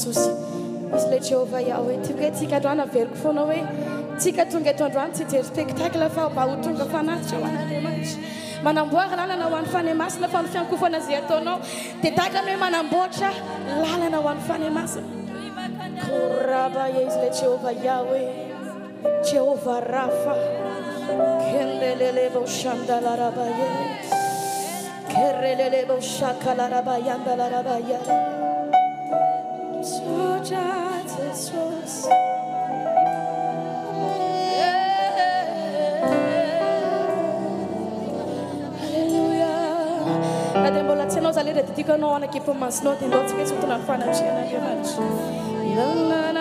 jesosy. Izy la jehovah iaho hoe tiako hoe tsika androany averiko foana hoe tsika tonga eto androany tsy jery spectacle fa mba ho tonga fanatitra ho an'andriamanitra manamboara lalana ho an'ny fane masina fa ny fiankofana zay ataonao. Dia tahaka ny hoe manamboatra lalana ho an'ny fane masina koraba ia izy la jehovah iaho hoe jehovah rafa kendeleleva osandalarabaia kerelelebo osakalarabaiandalarabaia anao za le redidiko anao ana efa masonao dia ndao tsika sotona ny fanatriana andriamanitra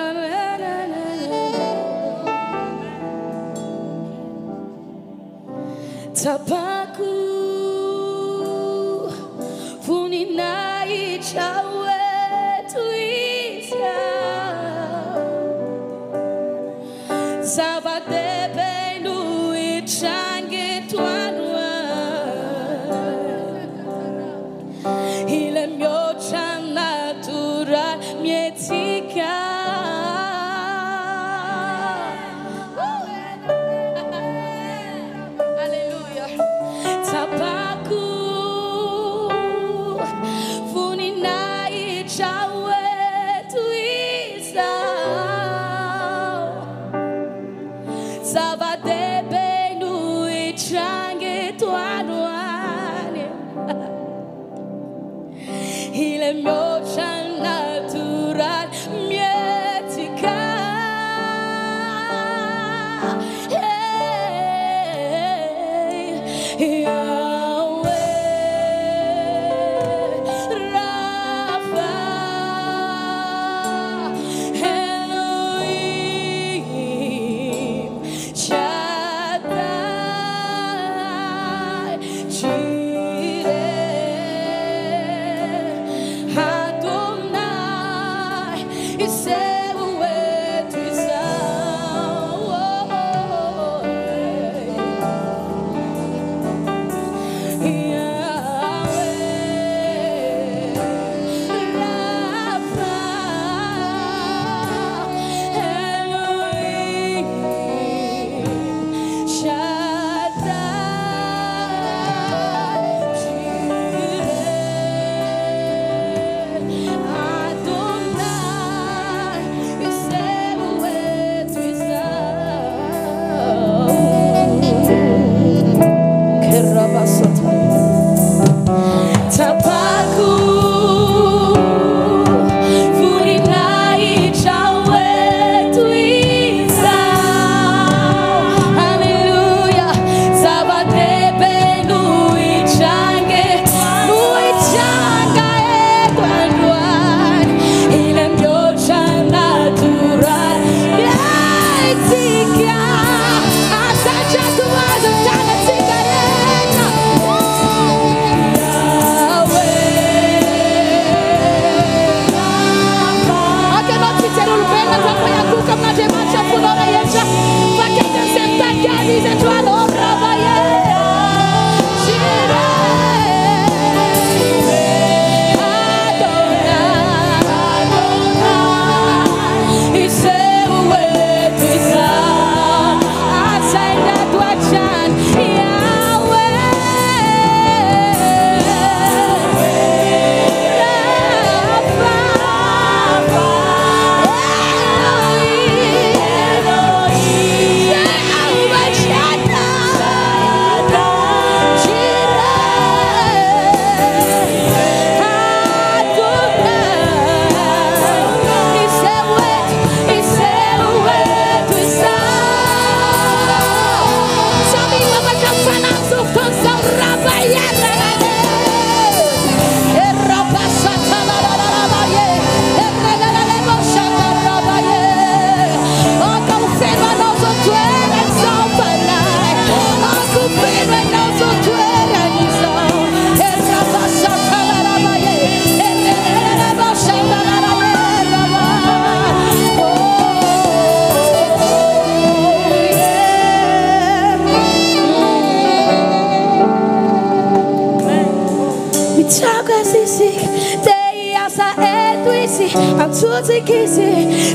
Te ja sa etuisi, an tuzi kisi.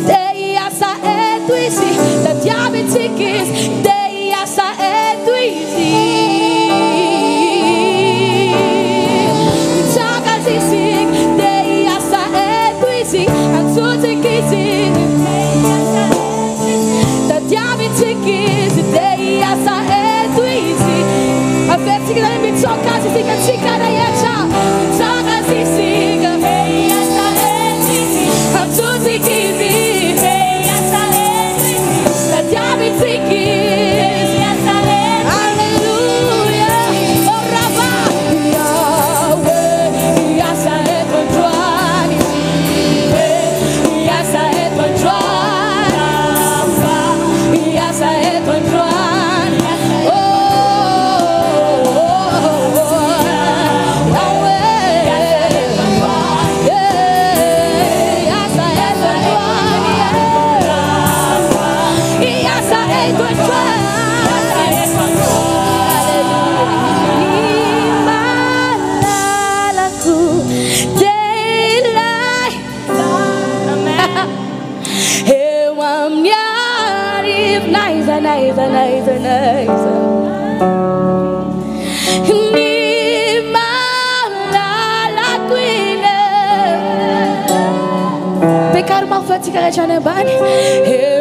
Te ja sa etuisi, da diabeti kis. Te ja sa etuisi. fica na minha sua casa e fica de cara church on the body. Hey.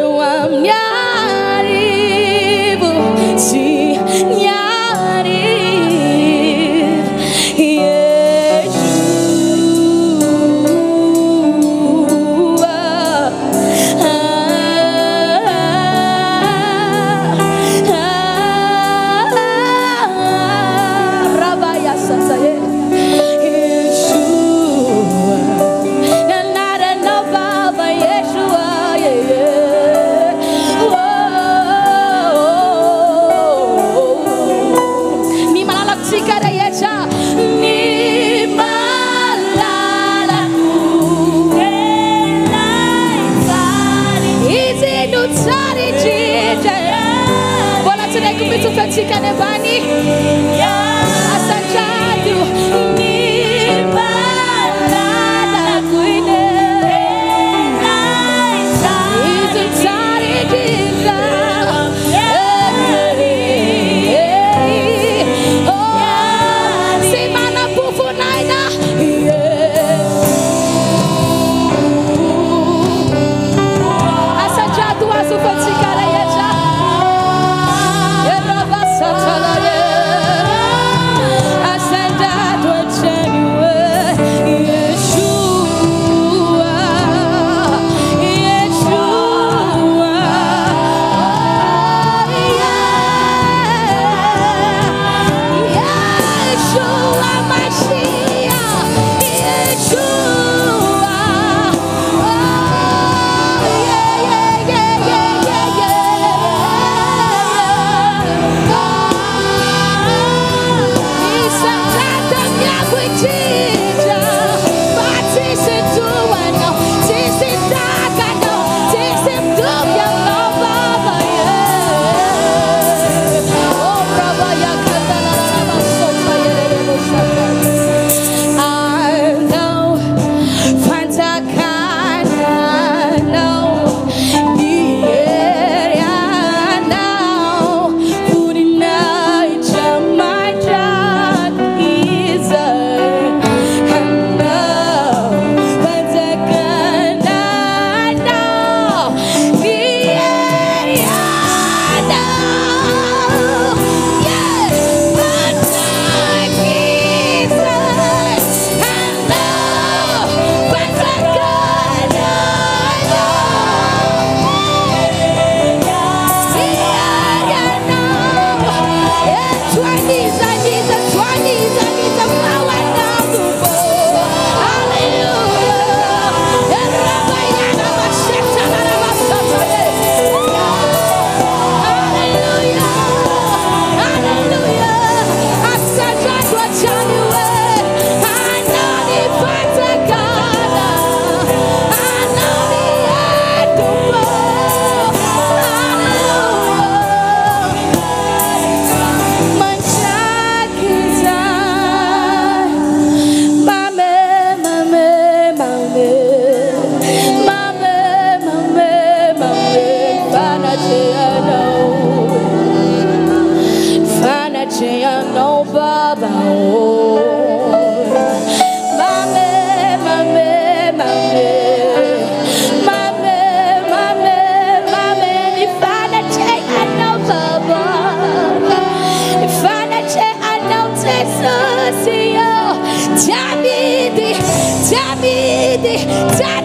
dead.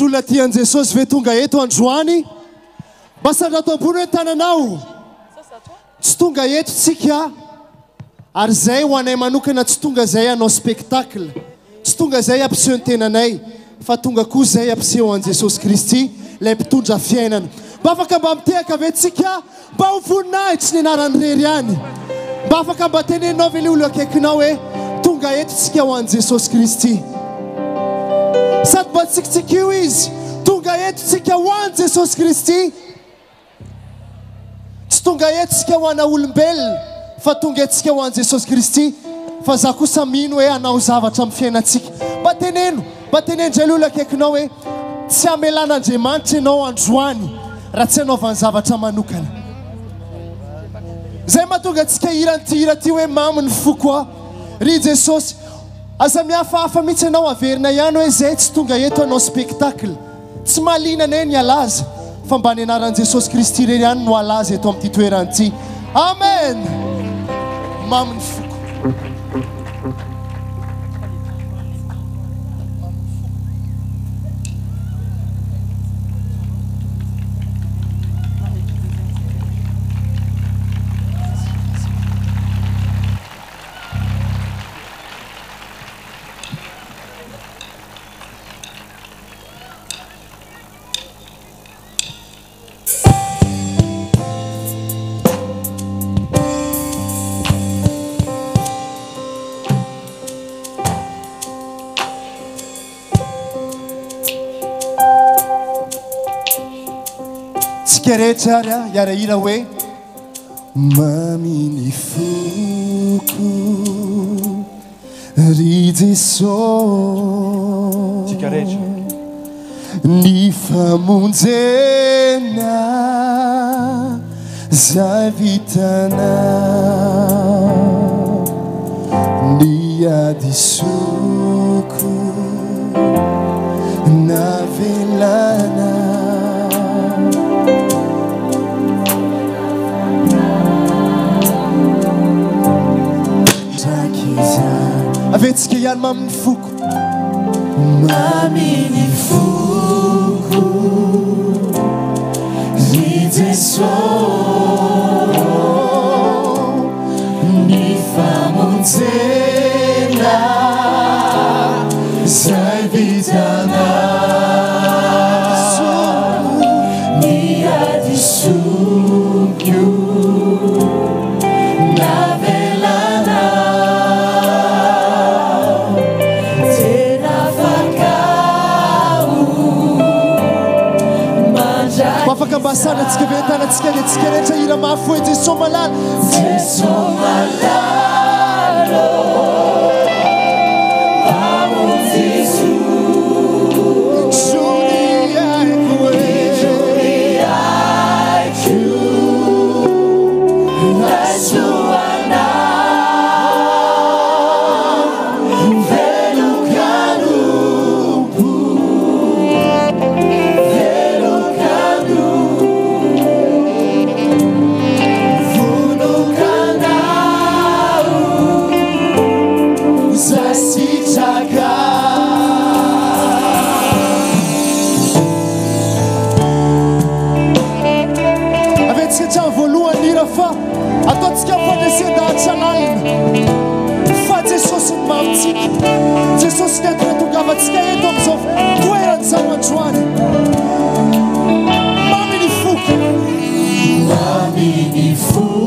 misy olona tian' jesosy ve tonga eto androany? Mba sandrato ambony hoe tananao. Tsy tonga eto tsika. Ary zay ho anay manokana tsy tonga zay anao spektacle. Tsy tonga zay ampiseho ny tenanay. Fa tonga koa zay ampiseho an' jesosy kristy lay mpitondra fiainana. Mba afaka mba mitehaka ave tsika? Mba ho voninahitsy ny anaran'ny rery any. Mba afaka mba teneninao ve le olo akaikinao hoe tonga eto tsika ho an' jesosy kristy. sady mba tsikitsikio izy tonga etotsika ho any jesosy kristy. Tsy tonga etotsika ho ana olombelona fa tonga etsika ho an' jesosy kristy. Fa za kosa mino hoe anao zavatra amin'ny fiainatsika mba teneno mba tenendrelo olo akaikinao hoe tsy amelanandriamanitra ianao androany raha tsy anaovany zavatra manokana. Zay mahatonga antsika hira hira ty hoe mamy ny foko a ry jesosy aza mihafahafa mihitsy ianao averina ihany hoe zay tsy tonga eto anao spektakle tsy malina e ny alaza. Fa mba ny anaran'i jesosy kristy rery ihany no alaza eto amin'ity toeranyity amen! Maminy foko. tsika rehetra ary a iarahira hoe maminy foko ry jeso tsika rehetra ny famonjena zay vitana ny adisoko navelana avetsika ihany maminy foko. Maminy foko. Ry jeso ny famonjena. Zay vita masana antsika ventana antsika dia rehetra? Ira mafy hoe jesos malala jesos malala let's get of kwera nzamwa chwani mwaminifuku mwaminifuku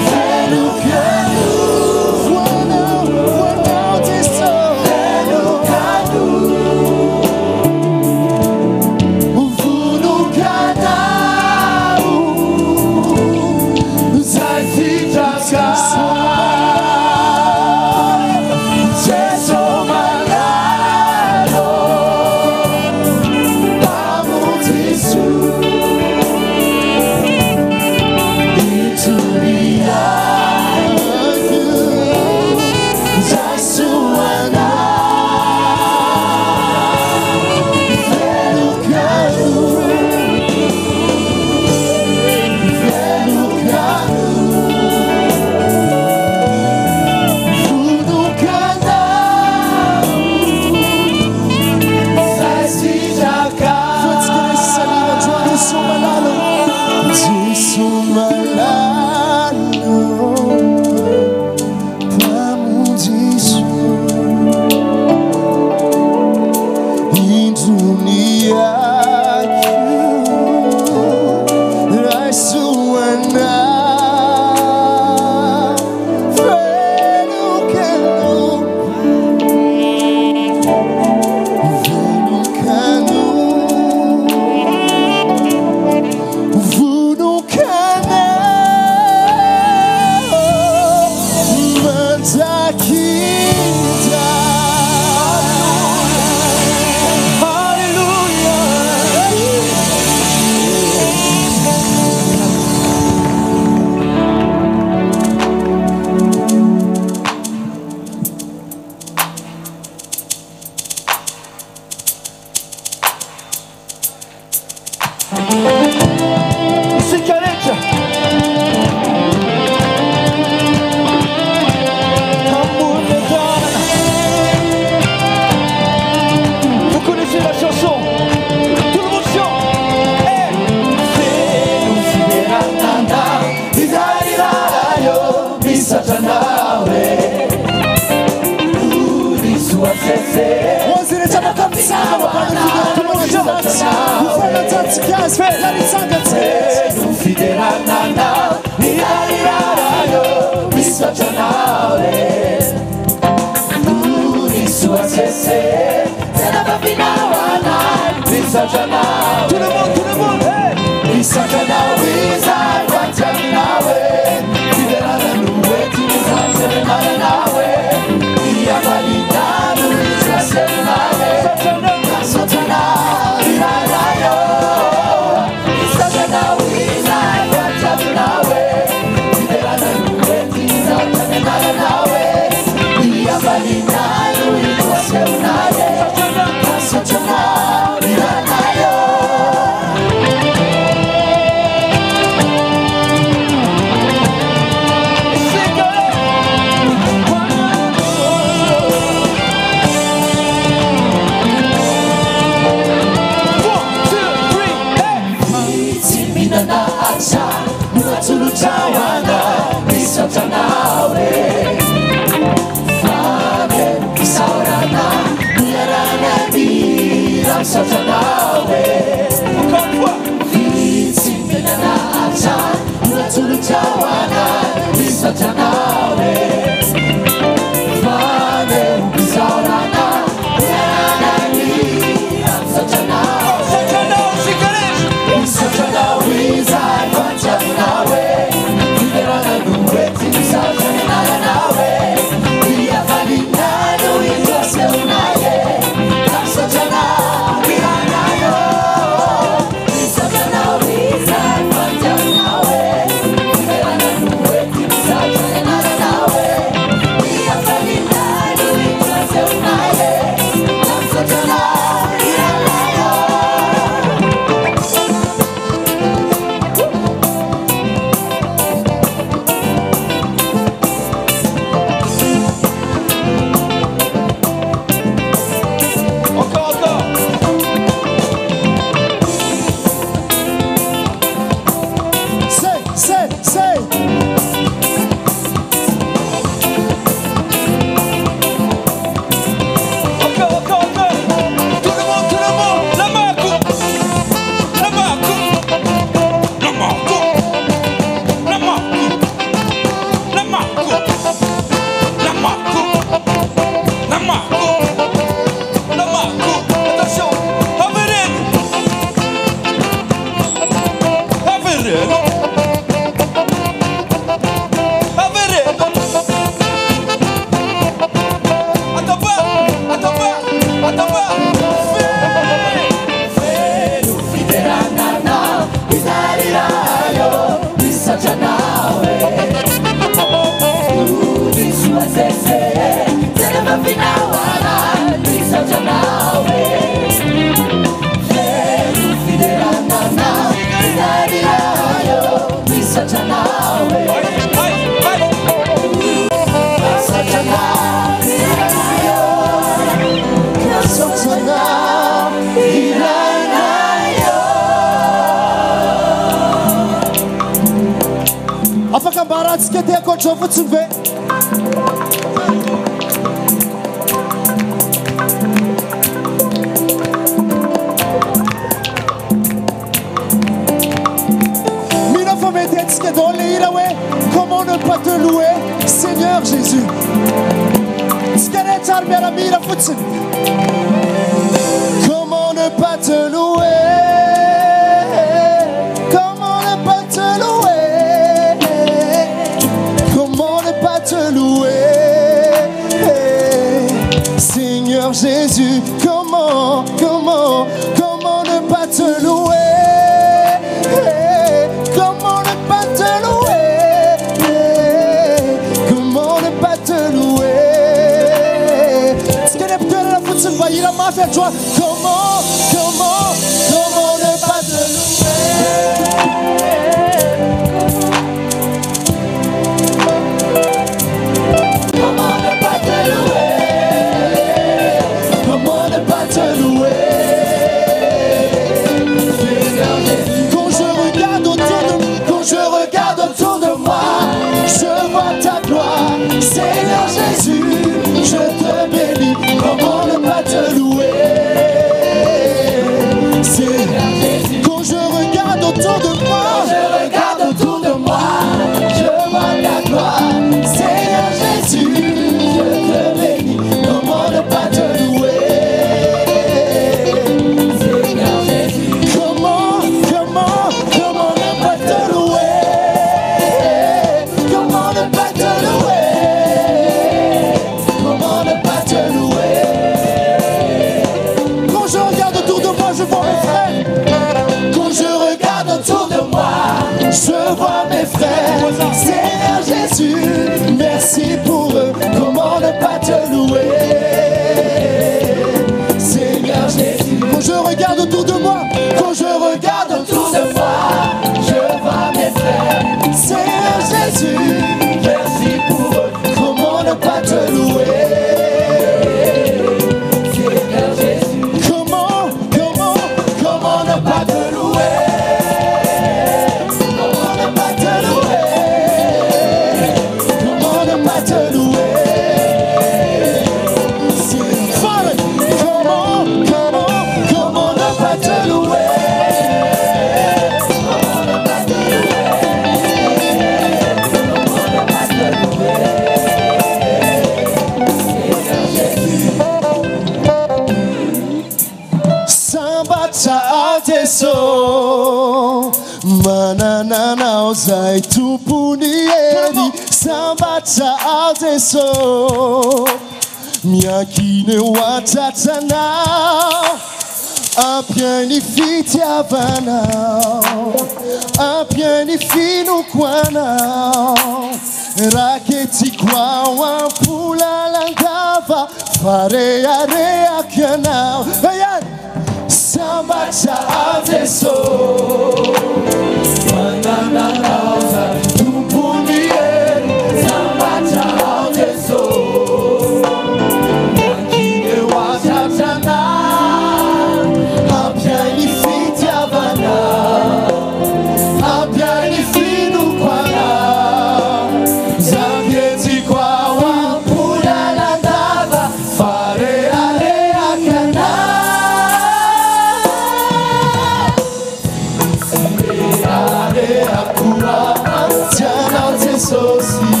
associé.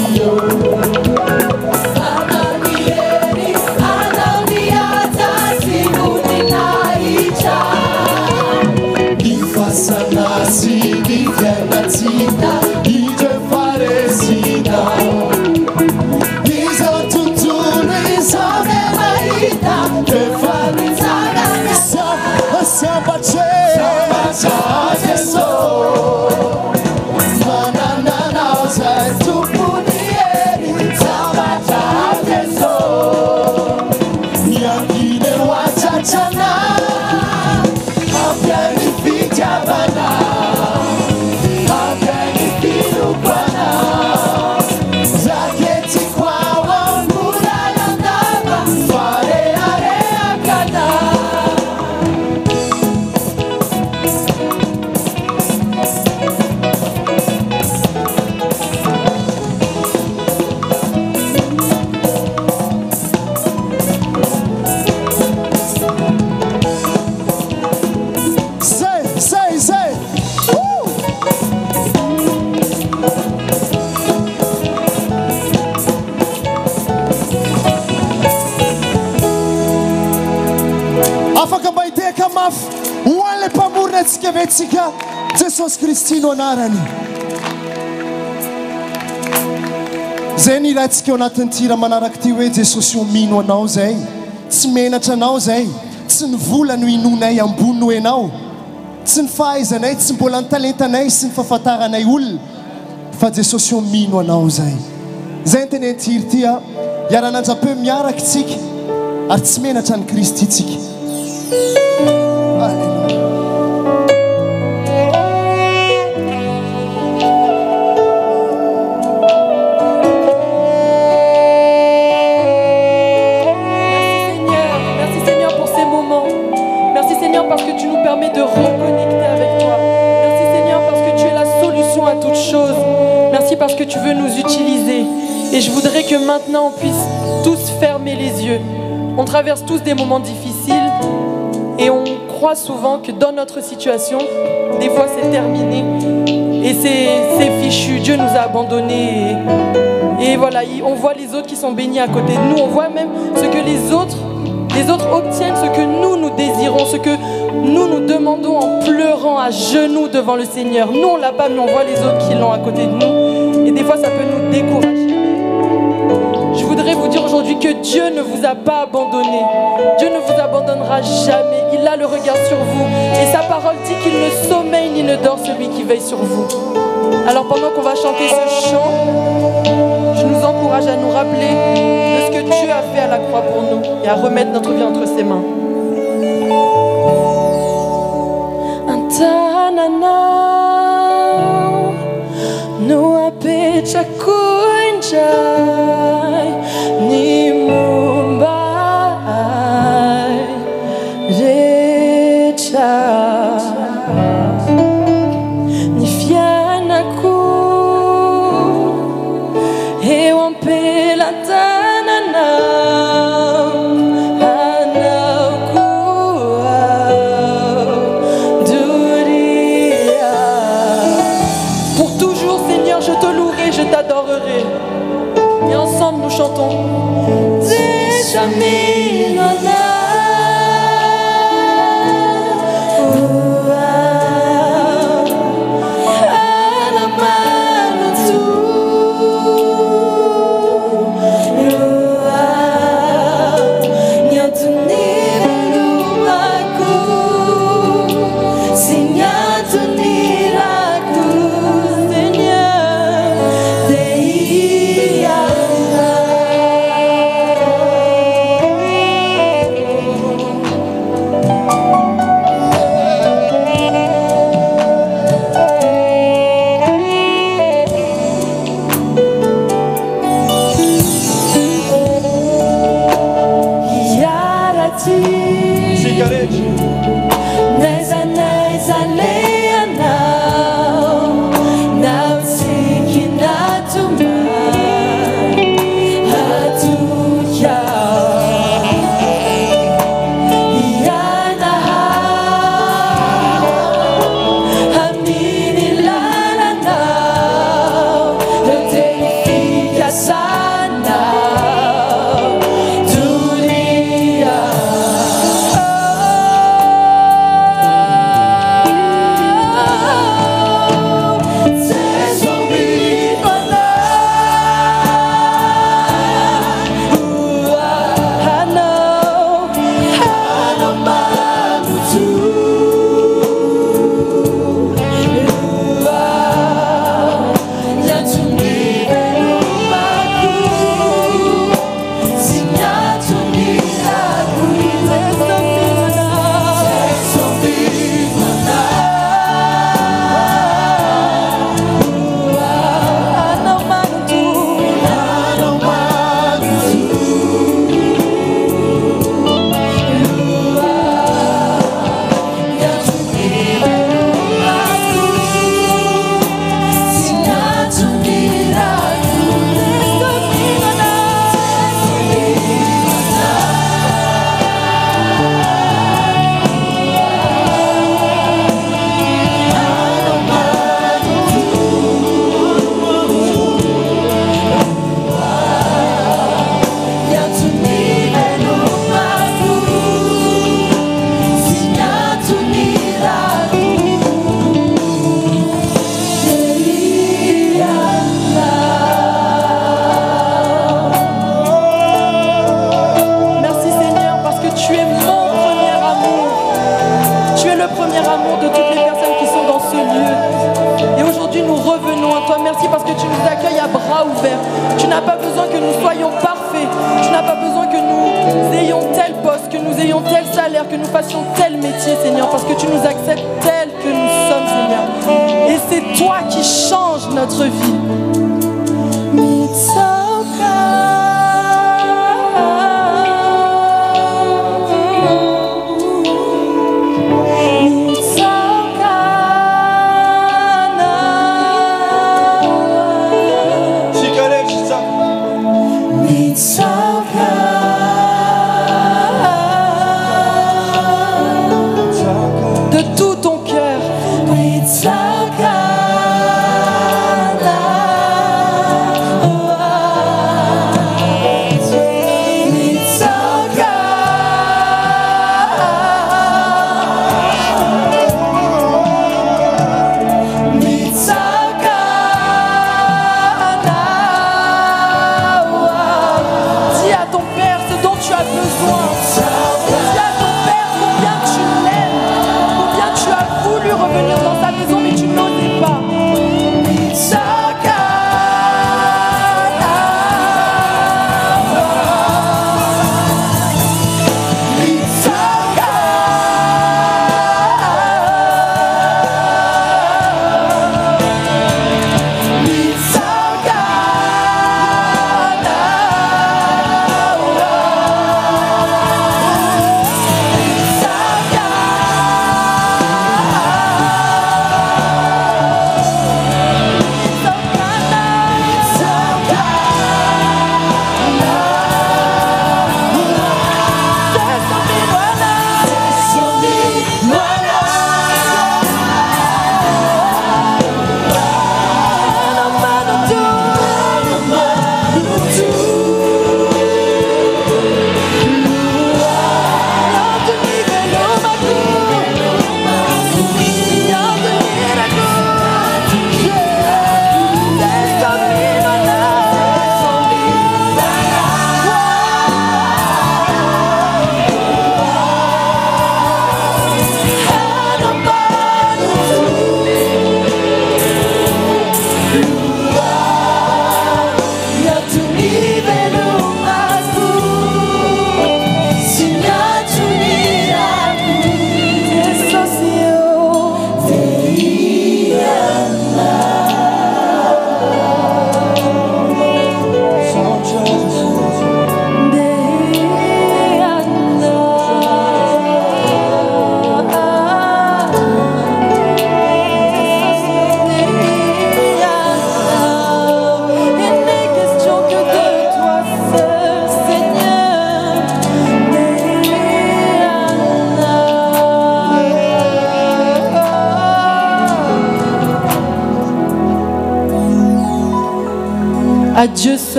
no anarany. Zay ny ilantsika eo anatin'nytira manaraka ty hoe jesosy omino anao zay. Tsy menatra anao zay. Tsy ny vola no inonay ambony no anao tsy ny fahaizanay tsy mbola ny talentanay sy ny fahafantaranay olona. Fa jesosy omino anao zay. Zay nytenentiry tya ah. iara-nanjam-peo miaraka tsika ary tsy menatra ny kristy tsika. Et je voudrais que maintenant on puisse tous fermer les yeux. On traverse tous des moments difficiles et on croit souvent que dans notre situation, des fois c'est terminé et c'est fichu. Dieu nous a abandonnés. Et, voilà, il- on voit les autres qui sont bénis à côté de nous. On voit même ce que les autres, les autres obtiennent, ce que nous nous désirons, ce que nous nous demandons en pleurant à genoux devant le Seigneur. Nous on l'a pas, mais on voit les autres qui l'ont à côté de nous. Et des fois ça peut nous décourager. Aujourd'hui que Dieu ne vous a pas abandonné. Dieu ne vous abandonnera jamais. Il a le regard sur vous. Et sa parole dit qu'il ne sommeille ni ne dort celui qui veille sur vous. Alors pendant qu'on va chanter ce chant, je nous encourage à nous rappeler de ce que Dieu a fait à la croix pour nous et à remettre notre vie entre ses mains.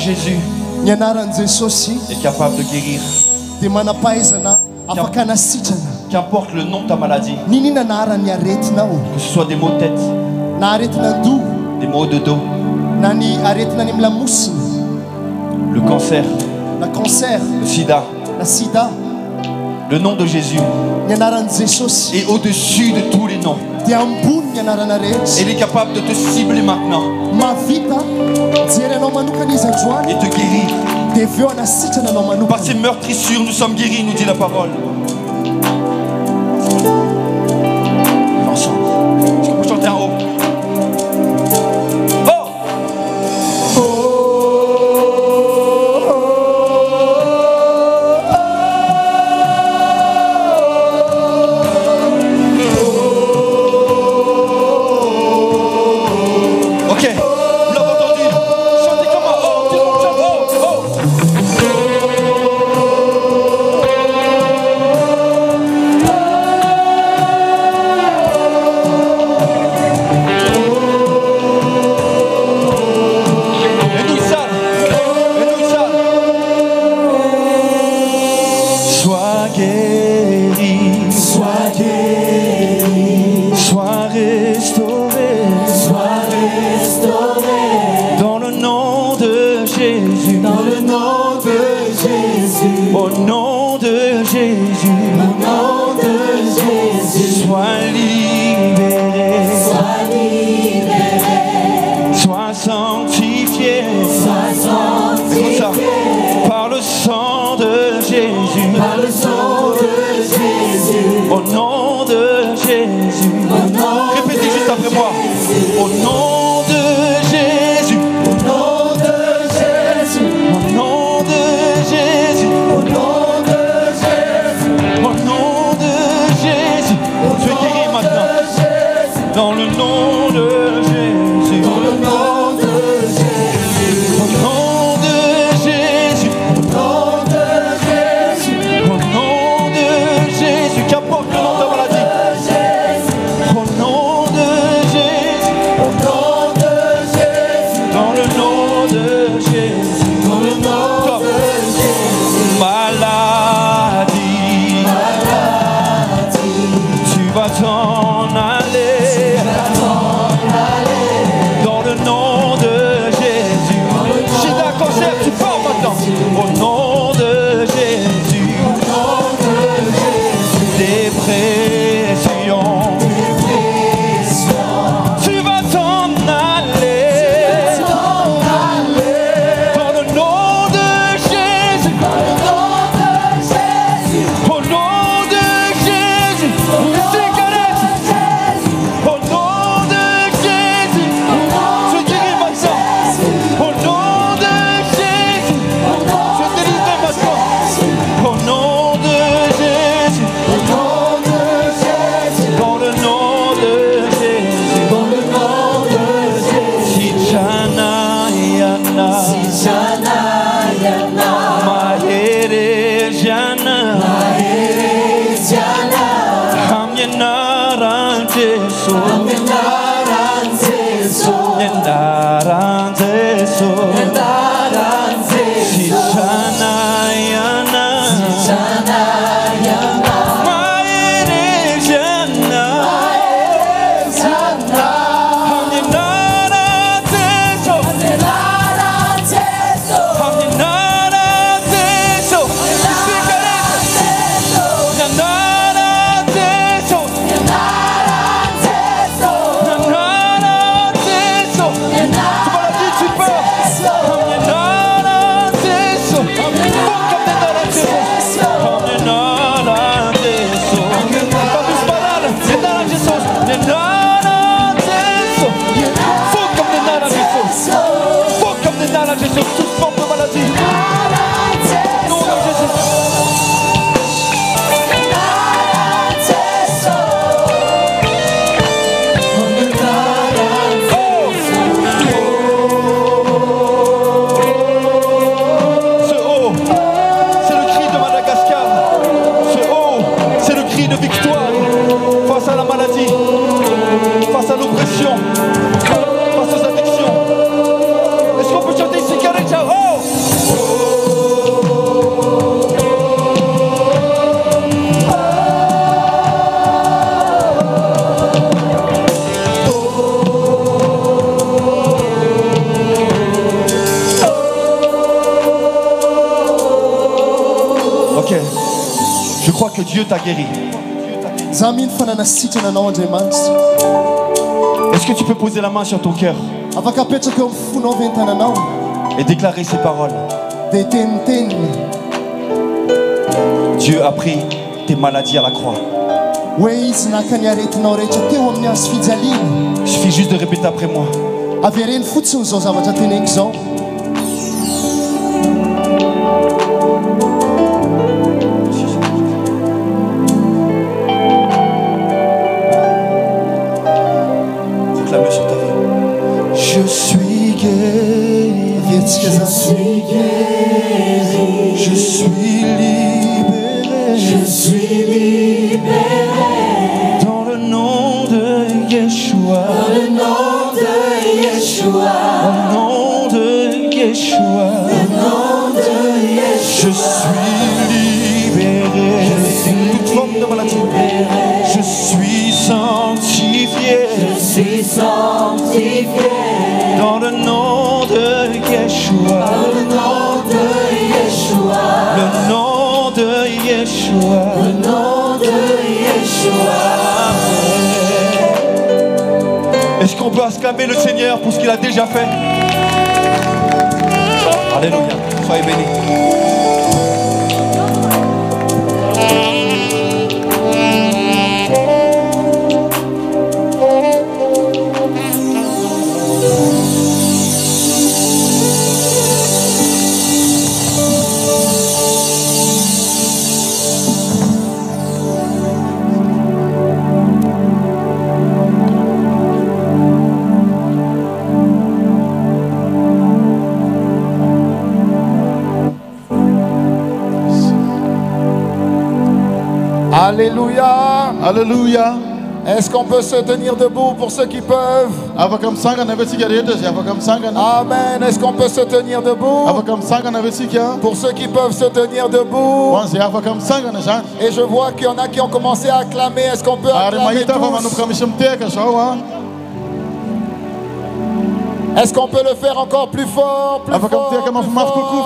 Jésus. Est capable de guérir. Qu'importe le nom de ta maladie, que ce soit des maux de tête, des maux de dos, le cancer, le sida, le nom de Jésus. Est au-dessus de tous les noms. Il est capable de te cibler maintenant. Et te guérir. Par ses meurtrissures, nous sommes guéris, nous dit la parole. Est-ce que tu peux poser la main sur ton cœur et déclarer ces paroles? Dieu a pris tes maladies à la croix. Il suffit juste de répéter après moi. just on peut acclamer le Seigneur pour ce qu'il a déjà fait. Alléluia. Soyez bénis. Alléluia. Alléluia. Est-ce qu'on peut se tenir debout pour ceux qui peuvent? Amen. Est-ce qu'on peut se tenir debout? Pour ceux qui peuvent se tenir debout. Et je vois qu'il y en a qui ont commencé à acclamer. Est-ce qu'on peut acclamer tous? shawa. Est-ce qu'on peut le faire encore plus fort, plus fort, plus fort?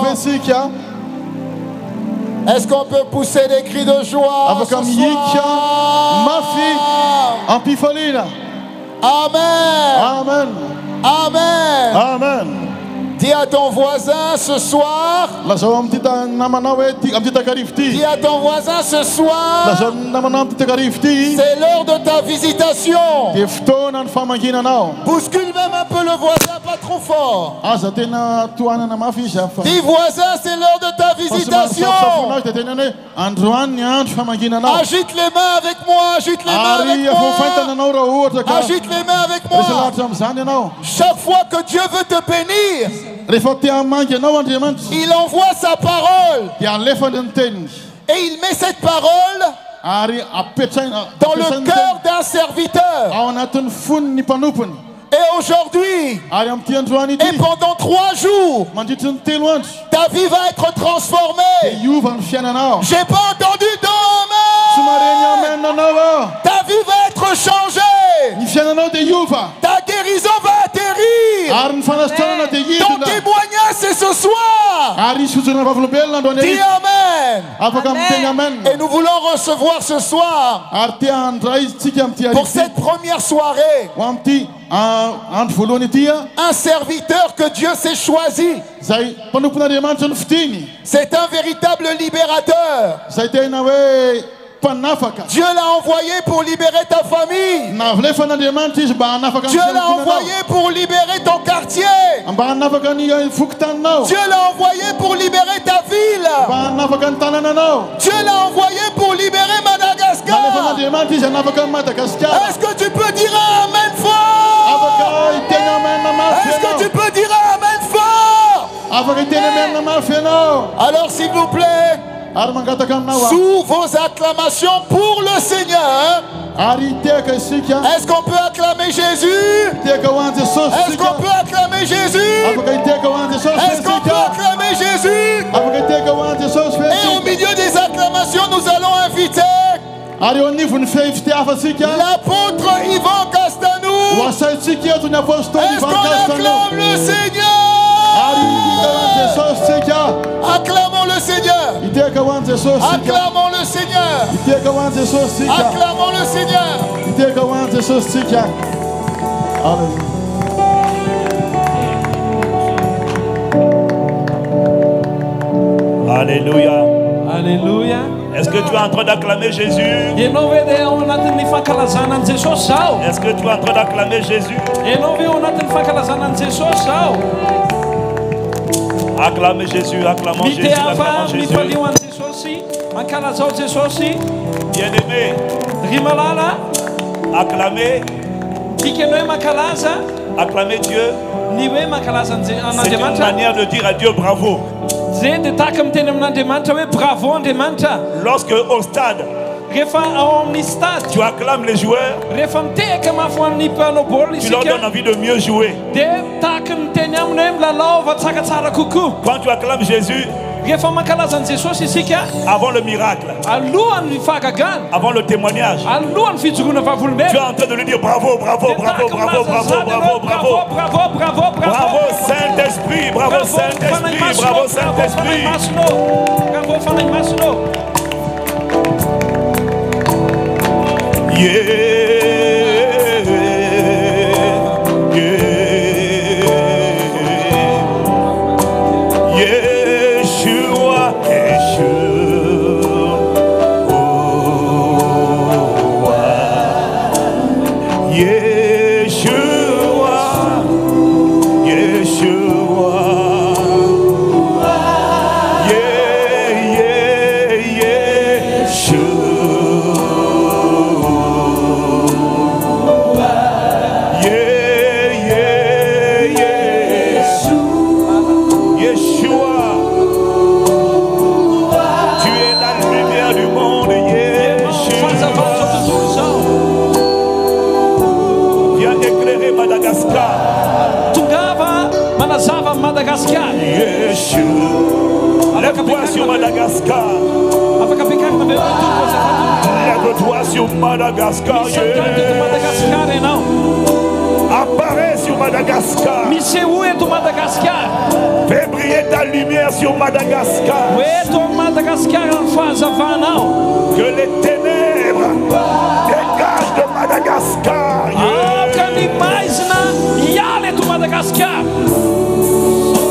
Est-ce qu'on peut pousser des cris de joie yikya soir mafi ampifolina. Amen. Amen. Amen. Amen. Dis à ton voisin ce soir. Dis à ton voisin ce soir. C'est l'heure de ta visitation. Bouscule même un peu le voisin, pas trop fort. Shafa. Dis voisin, c'est l'heure de ta visitation. Agite les mains avec moi, agite les mains avec moi. Agite les mains avec moi. Chaque fois que Dieu veut te bénir, il envoie sa parole et il met cette parole dans le cœur d'un serviteur. Et aujourd'hui, et pendant trois jours, ta vie va être transformée. J'ai pas entendu d'homme. Ta vie va être changée. Ta guérison va atterrir. Ton témoignage, c'est ce soir. Dis Amen. Et nous voulons recevoir ce soir, pour cette première soirée, un serviteur que Dieu s'est choisi. C'est un véritable libérateur. Dieu l'a envoyé pour libérer ta famille. Dieu l'a envoyé pour libérer ton quartier. Dieu l'a envoyé pour libérer ta ville. Dieu l'a envoyé pour libérer Madagascar. Est-ce que tu peux dire un Amen fort Est-ce que tu peux dire un Amen fort Alors s'il vous plaît, sous vos acclamations pour le Seigneur, est-ce qu'on peut acclamer Jésus? Est-ce qu'on peut acclamer Jésus? Est-ce qu'on peut acclamer Jésus? Et au milieu des acclamations, nous allons inviter l'apôtre Yvan Castanou. Est-ce qu'on acclame le Seigneur? Acclamons le Seigneur. Acclamons le Seigneur. Acclamons le Seigneur. Alléluia. Alléluia. Est-ce que tu es en train d'acclamer Jésus? Est-ce que tu es en train d'acclamer Jésus? Acclamez Jésus, acclamons Jésus, acclamons Jésus. Bien-aimé, ry malala, acclamez, acclamez Dieu. C'est une manière de dire à Dieu bravo. Lorsque au stade, Tu acclames les joueurs, tu leur donnes envie de mieux jouer. Quand tu acclames Jésus, avant le miracle, avant le témoignage, fijoroana tu es en train de lui dire bravo, bravo, bravo, bravo, bravo, bravo, bravo. bravo, bravo, bravo, Bravo. Saint-Esprit, bravo Saint-Esprit, bravo Saint-Esprit. Bravo fanahy masonao. Yeah, aparece o Madagascar. É do Madagascar, hein, não? Aparece o Madagascar. Misseu é do Madagascar. Febrieta da lumière sur Madagascar. É do Madagascar, não faz a vá, não. Que les ténèbres dégagent de Madagascar. Ah, mais na Yale do Madagascar.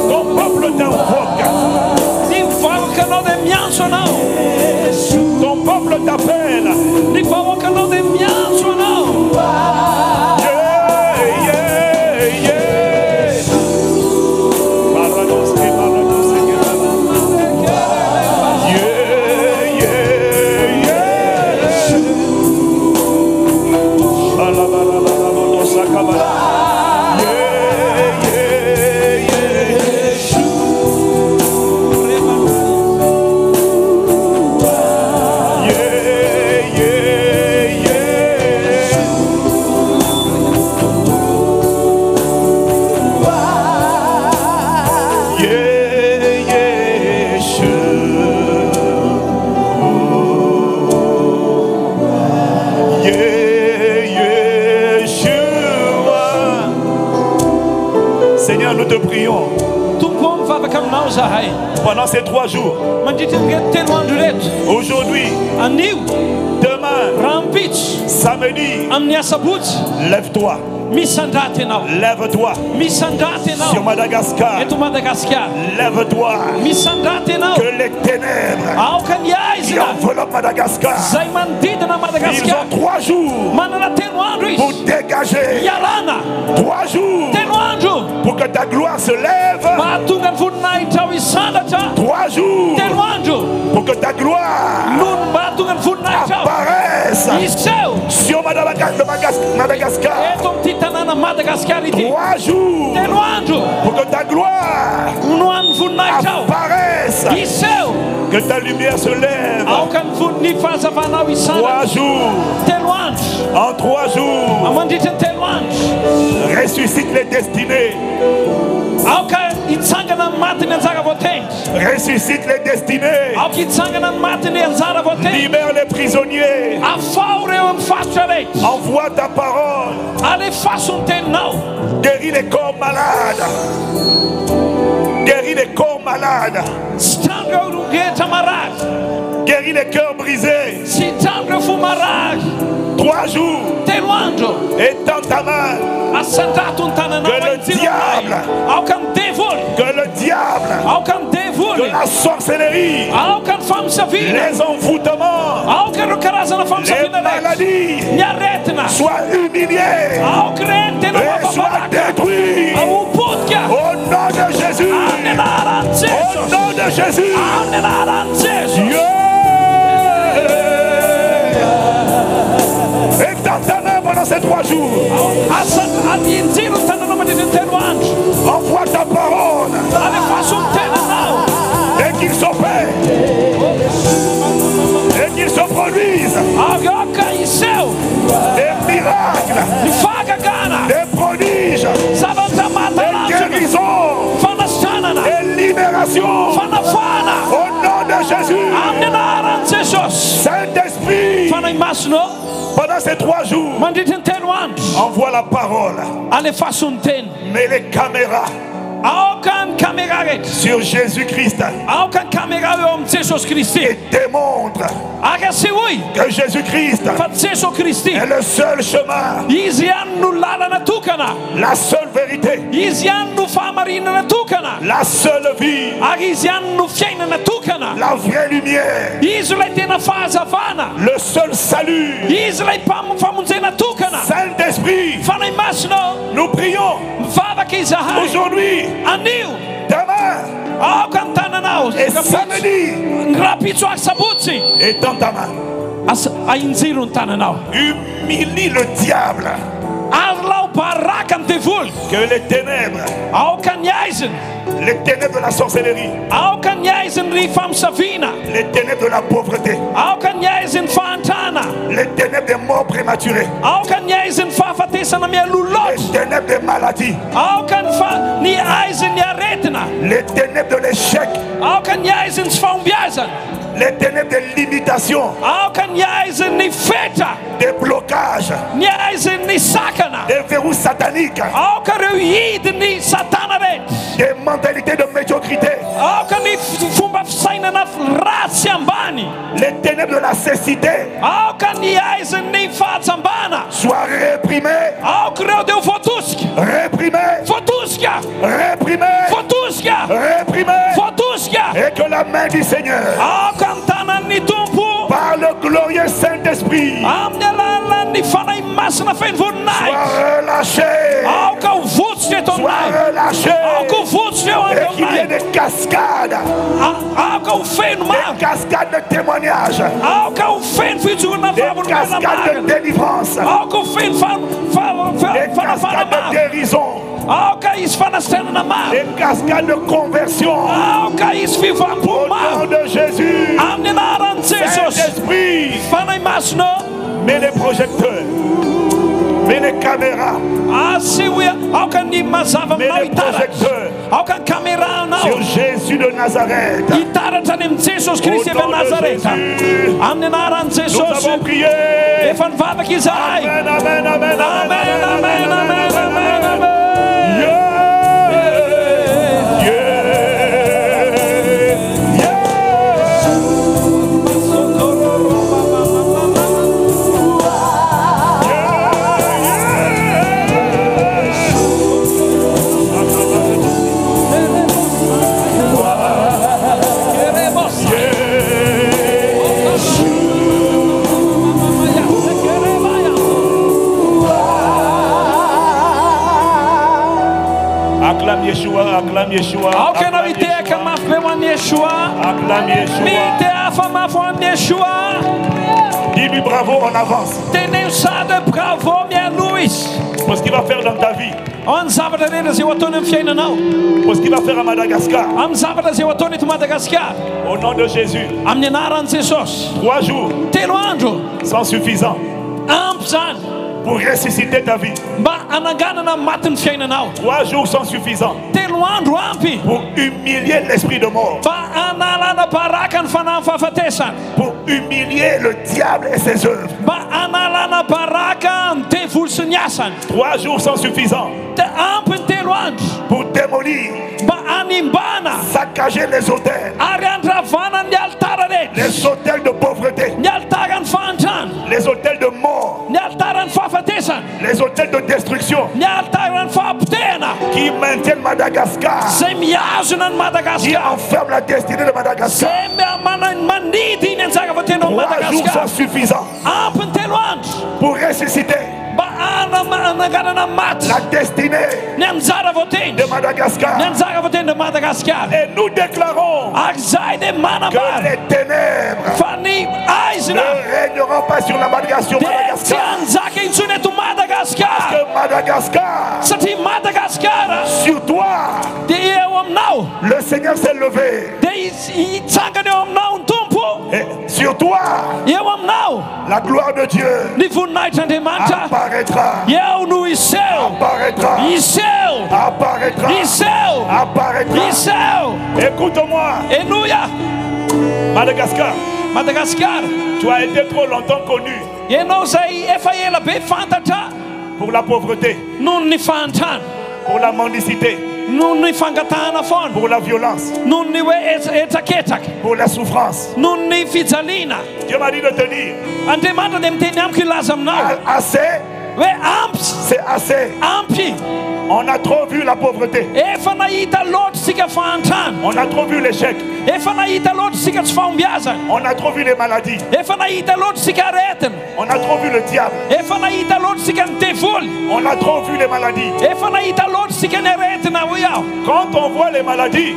Ton peuple t'invoque. Invoca, não de mianço, não. Ton peuple t'appelle. Ni falka no de pendant ces trois jours. Aujourd'hui, demain, samedi, lève-toi. Misandate now. Lève-toi Misandate sur. Madagascar. Et Madagascar. Lève-toi. Misandate now. Que les ténèbres qui enveloppent Madagascar, ils ont trois jours Manana pour dégager. Yalana. Trois jours pour que ta gloire se lève. Trois jours pour que ta gloire apparaisse sur Madagascar. Trois jours pour que ta gloire apparaisse. Que ta lumière se lève. Trois jours. En trois jours, ressuscite les destinées. Ressuscite les votent. Libère les prisonniers. Envoie ta parole. Guéris les corps malades. Guéris les corps malades. Guéris les cœurs brisés. Trois jours. Étends ta main. Que le diable. Kan Que devil. la sorcellerie. Les envoûtements. Les maladies. Soient humiliés. Et soient détruits. Au nom de Jésus. Au nom de Jésus. Ta main pendant ces trois jours. Envoie ta parole. Des miracles. Des prodiges. Des guérisons. Des libérations. Au nom de Jésus. Saint-Esprit. Pendant ces trois jours. Envoie la parole. Mets les caméras. Sur Jésus-Christ. Et démontre que Jésus-Christ est le seul chemin. La seule vérité. La seule vie. Tukana. La vraie lumière. Le seul salut. Israel prie. Fanahy masonao. Nous prions. Mivavaka izahay. Aujourd'hui. Anio. Demain. aoka ny tananao ny raha pitso azy sabotsy et dans ta main ainjiro ny tananao humilie le diable ary Que les ténèbres. Les ténèbres de la sorcellerie. Les ténèbres de la pauvreté. Les ténèbres des morts mialoha Les ténèbres des maladies. Les ténèbres de l'échec. Les ténèbres aiziny fetra. Des blocages. Des verrous sataniques. Aoka ireo hidiny satana rehetra. Des mentalités de médiocrité. Aoka ny f- fomba fisainana ratsy ambany. Les ténèbres de la cécité. Aoka ny aiziny fahatsambana. Soient réprimées. Aoka ireo dia ho voatosika. Réprimées. Voatosika. Réprimées. Voatosika. Réprimées. Voatosika. Et que la main du Seigneur, Aoka ny tanan'ny tompo. par le glorieux Saint-Esprit, Amin'ny alalan'ny fanahy masina feno voninahitra. soit relâchée. Aoka ho votsika eto Soit aminay. relâchée. Aoka ho votsika eo Et qu'il y ait aminay. des cascades. A- Aoka ho feno maro. Des cascades de témoignages. Aoka ho feno fijorona Des favorona cascades de marina. délivrance. Aoka ho feno fa- fa- fa- Des fanafana cascades de maro. guérison. Aoka hisy fanasitranana maro. Des cascades de conversion. Aoka hisy fivampo Au nom maro. de Jésus. Amin'ny anaran'i Jesosy. Saint-Esprit, Fanahy masina. mets les projecteurs. Mets les caméras Asy hoe aoka ny mazava Mets aminao les hitaratra. projecteurs Aoka ny kameranao. sur Jésus de Nazareth. kristy avy nom de amin'ny anaran'i Nous avons prié. Amen, amen, amen, amen amen amen amen Acclame Yeshua, Yeshua. aoka ianao acclame itehaka Yeshua, Acclame Yeshua. mite mafy ho an'ny yeshua. Dis-lui bravo en avance. Teneo sady bravo mialoha izy pour ce qu'il va faire dans ta vie, ao ny zavatra rehetra zay ho ataony amin'ny fiainanao pour ce qu'il va faire à Madagascar. zay ho ataony eto madagasikara Au nom de Jésus, anaran'i jesosy trois jours. Telo andro sont suffisants ampy zany pour ressusciter ta vie. Trois jours sont suffisants pour humilier l'esprit de mort, pour humilier le diable et ses œuvres. Trois jours sont suffisants pour démolir, saccager les hôtels, les hôtels de pauvreté, les hôtels de mort, les hôtels de destruction qui maintiennent Madagascar, qui enferment la destinée de Madagascar. Trois jours sont suffisants pour ressusciter la destinée de Madagascar. Et nous déclarons que les ténèbres ne régneront pas sur la Madagascar. Madagascar. madagasikara Que Madagascar, satria madagasikara sur toi, le Seigneur s'est levé. Et sur toi, la gloire de Dieu apparaîtra. Apparaîtra. Apparaîtra. Apparaîtra. Écoute-moi, Madagascar, madagasikara tu as été trop longtemps connu. Pour la pauvreté, pour la mendicité, noho ny fangatahana foana pour la violence, ny hoe et- etraketraka pour la souffrance. noho ny fijaliana Dieu m'a dit de te dire, andriamanitra de miteny amiko ilaza aminao a- assez, hoe ampy c'est assez. ampy On a trop vu la pauvreté. On a trop vu l'échec. Fahombiazana On a trop vu les maladies. aretina On a trop vu le diable. devoly On a trop vu les maladies. Quand on voit les maladies,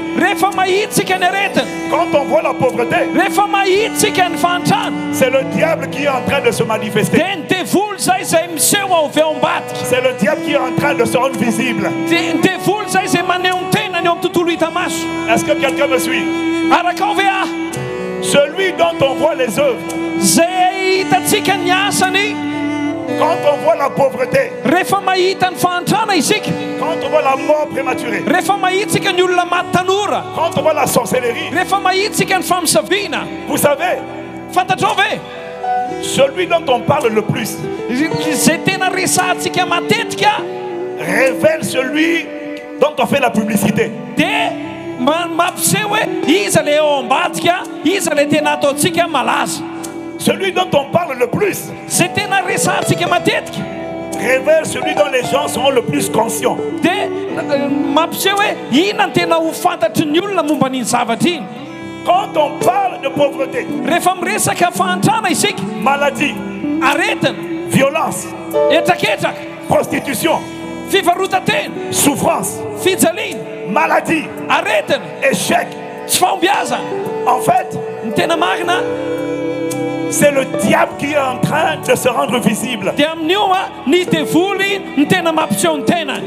quand on voit la pauvreté, c'est le diable qui est en train de se manifester. C'est le diable qui est en train de se rendre visible. Est-ce que quelqu'un me suit? Celui dont on voit les œuvres, quand on voit la pauvreté, quand on voit la mort prématurée, maty tanora quand on voit la sorcellerie, vous savez, celui dont on parle le plus révèle celui dont on fait la publicité. Celui dont on parle le plus révèle celui dont les gens seront le plus conscients. iny Quand on parle de pauvreté, maladie, violence, prostitution, fivarotatena souffrance, fijaliana maladie, aretina échec, tsy fahombiazana en fait, ny tena marina c'est le diable qui est en train de se rendre visible. dia amin'io a ny devoly ny tena mampiseho ny tenany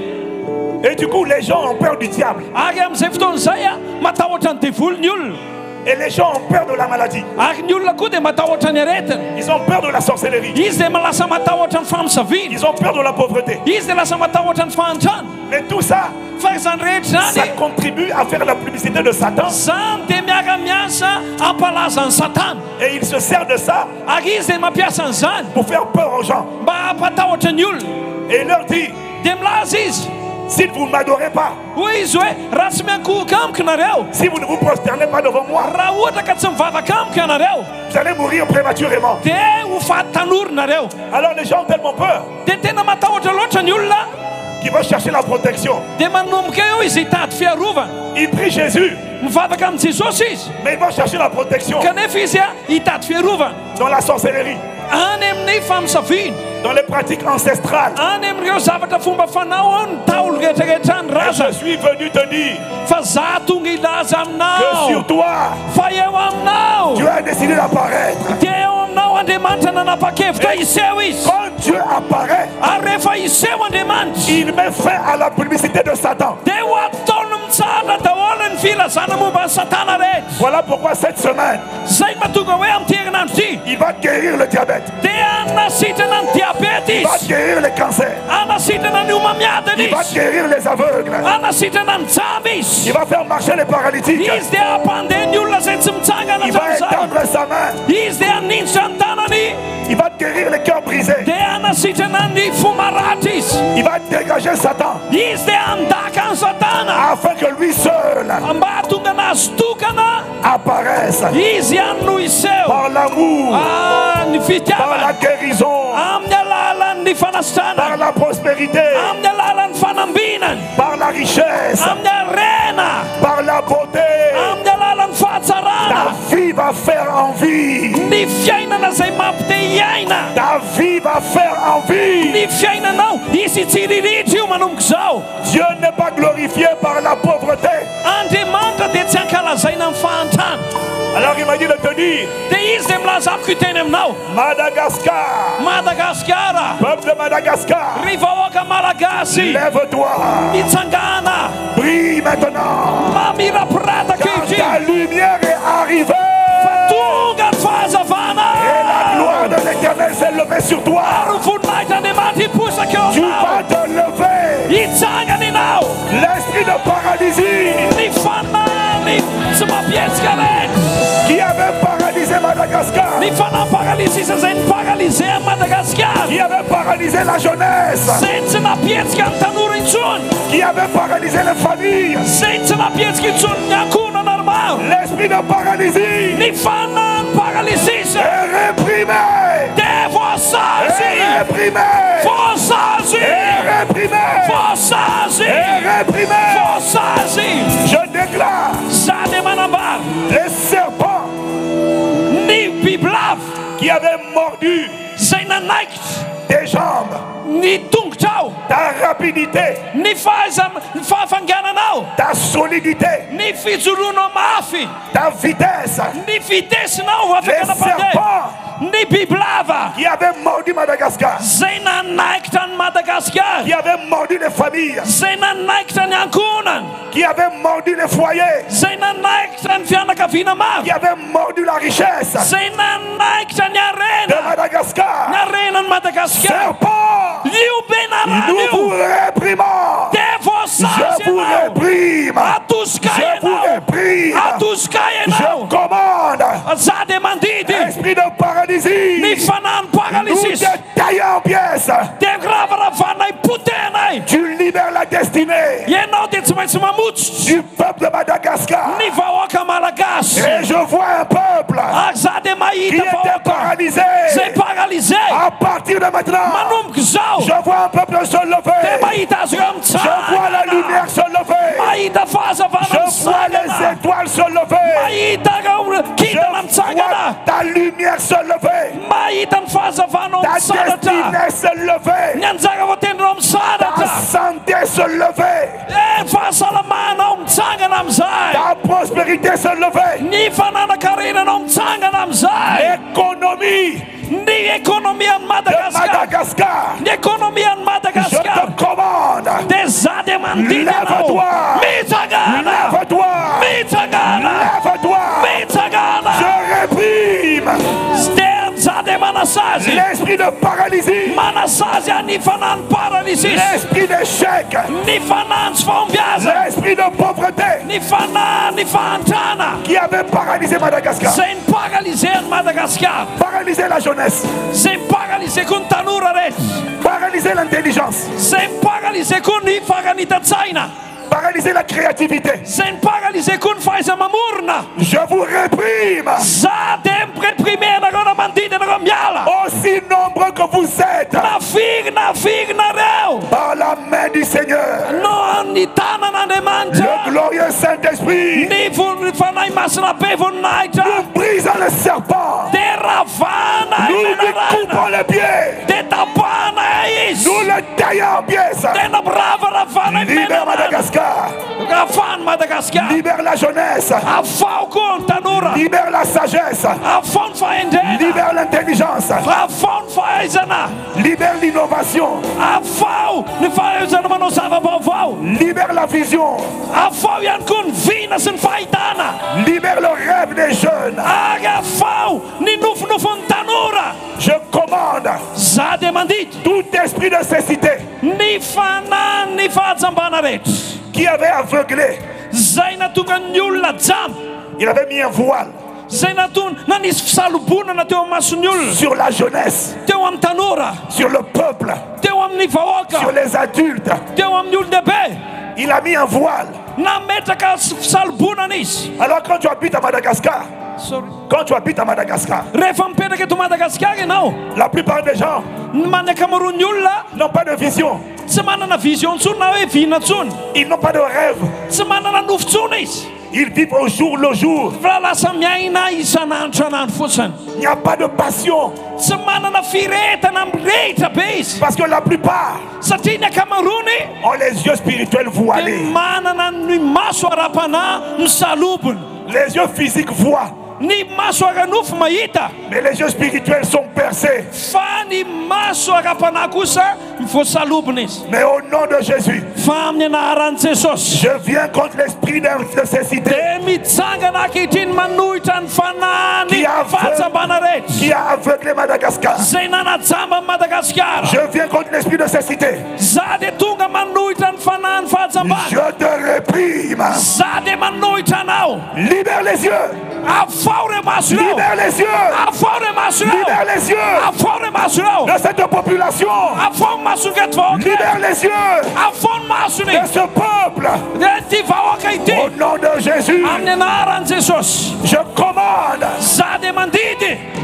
Et du coup, les gens ont peur du diable. ary amin'izay fotoana izay a matahotra ny devoly ny olona Et les gens ont peur de la maladie. Ils ont peur de la sorcellerie. Ils ont peur de la pauvreté. Mais tout ça, ça contribue à faire la publicité de Satan. Et il se sert de ça pour faire peur aux gens. Et il leur dit, si vous ne m'adorez pas, si vous ne vous prosternez pas devant moi, vous allez mourir prématurément. Alors les gens ont tellement peur qu'ils vont chercher la protection. Ils prient Jésus, mais ils vont chercher la protection. Dans la sorcellerie, dans les pratiques ancestrales. Et je suis venu te dire que sur toi, fa eo aminao Dieu a décidé d'apparaître. Nanapa-kevitra izy Quand Dieu apparaît, ary rehefa iseho andriamanitra il met fin à la publicité de Satan. dia ho ataony Voilà pourquoi cette semaine, il va guérir le diabète, il va guérir les cancers, il va guérir les aveugles, il va faire marcher les paralytiques, il va étendre sa main, il va guérir les cœurs brisés, il va dégager Satan. Afin que lui seul apparaisse par l'amour, Ah, par la guérison, par la prospérité, par la richesse, par la beauté. fahatsarana daviva faire envie? Ny fiainana zay mampite hiaina. Daviva faire envie? Ny fiainanao. Isy tsiriritra io manomboka zao dieu n'est pas glorifié par la pauvreté. Andriamanitra dia tsy ankalazaina amin'ny fahantana Alors il m'a dit de te dire, Madagascar, madagasikara peuple de Madagascar, ry vahoaka malagasy. Lève-toi, mitsangana. Brille maintenant, mamirapirata car kevitry ta lumière est arrivée. tonga ny fahazavana Et la gloire de l'éternel s'est levée sur toi. Tu vas te lever. L'esprit de paralysie ny fanany tsy mampietsika rehetra qui avait paralysé Madagascar, paralysisa zay ny paralysé a madagasikara qui avait paralysé la jeunesse, intsony qui avait paralysé les familles, napietsika intsony ny ankonana maro l'esprit de paralysie. Est réprimé. Est réprimé. Est réprimé. Est réprimé. Je déclare les serpents qui avaient mordu zay nanaikitra tes jambes, ny tongotrao ta rapidité, ny fahaiza ny fahafangananao ta solidité, ny fijoroanao mafy ta vitesse. vitesinao Les afaka napandeha serpents. Ny bibilava qui avait mordu Madagascar, zay nanaikitra ny madagasikara qui avait mordu les familles, zay nanaikitra ny ankonany qui avait mordu les foyers, zay nanaikitra ny fianakaviana qui mavy avait mordu la richesse. Zay nanaikitra ny de arena ny Madagascar. Arenany madagasikara Serpent, io be narany nous vous io réprimons. de Je voasazy vous ianao réprime. atosika Je vous ianao réprime. atosika Je ianao commande. za de mandidy Esprit de paralysie. ny fanany Nous paralysisy te taillons en pièces. La destinée du peuple de Madagascar. Et je vois un peuple qui était paralysé. À partir de maintenant, je vois un peuple se lever. Je vois la lumière se lever. mahita fahazavana je vois les étoiles se lever. Mahita kintana ta lumière se lever. Mahita ny fahazavana ta destinée se lever. Ny anjaka voatendrinao misaratra santé se lever. E fahasalamanao mitsangana amizay ta prospérité se lever. Ny fananakarenanao mitsangana amizay ny économie any ny économie any te commande. de za de mandinanao Lève-toi. mitsangana Lève-toi. mitsangana Lève-toi. mitsangana Je réprime de za de manasazy l'esprit de paralysie. Manasazy any fanany paralysis. L'esprit d'échec. Ny fanany tsy fahombiaza l'esprit de pauvreté. Ny fanany fahantrana qui avait paralysé Madagascar. Zay ny paralysé any Madagascar. Paralysé la jeunesse. Zay paralysé koa ny tanora rehetra paralysé l'intelligence. Zay paralysé koa ny fakanita-tsaina paralysé la créativité. zay paralysé koa ny fahaiza-mamorona Je vous réprime, za de mireprime anareo na mandidy anareo miala aussi nombreux que vous êtes, nafiry nafiry nareo par la main du Seigneur. no ny Le tanan'andriamanitra glorieux Saint-Esprit, ny vo- fanahy masina be voninahitra nous brisons le serpent, de ravana nous lui coupons les pieds, de tapana izy nous le taillons en pièces. tena miravaravana Libère imenarana Madagascar, libère la jeunesse, libère la sagesse, libère l'intelligence, libère l'innovation, libère la vision, libère le rêve des jeunes. Je commande tout esprit de cécité qui avait aveuglé. Zay nataokan'ny olona il avait mis un voile. zay nataony nanisy fisalobonana teo amin'ny masony olona. Sur la jeunesse. Teo amin'ny tanora. Sur le peuple. Teo amin'ny vahoaka. Sur les adultes. Teo amin'ny olondehibe. Il a mis un voile. Nametraka fisalobonana izy. Alors quand tu habites à madagascar Sorry. Quand tu habites à Madagascar, rehefa mipetraka eto madagasikar anao la plupart des gens n'ont pas de vision. Ils n'ont pas de rêve. Ils vivent au jour le jour. Il n'y a pas de passion. Parce que la plupart akamarony ont les yeux spirituels voilés. Les yeux physiques voient, mais les yeux spirituels sont percés. Mais au nom de Jésus, je viens contre l'esprit d'incessité de fanany Qui a- qui aveuglé Madagascar. Je viens contre l'esprit de cécité. Je te réprime. Libère les yeux. Libère les yeux. Libère les yeux. De cette population. Libère les yeux. De ce peuple. Au nom de Jésus, je commande.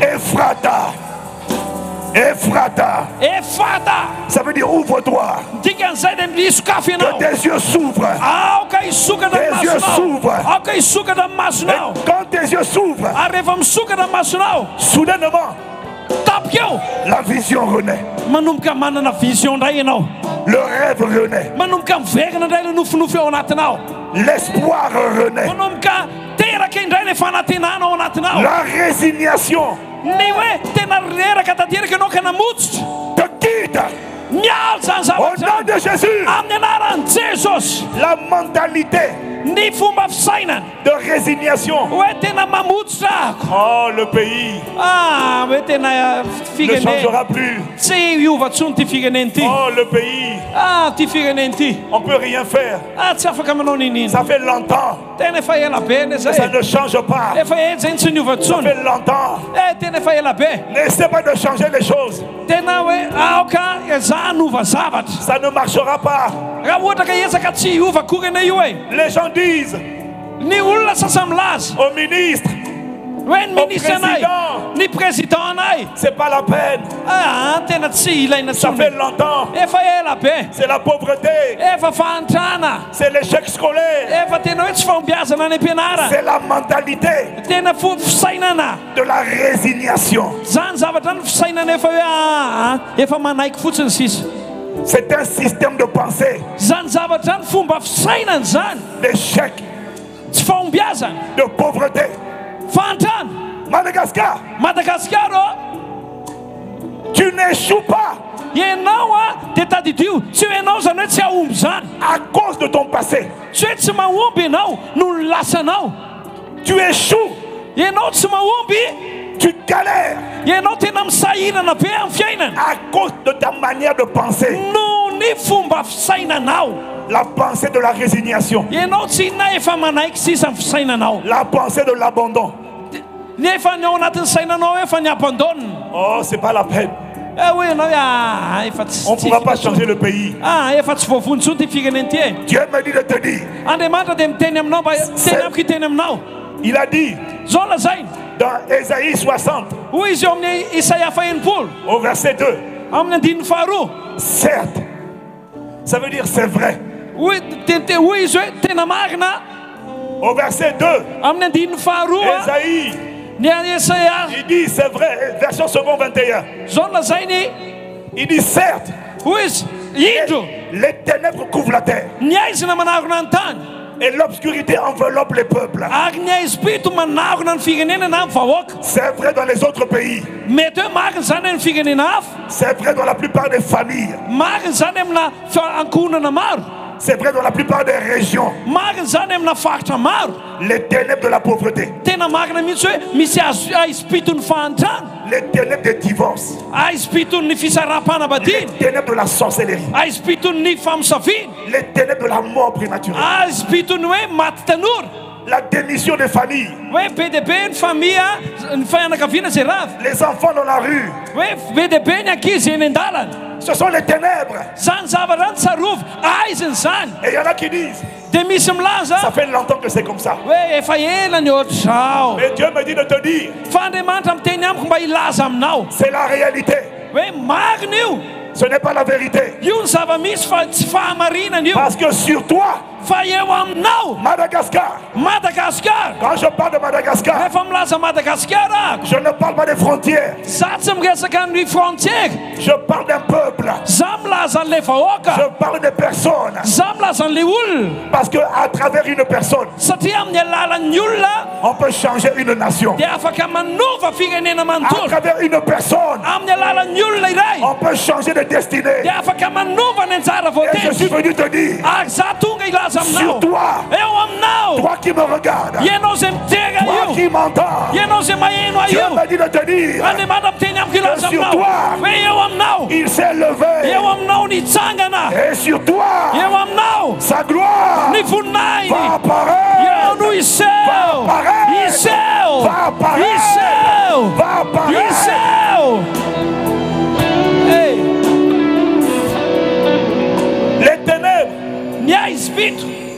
Ephrata. Ephrata. efata Ça veut dire ouvre-toi. dikan'izay de misokafy Que ianao tes yeux s'ouvrent. aoka hisokatra Tes ny yeux masonao s'ouvrent. aoka hisokatra ny masonao Et quand tes yeux s'ouvrent, ary rehefa misokatra ny masonao soudainement, tapika eo la vision renaît. Manomboka manana vision ndray ianao. Le rêve renaît. Manomboka miverina indray le nofinofo ao anatinao. L'espoir renaît. Manomboka teraka indray le fanantenana ao anatinao. La résignation. Ny hoe tena reraka tanteraka anao ka namotsotra takita Au nom de Jésus, la mentalité de résignation. Oh, le pays. Ah ne changera plus. Oh, le pays, ah on peut rien faire. ah Ça fait longtemps. Ça zay ne change pas. Ça fait longtemps. e be N'essaie pas de changer les choses. za hanova zavatra? Ça ne marchera pas. Raha ohatra ka ezaka tsy hiova kory io e. Les gens disent ny olona sasamilaza au ministre ny ministre président. ny président anay c'est pas la peine. ah tena tsy ilaina Ça ntsony fait longtemps. efa ela be C'est la pauvreté. efa fantrana C'est l'échec scolaire. efa tena hoe tsy fahombiazana any am-pianarana C'est la mentalité tena fo fisainana de la résignation. zany zavatra ny fisainana efa hoe ah, ah, efa manaiky fotsiny sisa C'est un système de pensée ny fomba fisainana zany d'échec, tsy fahombiazana de pauvreté. Fantrana Madagascar, madagasikara tu n'échoues pas. Ianao a de tadidio tsy ianao zany hoe tsy ahomby zany à cause de ton passé. tsy hoe tsy mahomby ianao no ny lasanao Tu échoues, ianao tsy mahomby tu galères. Ianao tena misahinana be amin'ny fiainana à cause de ta manière de penser. no ny fomba fisainanao La pensée de la résignation, la pensée de l'abandon. Oh, c'est pas la peine. e hoe ah On ne pourra pas changer le pays. ah Dieu me dit de te dire, aminao il a dit dans Ésaïe 60, hoy izy eo amin'ny isaia fahenipolo au verset 2, amin'ny andininy faharoa certes, ça veut dire c'est vrai. Au verset 2, amin'ny andininy faharoa Ésaïe, ny isaia il dit c'est vrai, version second 21. zao lazainy Il dit certes, les ténèbres couvrent la terre. Et l'obscurité enveloppe les peuples. C'est vrai dans les autres pays. C'est vrai dans la plupart des familles. C'est vrai dans la plupart des régions. Les ténèbres de la pauvreté, les ténèbres des divorces, les ténèbres de la sorcellerie, les ténèbres de la mort prématurée, la démission des familles, rava les enfants dans la rue. Ce sont les ténèbres. zany Et il y en a qui disent, milaza ça fait longtemps que c'est comme ça. Mais Dieu me dit de te dire, aminao c'est la réalité. Ce n'est pas la vérité. Parce que sur toi, Madagascar, madagasikara quand je parle de Madagascar, ako je ne parle pas des frontières. Je parle d'un peuple. Je parle des personnes. Parce qu'à travers une personne, on peut changer une nation. À travers une personne, on peut changer de destinée. Et je suis venu te dire, ary za tonga ilaza sur aminao toi, eo aminao toi qui me regardes, ianao zay mitega toi io qui m'entends, ianao zay maheno Dieu io m'a dit de te dire, andriamanitra miteny amiko ilaza sur aminao toi. hoe eo aminao il s'est levé. eo aminao ny tsangana. Et sur toi, eo aminao sa gloire ny voninainy va apparaître. eo no iseho apparaître. iseho Va apparaître. iseho Va apparaître. iseho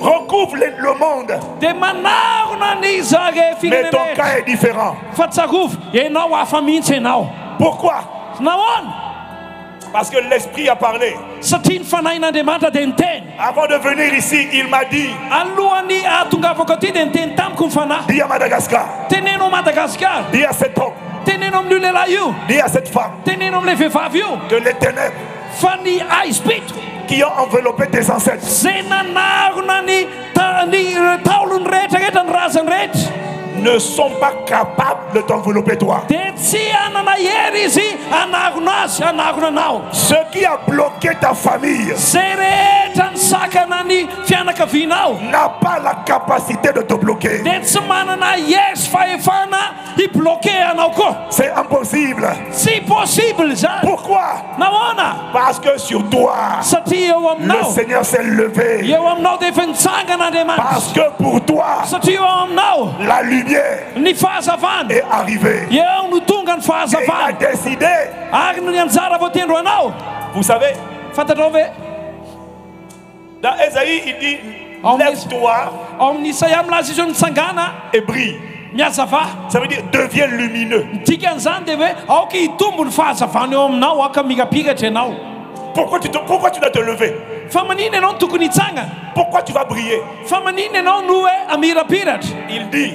Recouvrent le monde. Mais ton cas est différent. Pourquoi? Parce que l'Esprit a parlé. Avant de venir ici, il m'a dit, dis à Madagascar, dis à cet homme, dis à cette femme, que les ténèbres qui ont enveloppé tes ancêtres. Zay nanarona ny ny taolony rehetrarehetra ny razany rehetra. Ne sont pas capables de t'envelopper toi. Ce qui a bloqué ta famille n'a pas la capacité de te bloquer. C'est impossible. possible Pourquoi Parce que sur toi, le Seigneur s'est levé. Parce que pour toi, la lumière ny fahazavana est arrivée. eo no tonga ny Et il a fahazavana décidé. ary no ny anjara voatendro anao Vous savez, fantatrao ve dans Esaïe, il dit Lève-toi. Ao amin'ny isaia milaza izy eo nitsangana et brille. miazava Ça veut dire deviens lumineux. dikan'izany dia hoe aoka hitombo ny fahazavana eo aminao aoka mikapikatra ianao Pourquoi tu, te- pourquoi tu dois te lever? Fa manina ianao no tokony hitsangana Pourquoi tu vas briller? Fa manina ianao no hoe amirapiratra Il dit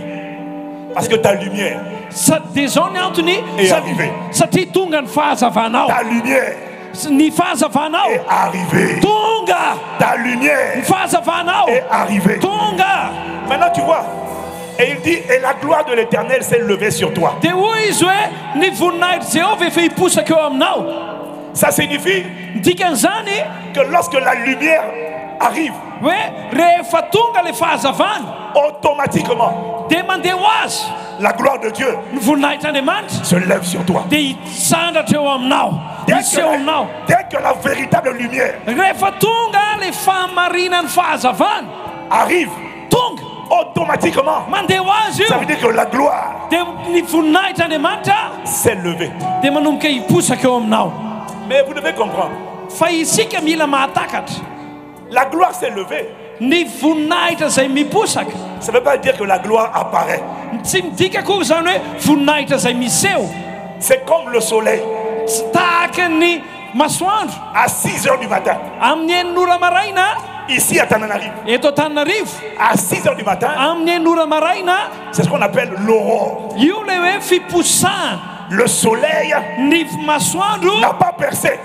Parce que ta lumière, sa dia zao ny antony Et sa- arrivé. satria tonga ny fahazavanao ta lumière fahazavanao est arrivée. Ta lumière est arrivée. Maintenant tu vois. Et il dit Et la gloire de l'éternel s'est levée sur toi. Ça signifie que lorsque la lumière arrive, automatiquement, la gloire de Dieu se lève sur toi. Dès que, la, aminao dès que la véritable lumière arrive, automatiquement, ça veut dire que la gloire s'est levée. aminao Mais vous devez comprendre, la gloire s'est levée. Ny voninahitra zay miposaka Ça. Ne veut pas dire que la gloire apparaît. tsy midika koa zany hoe voninahitra zay miseho C'est comme le soleil. Ny masoandro à 6 heures du matin. amin'ny eninora maraina Ici à Tananarive, eto antananarivo à 6 heures du matin, amin'ny eninora maraina c'est ce qu'on appelle l'aurore. io le hoe fiposahana Le soleil ny masoandro n'a pas percé,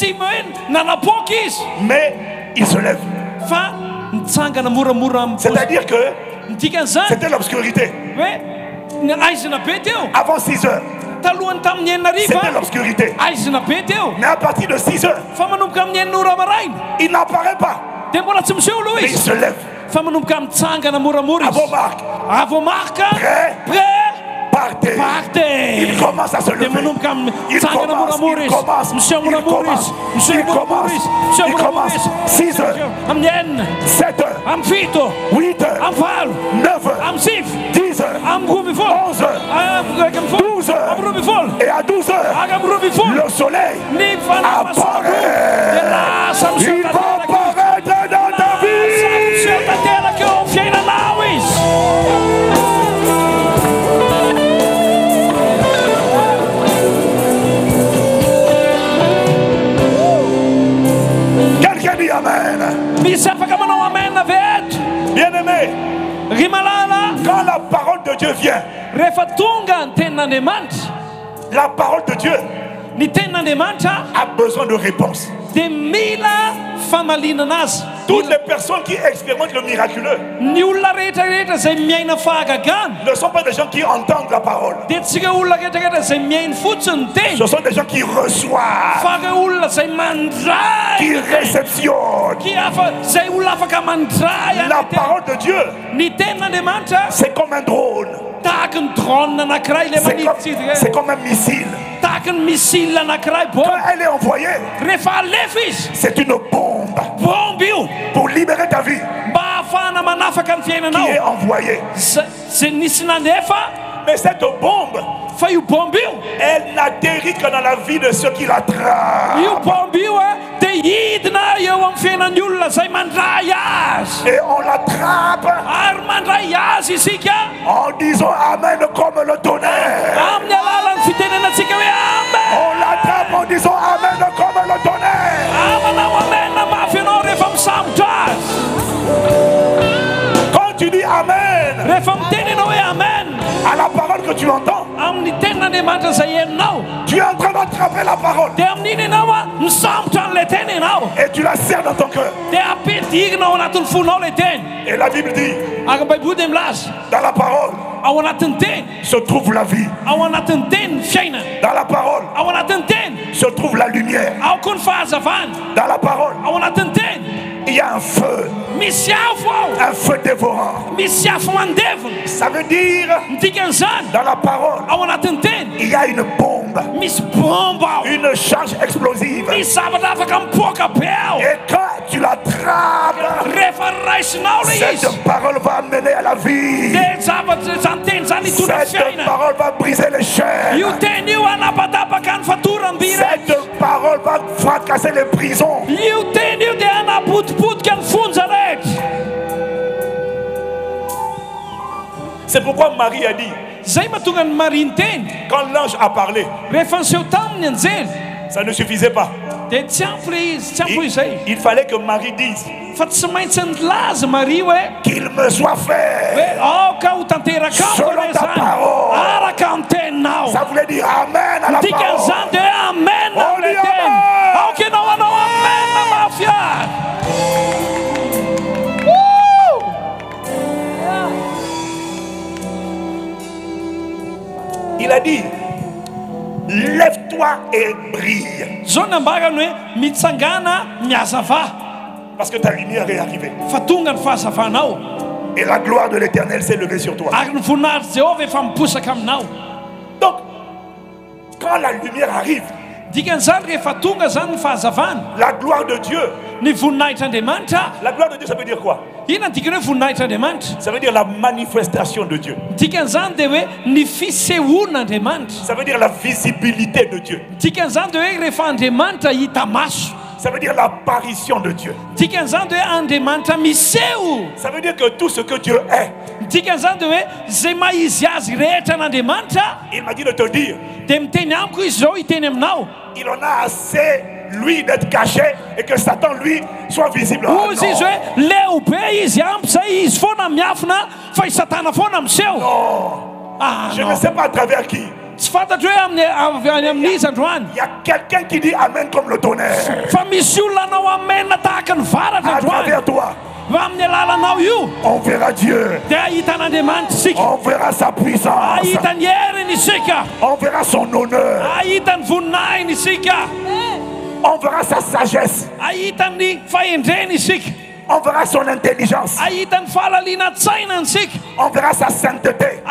hoe nanapoka izy mais il se lève. C'est-à-dire que c'était l'obscurité. Avant 6 heures, c'était l'obscurité. Mais à partir de 6 heures, il n'apparaît pas, mais il se lève. manomboka mitsangana moramora À vos marques, marka Prêt. Partez. parte. Il commence à se lever. Il commence, il commence, il commence, il commence, il commence. izy Six heures. amin'ny enina 7 heures, amin'ny fito. 8 heures, amin'ny valo 9 heures, amin'ny sivy 10 heures, amin'ny roa ambin'ny folo 11 heures, Am- am- folo. 12 heures. amin'ny roa ambin'ny folo et à 12 heures, le soleil apparaît. Il va apparaître dans ta vie. Amen. Bien-aimé, quand la parole de Dieu vient, la parole de Dieu a besoin de réponse. Mila Toutes les personnes qui expérimentent le miraculeux ne sont pas des gens qui entendent la parole. Ce sont des gens qui reçoivent, qui réceptionnent. La parole de Dieu, c'est comme un drone. C'est comme, comme un missile. Quand elle est envoyée, c'est une bombe. Pour libérer ta vie. Qui est envoyée. Mais cette bombe, fa io bombe io elle n'atterrit que dans la vie de ceux qui l'attrapent. io bombe io a dia hidina eo amin'ny fiainan'ny olona zay mandray azy Et on l'attrape. Ary mandray azy isika en disant Amen comme le tonnerre. amin'ny alalan'ny fitenenantsika hoe ame On l'attrape en disant Amen comme le tonnerre. amanao amena mafy ianao rehefa misamotra azy Quand tu dis Amen rehefa miteny ianao hoe amen. à la que tu entends, tu es en train d'attraper la parole. Et tu la serres dans ton cœur. Et la Bible dit dans la parole se trouve la vie. Dans la parole se trouve la lumière. Dans la parole, il y a un feu, un feu dévorant. Ça veut dire, dans la parole, il y a une bombe, une charge explosive. Et quand tu l'attrapes, le izy cette parole va amener à la vie. Cette parole va briser les chaînes. Cette parole va fracasser les prisons. C'est pourquoi Marie a dit, quand l'ange a parlé, ça ne suffisait pas. Il, il fallait que Marie dise qu'il me soit fait. Selon ta parole. ny teninao Ça voulait dire Amen à la parole. amen Il a dit Lève-toi et brille. Parce que ta lumière est arrivée. Et la gloire de l'éternel s'est levée sur toi. aminao Donc, quand la lumière arrive, la gloire de Dieu, la gloire de Dieu, ça veut dire quoi? Ça veut dire la manifestation de Dieu. Ça veut dire la visibilité de Dieu. Ça veut dire l'apparition de Dieu. Ça veut dire que tout ce que Dieu est, il m'a dit de te dire, il en a assez, lui, d'être caché et que Satan, lui, soit visible. Ah, non. Ah, Je non. ne sais pas à travers qui. tsy fantatra hoe amin'ny avy any amin'ny izy androany. Y a quelqu'un qui dit amen comme le tonnerre. Fa misy olona anao amena tahaka ny varatra androany. toi. Va amin'ny alalanao io. On verra dieu. Dia ahitan'andriamanitra isika. On verra sa puissance. Ahita ny heriny isika. On verra son honneur. Ahita ny voninahiny isika. On verra sa sagesse. Ahita ny fahendreny isika. On verra son intelligence. On verra sa sainteté.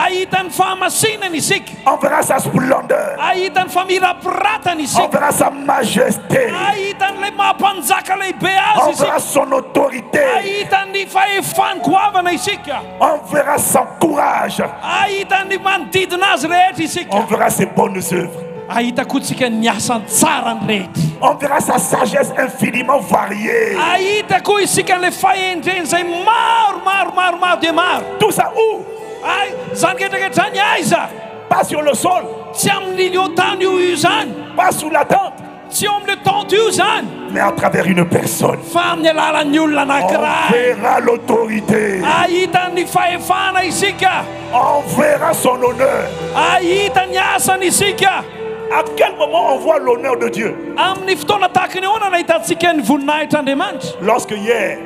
On verra sa splendeur. On verra sa majesté. On verra son autorité. isika On verra son courage. rehetra On verra ses bonnes œuvres. Ahita koa tsika ny asany rehetra On verra sa sagesse infiniment variée. ahita koa isika n'lay fahendreny zay maro maro maro Tout ça où? Ay zany ketraketra ny aiza Pas sur le sol, tsy amin'ny io tany io io pas sous la tente, tsy eo amin'le tente io mais à travers une personne. fa amin'ny alalan'ny olona On anankiray verra l'autorité. ahita ny fahefana isika On verra son honneur. À quel moment on voit l'honneur de Dieu? Lorsque hier,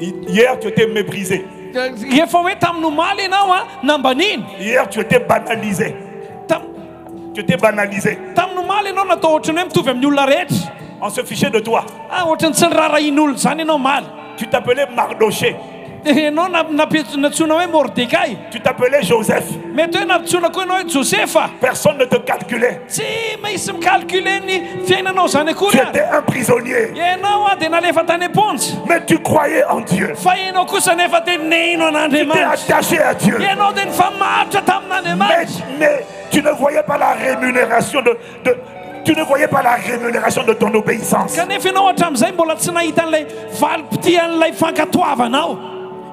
hier tu étais méprisé. Hier tu étais banalisé. Tu étais banalisé. On se fichait de toi. Tu t'appelais Mardoché. Mordekay Tu t'appelais Joseph. josefa Personne ne te calculait. Tu étais un prisonnier. Mais tu croyais en Dieu. Tu an'andriamanitra attaché à Dieu. Mais, mais tu ne voyais pas la rémunération de, de- tu ne voyais pas la rémunération de ton obéissance.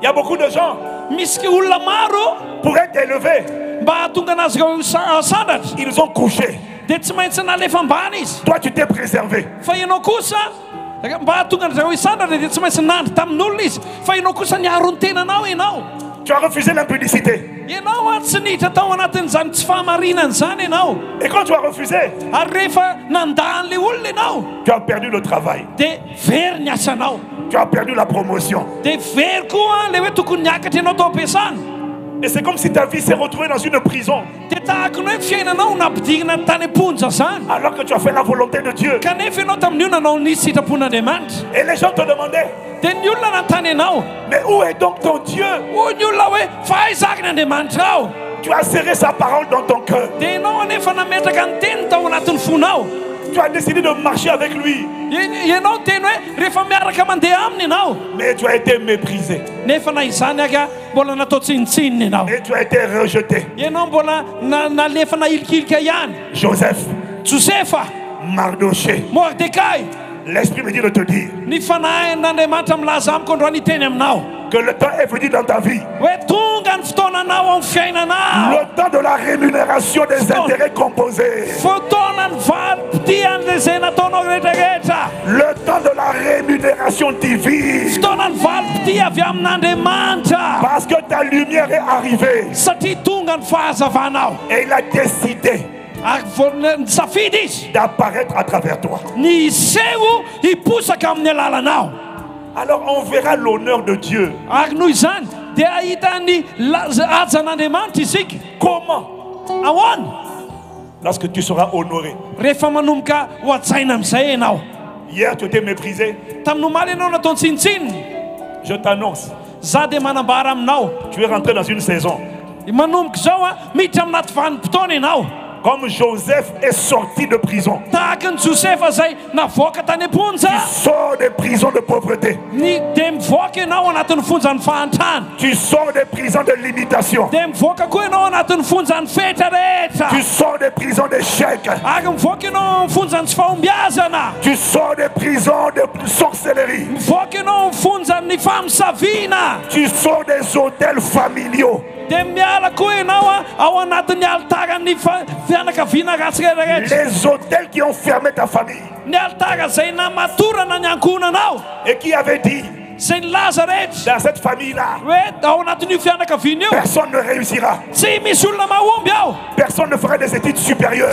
Il y a beaucoup de gens. Misy olona maro pour être mba hahatonga anazy sandratra Ils ont couché. dia tsy maintsy nalefa ambany izy Toi, tu t'es préservé. fa ianao kosa mba hahatonga aazao sandratra dia tsy maintsy nandry tamin'olona izy fa ianao kosa niaro ny tenanao ianao Tu as refusé l'impudicité. ianao a tsy niditra tao anatin'izany tsy fahamarinany zany ianao Et quand tu as refusé, ary rehefa nandahan'le olona ianao tu as perdu le travail. dia very ny asanao Tu as perdu la promotion. dia very koa le hoe tokony niakatra ianao tao am-piasana Et c'est comme si ta vie s'est retrouvée dans une prison. Alors que tu as fait la volonté de Dieu. Et les gens te demandaient, mais où est donc ton Dieu? Ao Tu as serré sa parole dans ton cœur. Tu as décidé de marcher avec lui. Mais tu as été méprisé. Et tu as été rejeté. Joseph, josefa. Mardoché, mordekay l'Esprit me dit de te dire que le temps est venu dans ta vie. Le temps de la rémunération des intérêts composés. Le temps de la rémunération divine. Parce que ta lumière est arrivée. Et il a décidé d'apparaître à travers toi. Alors on verra l'honneur de Dieu. Comment? Lorsque tu seras honoré. Hier tu étais méprisé. Je t'annonce, tu es rentré dans une saison. Comme Joseph est sorti de prison. amponja Sors des prisons de pauvreté. Tu sors des prisons de limitation. Tu sors des prisons d'échec. Tu sors des prisons de sorcellerie. Tu sors des hôtels familiaux. Les hôtels qui ont fermé ta famille. Et qui avaient dit, dans cette famille-là, personne ne réussira. Personne ne fera des études supérieures.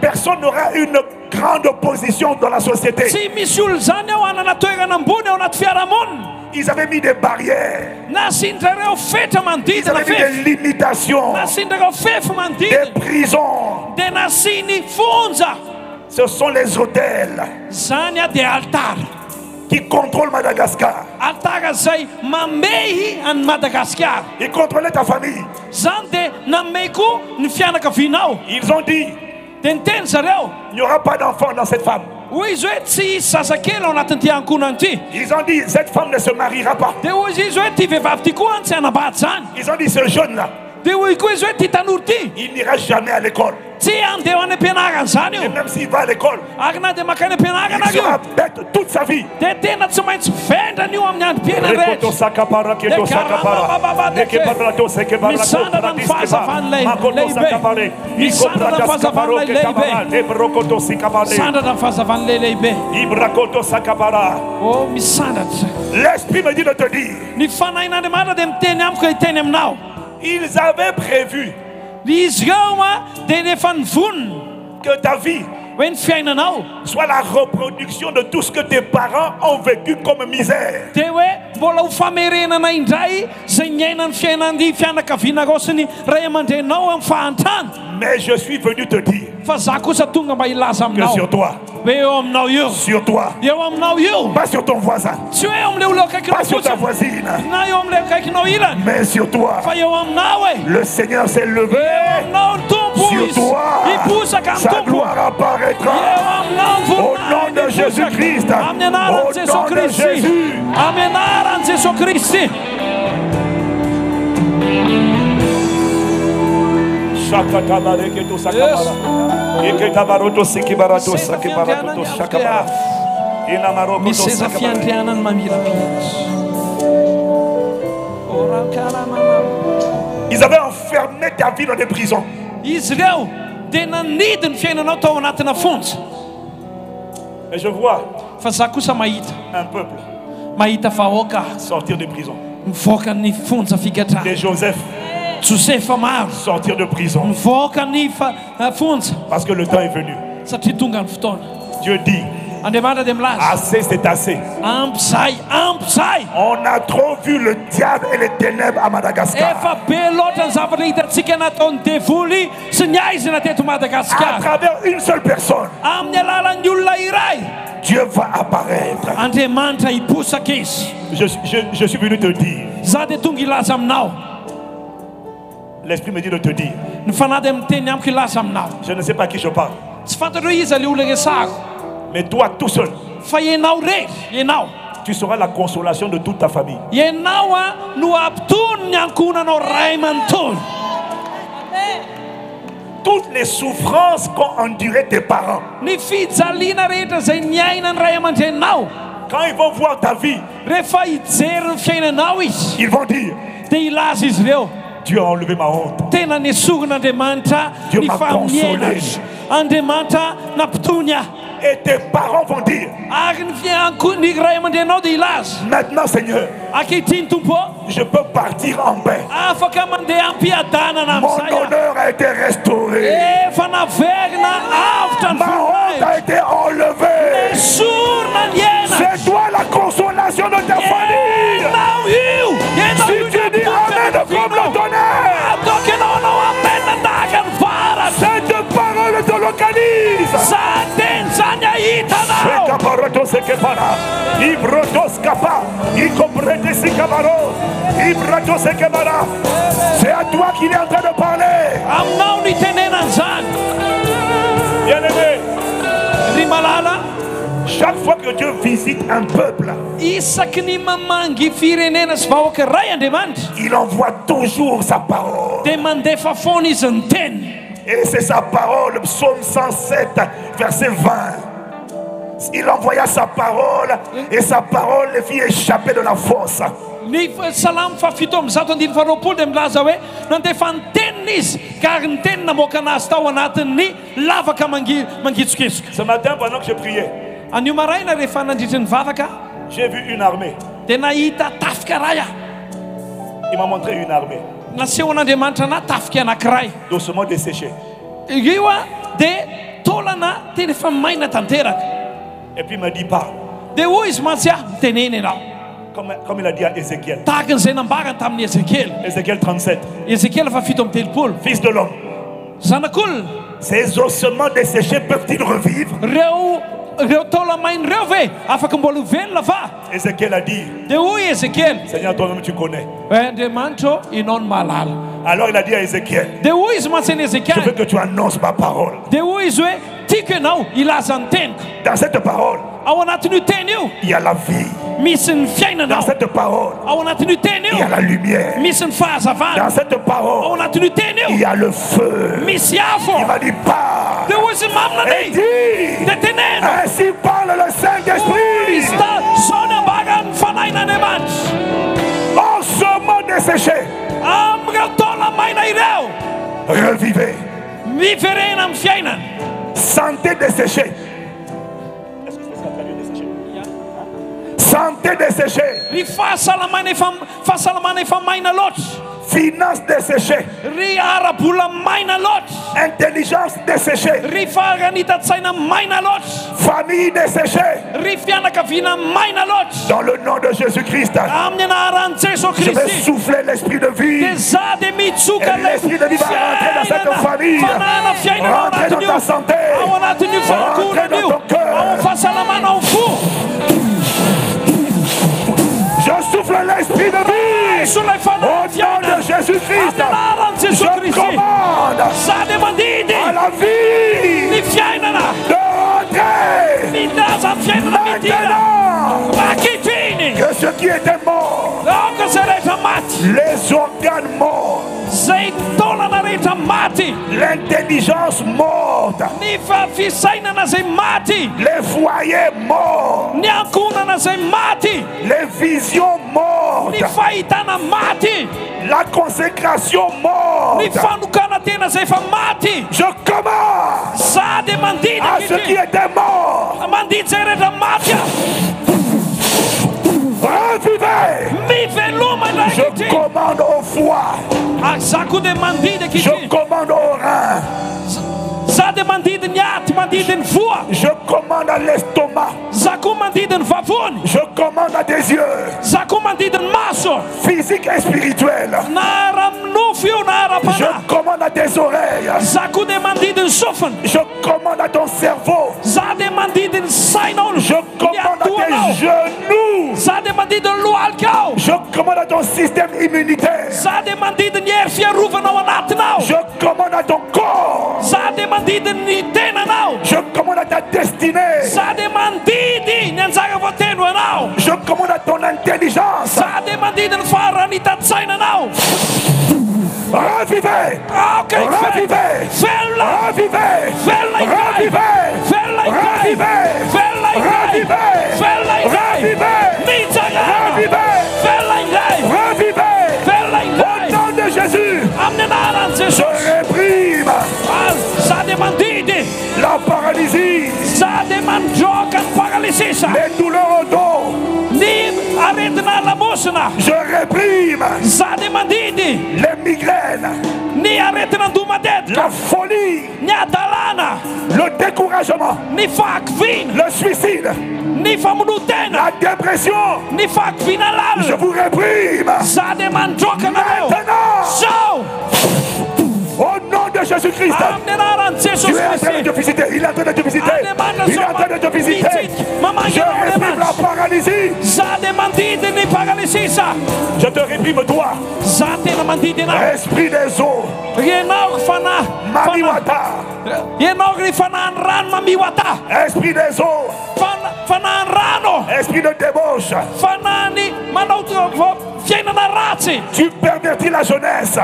Personne n'aura une grande position dans la société. Ils avaient mis des barrières. Ils avaient mis des limitations. Des prisons. Ce sont les hôtels qui contrôlent Madagascar. Ils contrôlaient ta famille. Ils ont dit, il n'y aura pas d'enfant dans cette femme. Ils ont dit, cette femme ne se mariera pas. Ils ont dit, ce jeune-là, dia hoy koa izy hoe ty tanoro ty? Il n'ira jamais à l'école. Tsy andeha ho any ampianarana zany io. même s'il va à l'école ary na dia makany ampianarana ary io. bête toute sa vie. Dia tena tsy maintsy vendrany io amin'ny androm-piainany rehetsaamisandana ny fahazavan'lay lehibe misandana ny fahazavan'lay lehibe sandana ny fahazavan'lay lehibe oh misandratra l'esprit me dit de te dire. Ny fanahin'andriamanitra dia miteny amiko hiteny aminao. Ils avaient prévu nivonina que ta soit la reproduction de tout ce que tes parents ont vécu comme misère. Mais je suis venu te dire que sur toi, sur toi, pas sur ton voisin, pas sur ta voisine, mais sur toi. Le Seigneur s'est levé. Sur toi, sa gloire apparaîtra. Au nom de Jésus-Christ. Au nom de kristy Jésus. amin'ny anaran'i jesosy kristy Shakatabareketo sakabara. Eketabaroto sikibarato Seza sakibarato fiandrianana shakabara. Inamarokoto misy seza sakabara. fiandrianany mamirapiratra orakarama Ils avaient enfermé ta vie dans des prisons. Izy ireo dia nanidy ny fiainanao tao anatina fonja Et je vois fa za kosa mahita un peuple mahita vahoaka sortir de prison. mivoaka ny fonja figadrana Des Joseph. Josefa maro sortir de prison. mivoaka ny fa- fonja Parce que le temps est venu. satria tonga ny fotoana Dieu dit, Assez, c'est assez. On a trop vu le diable et les ténèbres à Madagascar. À travers une seule personne, Dieu va apparaître. Je, je- je suis venu te dire. L'Esprit me dit de te dire. Je ne sais pas à qui je parle. Mais toi, tout seul, tu seras la consolation de toute ta famille. manontony Toutes les souffrances qu'ont enduré tes parents, quand ils vont voir ta vie, ils vont dire Dieu a enlevé ma honte. Dieu m'a consolé. Et tes parents vont dire Maintenant, Seigneur, je peux partir en paix. ampiadanana Mon honneur a été restauré. ny Ma honte a été enlevée. C'est toi la consolation de ta famille. io enao Si tu dis Amen comme le tonnerre, cette parole te localise. Ibrotos kapa. Ikobrete sikabaro. Ibrato sekebara. C'est à toi qu'il est en train de parler. Bien-aimé, chaque fois que Dieu visite un peuple, il envoie toujours sa parole. Et c'est sa parole, psaume 107, verset 20. Il envoya sa parole et sa parole les fit échapper de la fosse. ny f- salamo fafito amby zato andiny faharoapolo dia milaza hoe nandefa ny tenina izy ka ny teny namoaka anazy tao anatin'ny lavaka mangi- mangitsokisoka Ce matin, pendant que je priais, anio maraina rehefa nandritry ny vavaka j'ai vu une armée. dia nahita tafika ray aho Il m'a montré une armée, naseho an'andriamanitra ana tafika anankiray doucement desséchée. io a dia taolana teny efa maina tanteraka Et puis il m'a dit, aho miteneny ianao Comme, comme il a dit à Ézéchiel. Ézéchiel. 37. ezekely fa fito amby telopolo Fils de l'homme, ces ossements desséchés peuvent-ils revivre? Va Ézéchiel a dit, hoy ezekely Seigneur, toi-même tu connais. Alors il a dit à Ézéchiel, mantsy ny je veux que tu annonces ma parole. dia hoy Dans cette parole, il y a la vie. Dans cette parole, il y a la lumière. Dans cette parole, il y a le feu. Il m'a dit, parle. Et teneno ainsi parle le Saint-Esprit. Ossements desséchés, amika taola maina ireo revivez. Santé desséchée. Est-ce que c'est ça, traduit desséché Santé desséchée. ry fahasalamana efa fahasalamana efa maina loatra Finances desséchées. ry arabola maina loatra Intelligence desséchée. ry faranita-tsaina maina loatra Famille desséchée. ry fianakaviana maina loatra Dans le nom de Jésus-Christ, amin'ny anaran'i jesosy je vais souffler l'esprit de vie. dia za dia mitsoka Et l'esprit de vie va rentrer dans cette famille. fanana fiainana ao Rentrer dans ta santé. ao anatin'io Rentrer dans ton cœur. ao fahasalamana ao fo Je souffle l'esprit de vie. Au nom de Jésus-Christ, je commande à la vie. De rentrer. Maintenant. Que ce qui était mort, les organes morts, zay taonana rehetra maty. L'intelligence morte. Ny fahafisainana zay maty. Le foyer mort ny ankonana zay maty. Le vision mort ny fahitana maty. La consécration mort ny fanokana tena zay efa maty. Je commence za de mandidy ce qui était mort. Mandidy zay rehetra maty. Je commande au foie, mandidy je commande au rein, Je commande à l'estomac. Je commande à des yeux. Physiques et spirituels. fiona je commande à tes oreilles. Za sofiny. Je commande à ton cerveau. Za sainao. Je commande à tes genoux. Za lohalikao je commande à ton système immunitaire. Za hery fiarovanao anatinao. Je commande à ton corps. Za tenanao. Je commande à ta destinée. Za ne mandidy ny anjaka voateno anao. Je commande à ton intelligence. Za Revivez. Revivez. Revivez. Revivez. la paralysie, za dia mandroaka ny paralysisa les douleurs au dos. Je réprime za dia mandidy les migraines, ny aretina ndomatetika la folie, ny adalana. Le découragement, ny fahakiviana le suicide, ny famonotena la dépression. ny fahakiviana Je lalina vous réprime. nareo Maintenant, zao au nom de Jésus-Christ, amin'ny anaran'i tu jesosy es en train de te visiter. Il est en train de te visiter. Il est en train de te visiter. Je réprime la paralysie. Je te réprime toi, esprit des eaux, ianao fana Mariwata, ianao ry fanahany rano mamio ata esprit des eaux, esprit de débauche. Tu pervertis la jeunesse.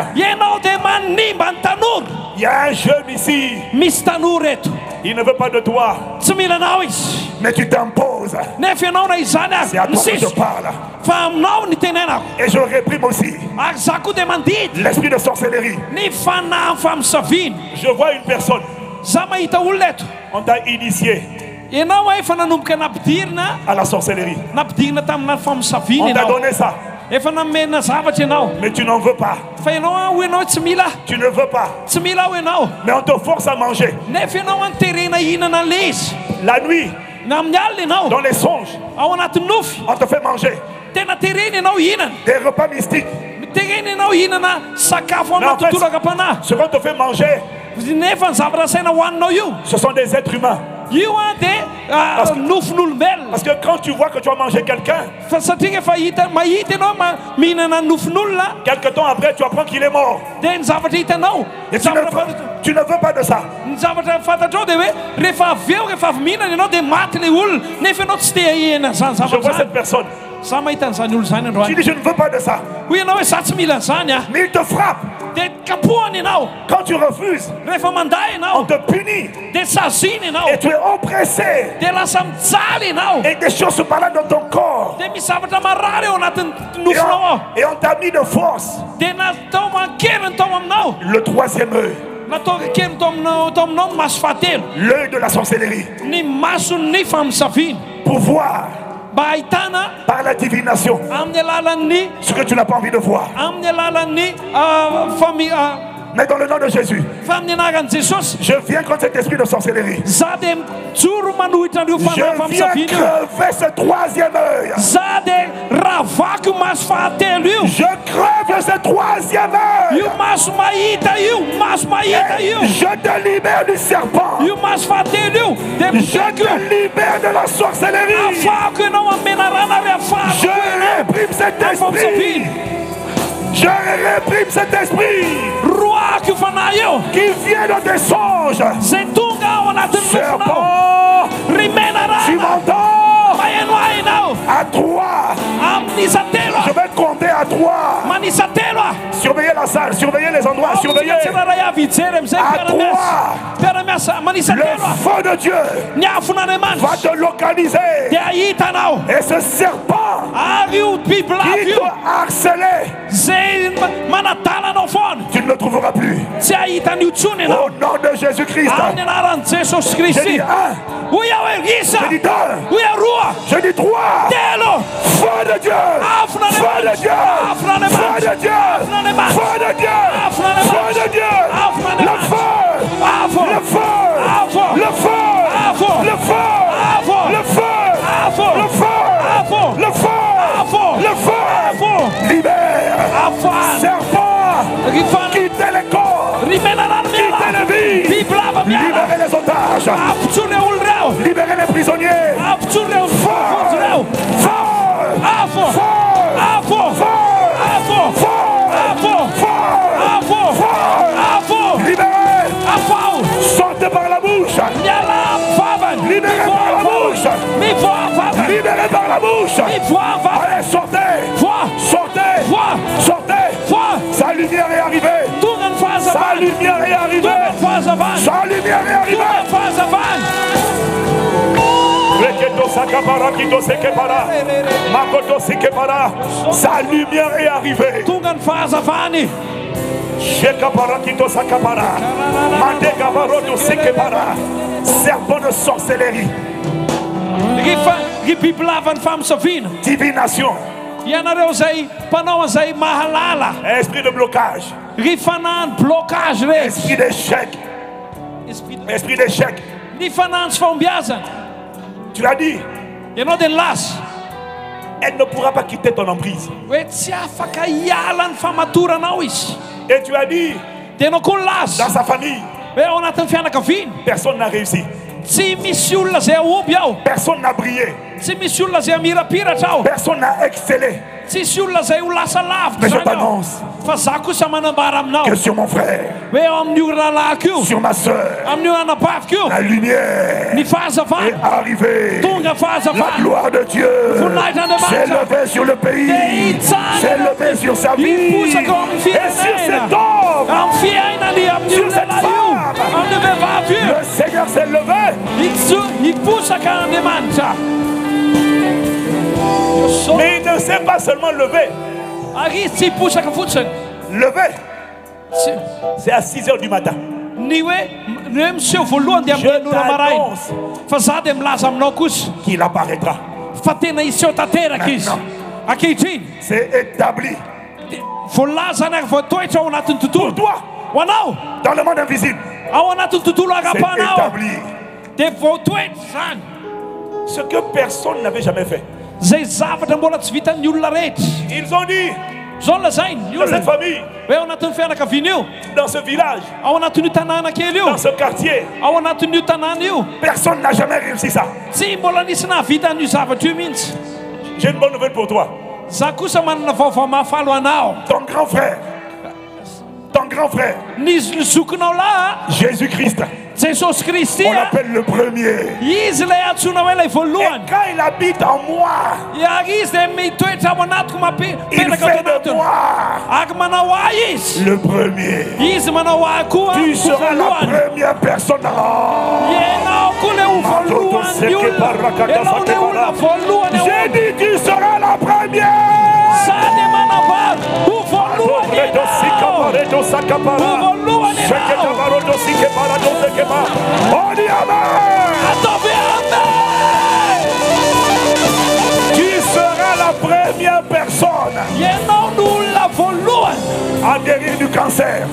Il y a un jeune ici, il ne veut pas de toi, mais tu t'imposes. C'est à toi que je parle. Et je réprime aussi. L'esprit de sorcellerie. Je vois une personne, on t'a initié. Napidirina à la sorcellerie. On t'a ianao donné ça, efa namena zavatra ianao mais tu n'en veux pas. fa ianao a ho ianao tsy mila Tu ne veux pas. tsy mila ho ianao Mais on te force à manger. nefa ianao anterena ihinana an'le izy La nuit, na amin'ny alina ianao dans les songes, ao anatin'ny nofy on te fait manger. Tena terena ianao hihinana des repas mystiques. terena ianao hihinana sakafo amin'ny tontolo ce qu'on te fait manger, nefa ny zavatra saina hoaninao io ce sont des êtres humains. Io a dia Parce que- nofon'olombelona Parce que quand tu vois que tu as mangé quelqu'un, quelque temps après, tu apprends qu'il est mort. Et tu ne, veux, fanta- tu ne veux pas de ça. Je vois cette personne. Tu dis, je ne veux pas de ça. Mais il te frappe. Ianao Quand tu refuses, on te punit. ianao Et tu es oppressé. ianao Et des choses se baladent dans ton corps. Et on, on t'a mis de force. Le troisième œil, fahatelo l'œil de la sorcellerie. Pour voir par la divination ce que tu n'as pas envie de voir. Mais dans le nom de Jésus, je viens contre cet esprit de sorcellerie. Je viens crever ce troisième œil. Je crève ce troisième œil. Et je te libère du serpent. Je te libère de la sorcellerie. Je réprime cet esprit. Je réprime cet esprit. Qui vient dans tes songes. nofonao Serpent, tu m'entends? À toi. Je vais compter à a Surveillez la salle, surveillez les endroits, surveillez. À manisa le feu de Dieu va te localiser. Et ce serpent qui manadalanao foana tu ne le trouveras plus. Au nom de Jésus-Christ. Je dis un, je dis deux, je dis trois. Feu de Dieu! Dieu, Dieu, Dieu, Dieu, Dieu, le feu, le feu, le feu, le feu, le feu, le feu, le feu, le feu, libère, serpent, quitte les corps, quitte les vies, libérez les otages, libérez les prisonniers, feu, Avô! Avô! Avô! Avô! Avô! Avô! Libéré! Avô! Sortez par la bouche! Libéré par la bouche! Libéré par la bouche! Allez, sortez! Sortez! Sortez! Sa lumière est arrivée! Sa lumière est arrivée! Sa lumière est arrivée! Sa lumière est arrivée. Serpent de sorcellerie. Divination. ianareo zay mpanao an'izay mahalala Esprit de blocage. ry fanahany blocage Esprit rehetra d'échec. Esprit d'échec. ny fanahany tsy fahombiazana Tu l'as dit. Elle ne pourra pas quitter ton emprise. Et tu as dit, dans sa famille, personne n'a réussi. Personne n'a brillé. Personne n'a excellé. Tsisy olona zay ho lasa Mais je lavitra zany ao t'annonce fa za kosa manambara aminao que sur mon frère, hoe eo amin'io rahalahyko io sur ma amin'io anabaviko io la lumière ny est arrivée. tonga La gloire de Dieu s'est levée sur le pays, s'est levée sur sa vie. et sur cet homme. amin'ny fiainany amin'io Sur cette lehilahy io femme. amin'ny vehivavy io Le Seigneur s'est levé. Hiposaka andriamanitra Mais il ne s'est pas seulement levé. Levé, c'est à 6 heures du matin. Je qu'il apparaîtra. C'est établi. Voalazany ary voatoetra ao anatin'ny pour tontolo toi ho anao dans le monde invisible. ao anatin'ny tontolo C'est agapanao établi. dia voatoetra zany Ce que personne n'avait jamais fait. zay zavatra mbola tsy vitan'ny olona rehetra. Ils ont dit zao lazainy ny olona. cette famille hoe ao anatin'ny fianakaviana io. dans ce village ao anatin'io tanàna kely io. dans ce quartier ao anatin'io tanàna io. personne n'a jamais réussi ça. Tsy mbola nisy nahavita an'io zavatra io mihitsy. J'ai une bonne nouvelle pour toi. Za kosa manana vaovao mahafalo anao. Ton grand frère ton grand frère nisy ny zokinao lahy jésus christ kristy on l'appelle le premier. lay Et quand il habite en moi, anatiko il fait de moi. Le premier. Tu seras la première personne. Ao J'ai dit tu seras la première. On dit Amen. ataovy ame Tu seras la première personne? À guérir du cancer,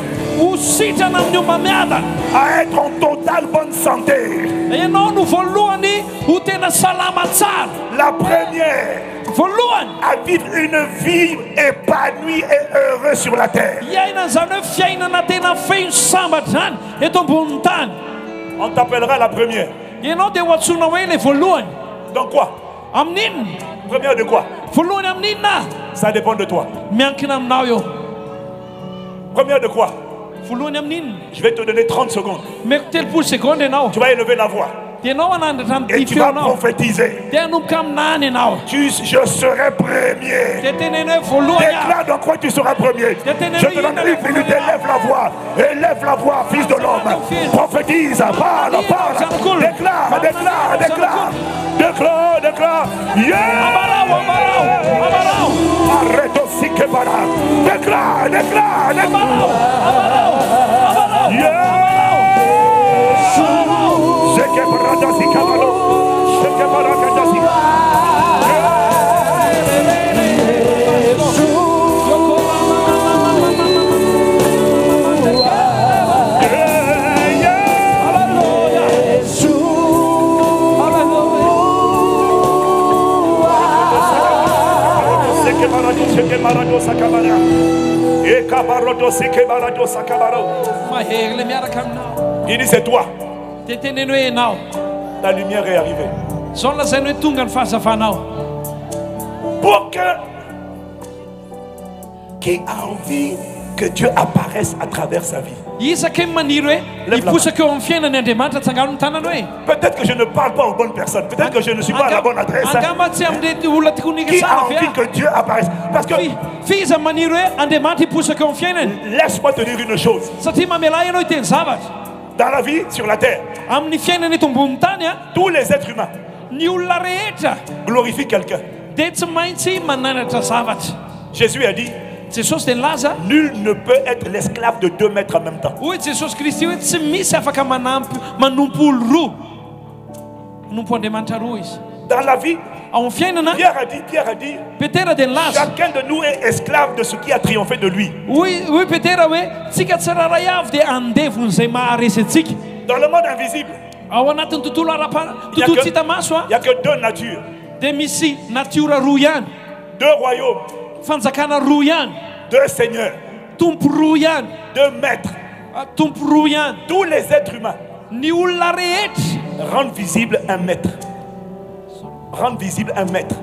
à être en totale bonne santé. La première. À vivre une vie épanouie et heureuse sur la terre. On t'appellera la première. ianao dia ho antsona hoe le voalohany Donc quoi? Amin'inona Première de quoi? Voalohany amin'inona Ça dépend de toi. miankina aminao eo Première de quoi? Voalohany amin'inona Je vais te donner 30 secondes. meko telopolo seconde ianao Tu vas élever la voix et tu vas prophétiser. Tu, je serai premier. Déclare dans quoi tu seras premier. Je te donne une minute, élève la voix. Élève la voix, fils de l'homme. Prophétise, parle, parle. Déclare, déclare, déclare. Déclare, déclare. Yeah! Arrête aussi que voilà. Déclare, déclare, déclare. Yeah! Sheke paradasi kabalo. Sheke paradasi. Yeah, yeah. Seke barado, seke barado, sakabara. E kabarodo, seke barado, sakabaro. mahery le miaraka aminao Il dit c'est toi. Ta lumière est arrivée. Pour que qui a envie que Dieu apparaisse à travers sa vie. la Peut-être que je ne parle pas aux bonnes personnes. Peut-être que je ne suis pas à la bonne adresse. Qui a envie que Dieu apparaisse? Parce que laisse-moi te dire une chose. Dans la vie, sur la terre, amin'ny fiainana eto amboniny tany a tous les êtres humains. Ny olona rehetra glorifient quelqu'un. dia tsy maintsy mananatra zavatra Jésus a dit jesosy dia nilaza Nul ne peut être l'esclave de deux maîtres en même temps. hoy jesosy kristy hoe tsy misy afaka manampy manompo olo roa manompo andriamanitra roa izy Dans la vie, Pierre a dit, Pierre a dit, chacun de nous est esclave de ce qui a triomphé de lui. maharesy antsika Dans le monde invisible, il y a que deux natures, deux royaumes, deux seigneurs, deux maîtres. Ah, Tous les êtres humains rehetra rendent visible un maître. Rendent visible un maître.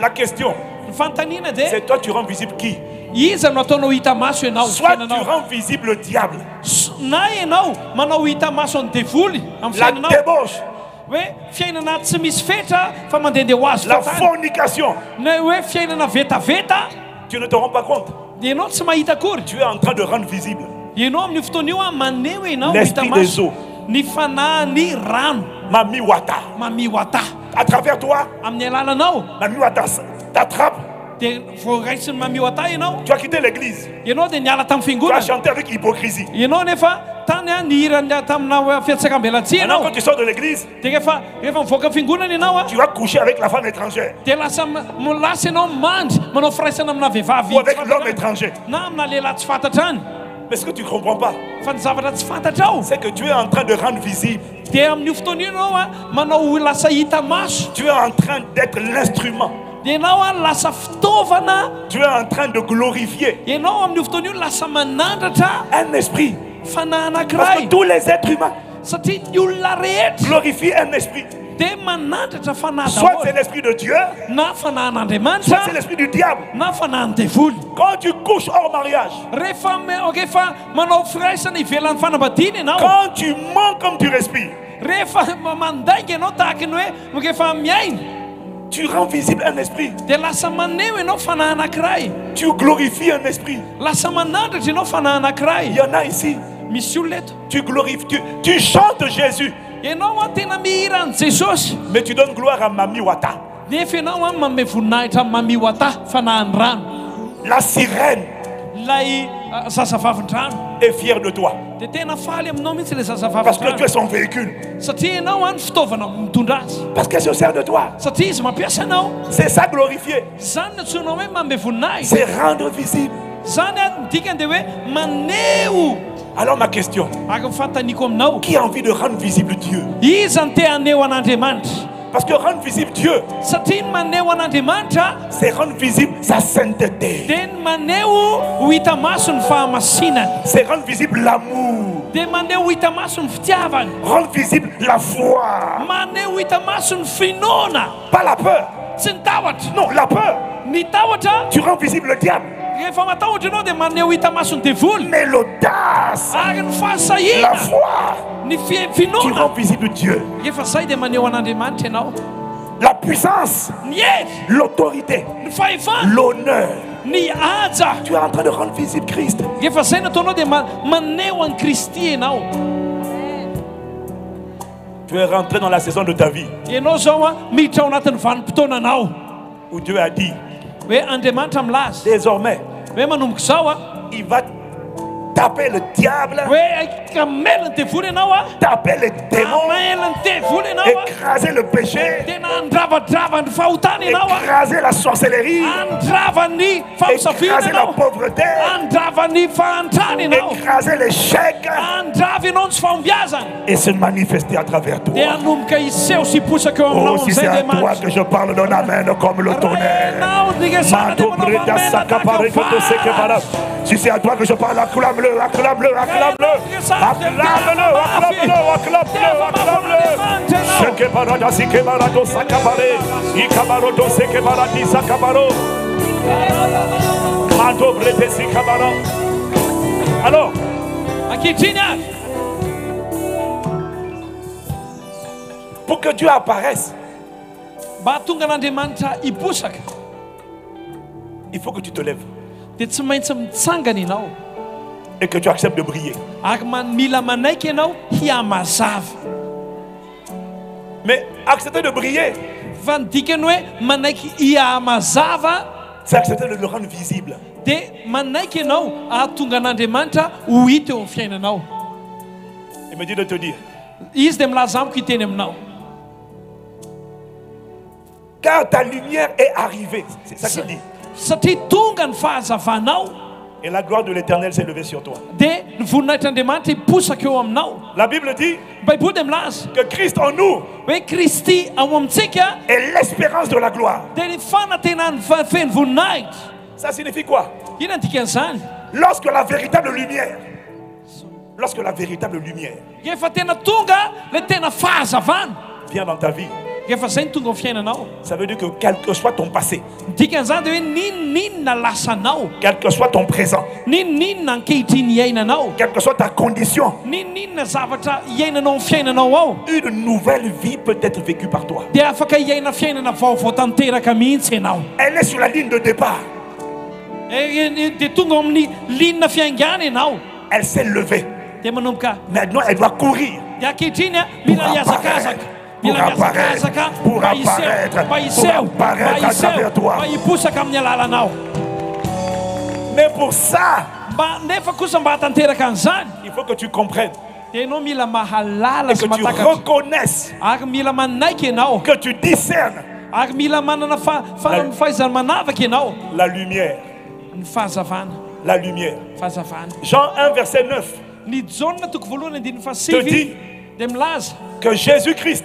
La question, ny c'est toi, tu rends visible qui? Iza no ataonao hita maso ianao Soit tu rends visible le diable, na ianao manao hita maso any devoly amin'ny fiainanao débauche, hoe fiainana tsy misy fetra fa mandehandeha ho azo la fornication. na hoe fiainana vetaveta. Tu ne te rends pas compte. ianao tsy mahita kory Tu es en train de rendre visible. Ianao amin'ny fotoana io a maneho ianao hita l'esprit des maso eaux. ny fanahy rano Mami Wata. mamiwata À travers toi, amin'ny alalanao Mami Wata t'attrape. dia voaraisiny mamiwata ianao Tu as quitté l'église. ianao dia niala tamin'ny Tu as fiangonana chanté avec hypocrisie. ianao nefa tany a nihirany tamina fiatsaka ambelatsia Maintenant, ianao quand tu sors de l'église, dia rehefa rehefa mivoaka fiangonana ianao a tu vas coucher avec la femme étrangère dia lasa ma- mo- lasa ianao mandry manao firaisana amina vehivavy ou avec l'homme étranger. na amina lehilahy tsy fantatra any Mais ce que tu ne comprends pas, c'est que tu es en train de rendre visible. maso Tu es en train d'être l'instrument. fitaovana Tu es en train de glorifier un esprit. Parce que tous les êtres humains glorifient un esprit. Soit c'est l'esprit de Dieu, soit c'est l'esprit du diable. Quand tu couches hors mariage, quand tu mens comme tu respires, tu rends visible un esprit. Tu glorifies un esprit. Il y en a ici. glorifies, tu, tu chantes Jésus, ianao a tena mihirany jesosy mais tu donnes gloire à Mami Wata. nefa ianao a mame voninahitra mamio ata fanahin'ny rano La sirène lay zazavavindrano est fière de toi. dia tena faly aminao mihitsy le Parce que tu es son véhicule. satria ianao a ny fitaovana mitondra azy Parce qu'elle se sert de toi. satria izy mampiasa anao C'est ça glorifier. zany natsoinao hoe mame voninahitra C'est rendre visible. zany a midikany dia hoe maneho Alors ma question, qui a envie de rendre visible Dieu? Parce que rendre visible Dieu, an'andriamanitra c'est rendre visible sa sainteté. C'est rendre visible l'amour. Rendre visible la foi. Pas la peur. Non, la peur. tahotra Tu rends visible le diable. Rehefa maneho ny devoly Mais l'audace, ary ny la foi, ny tu rends visible Dieu. rehefa zay dia maneho an'andriamanitra ianao La puissance, ny hery l'autorité, ny fahefana l'honneur. ny aja Tu es en train de rendre visible Christ. rehefa zay nataonao dia ma- maneho an'i kristy ianao Tu es rentré dans la saison de ta vie ianao zao a miditra ao anatin'ny vanim-potoananao où Dieu a dit, hoe andriamanitra milaza. Désormais hoe manomboka zao a? il va taper le diable, taper les démons, écraser le péché, écraser la sorcellerie, écraser la pauvreté, écraser l'échec. Et se manifester à travers toi. Oh, si c'est à toi que je parle, donne amen comme le tonnerre. Si c'est à toi que je parle, acclame-le, acclame-le, acclame-le. Acclame-le, acclame-le, acclame-le, acclame-le. Seke barada sike barado sakapare. Ikabarodo seke baradi sakabaro. Alors, pour que Dieu apparaisse, il faut que tu te lèves et que tu acceptes de briller. Mais accepter de briller, c'est accepter de le rendre visible. Il me dit de te dire, car ta lumière est arrivée. C'est ça qu'il dit. Et la gloire de l'éternel s'est levée sur toi. La Bible dit que Christ en nous est l'espérance de la gloire. Ça signifie quoi? Lorsque la véritable lumière, lorsque la véritable lumière vient dans ta vie, ça veut dire que quel que soit ton passé, quel que soit ton présent, quelle que soit ta condition, zavatra une nouvelle vie peut être vécue par toi. afaka Elle est sur la ligne de départ. Elle s'est levée. Maintenant, elle doit courir. Pour apparaître, pour apparaître, pour à travers toi. Mais pour ça, il faut que tu comprennes. Et que tu reconnaisses, que tu discernes. La lumière. La lumière. Jean 1, verset 9 ny jauna toko voalohany andiny te dit que Jésus-Christ,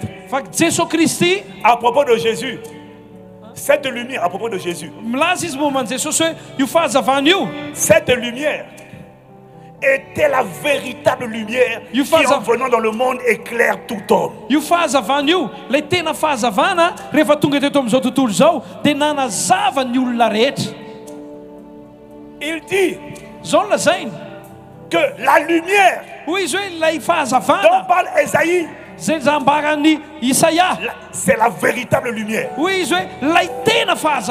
à propos de Jésus, cette lumière, à propos de Jésus, cette lumière était la véritable lumière qui, en venant dans le monde, éclaire tout homme. io fahazavana io lay tena fahazavana rehefa tonga teto amin'izao tontolo izao dia nanazava ny olona rehetra Il dit zao lazainy que la lumière dont fahazavana parle Esaïe, c'est la véritable lumière.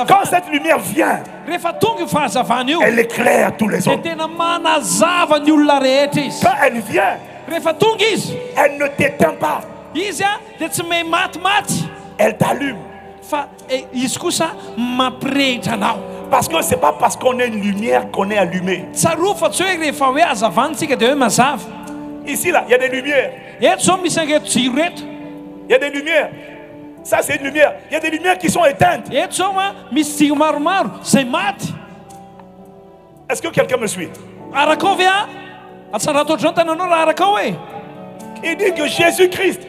Quand cette lumière vient, elle éclaire tous les izy Quand elle vient, elle ne t'éteint pas, a elle t'allume. anao Parce que c'est pas parce qu'on est une lumière qu'on est allumé. Ici, là, il y a des lumières. Il y a des lumières. Ça, c'est une lumière. Il y a des lumières qui sont éteintes. Est-ce que quelqu'un me suit? Il dit que Jésus-Christ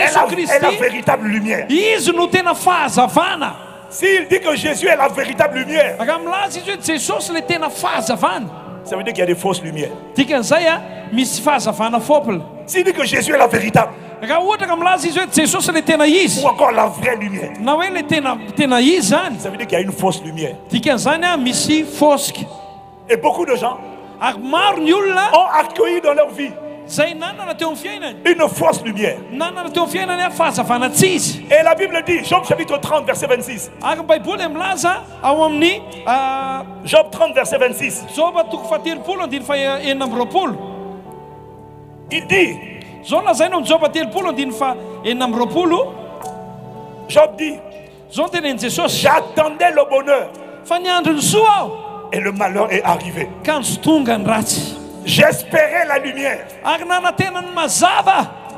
est la, est la véritable lumière. S'il dit que Jésus est la véritable lumière, ça veut dire qu'il y a des fausses lumières. S'il dit que Jésus est la véritable, ou encore la vraie lumière, zany ça veut dire qu'il y a une fausse lumière. Et beaucoup de gens olona ont accueilli dans leur vie une fausse lumière. Et la Bible dit, Job chapitre 30, verset 26. ary ny baiboly milaza ao amin'ny ah, Job 30, verset 26. zoba toko fahatelopolo andiny fa enina amby roapolo Il dit, Job dit, tenen'i jesosy j'attendais le bonheur aho et le malheur est arrivé. J'espérais la lumière.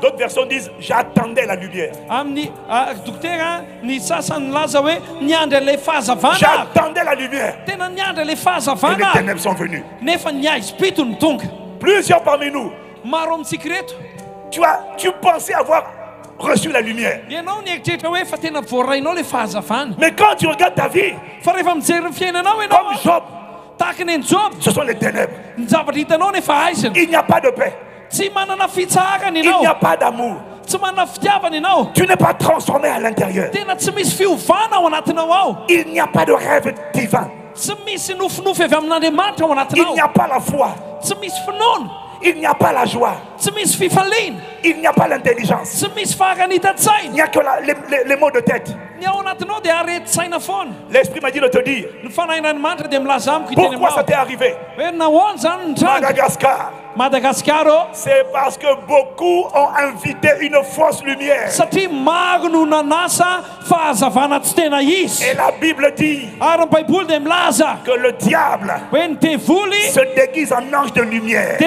D'autres versions disent, j'attendais la lumière. fahazavana J'attendais la lumière. Et les ténèbres sont venues. Plusieurs parmi nous, tu, as, tu pensais avoir reçu la lumière. Mais quand tu regardes ta vie, comme Job, tahaka ny ce sont les ténèbres. ny zavatra hitanao nefa aizina Il n'y a pas de paix. tsy manana fitsarana Il n'y a pas d'amour. tsy manana fitiavana ianao Tu n'es pas transformé à l'intérieur. tena tsy misy fiovana ao anatinao ao Il n'y a pas de rêve divin. tsy misy nofinofy avy amin'andriamanitra ao Il n'y a pas la foi. tsy misy finoana Il n'y a pas la joie. Il n'y a pas l'intelligence. Il n'y a que la- les, les- les mots de tête. L'Esprit m'a dit de te dire pourquoi ça t'est arrivé? Madagascar, madagasikara ô c'est parce que beaucoup ont invité une fausse lumière. Et la Bible dit milaza que le diable se déguise en ange de lumière.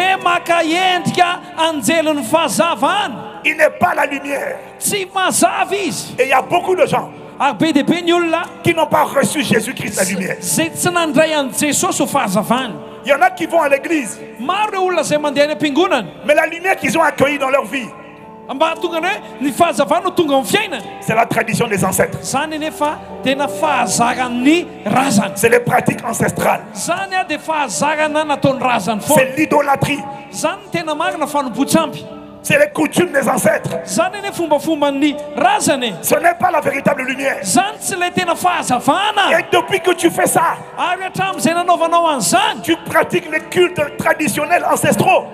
Il n'est pas la lumière. Et il y a beaucoup de gens qui n'ont pas reçu Jésus-Christ la lumière. Il y en a qui vont à l'église, mais la lumière qu'ils ont accueillie dans leur vie, c'est la tradition des ancêtres. C'est les pratiques ancestrales. C'est l'idolâtrie. C'est les coutumes des ancêtres. Ce n'est pas la véritable lumière. Et depuis que tu fais ça, tu pratiques les cultes traditionnels ancestraux.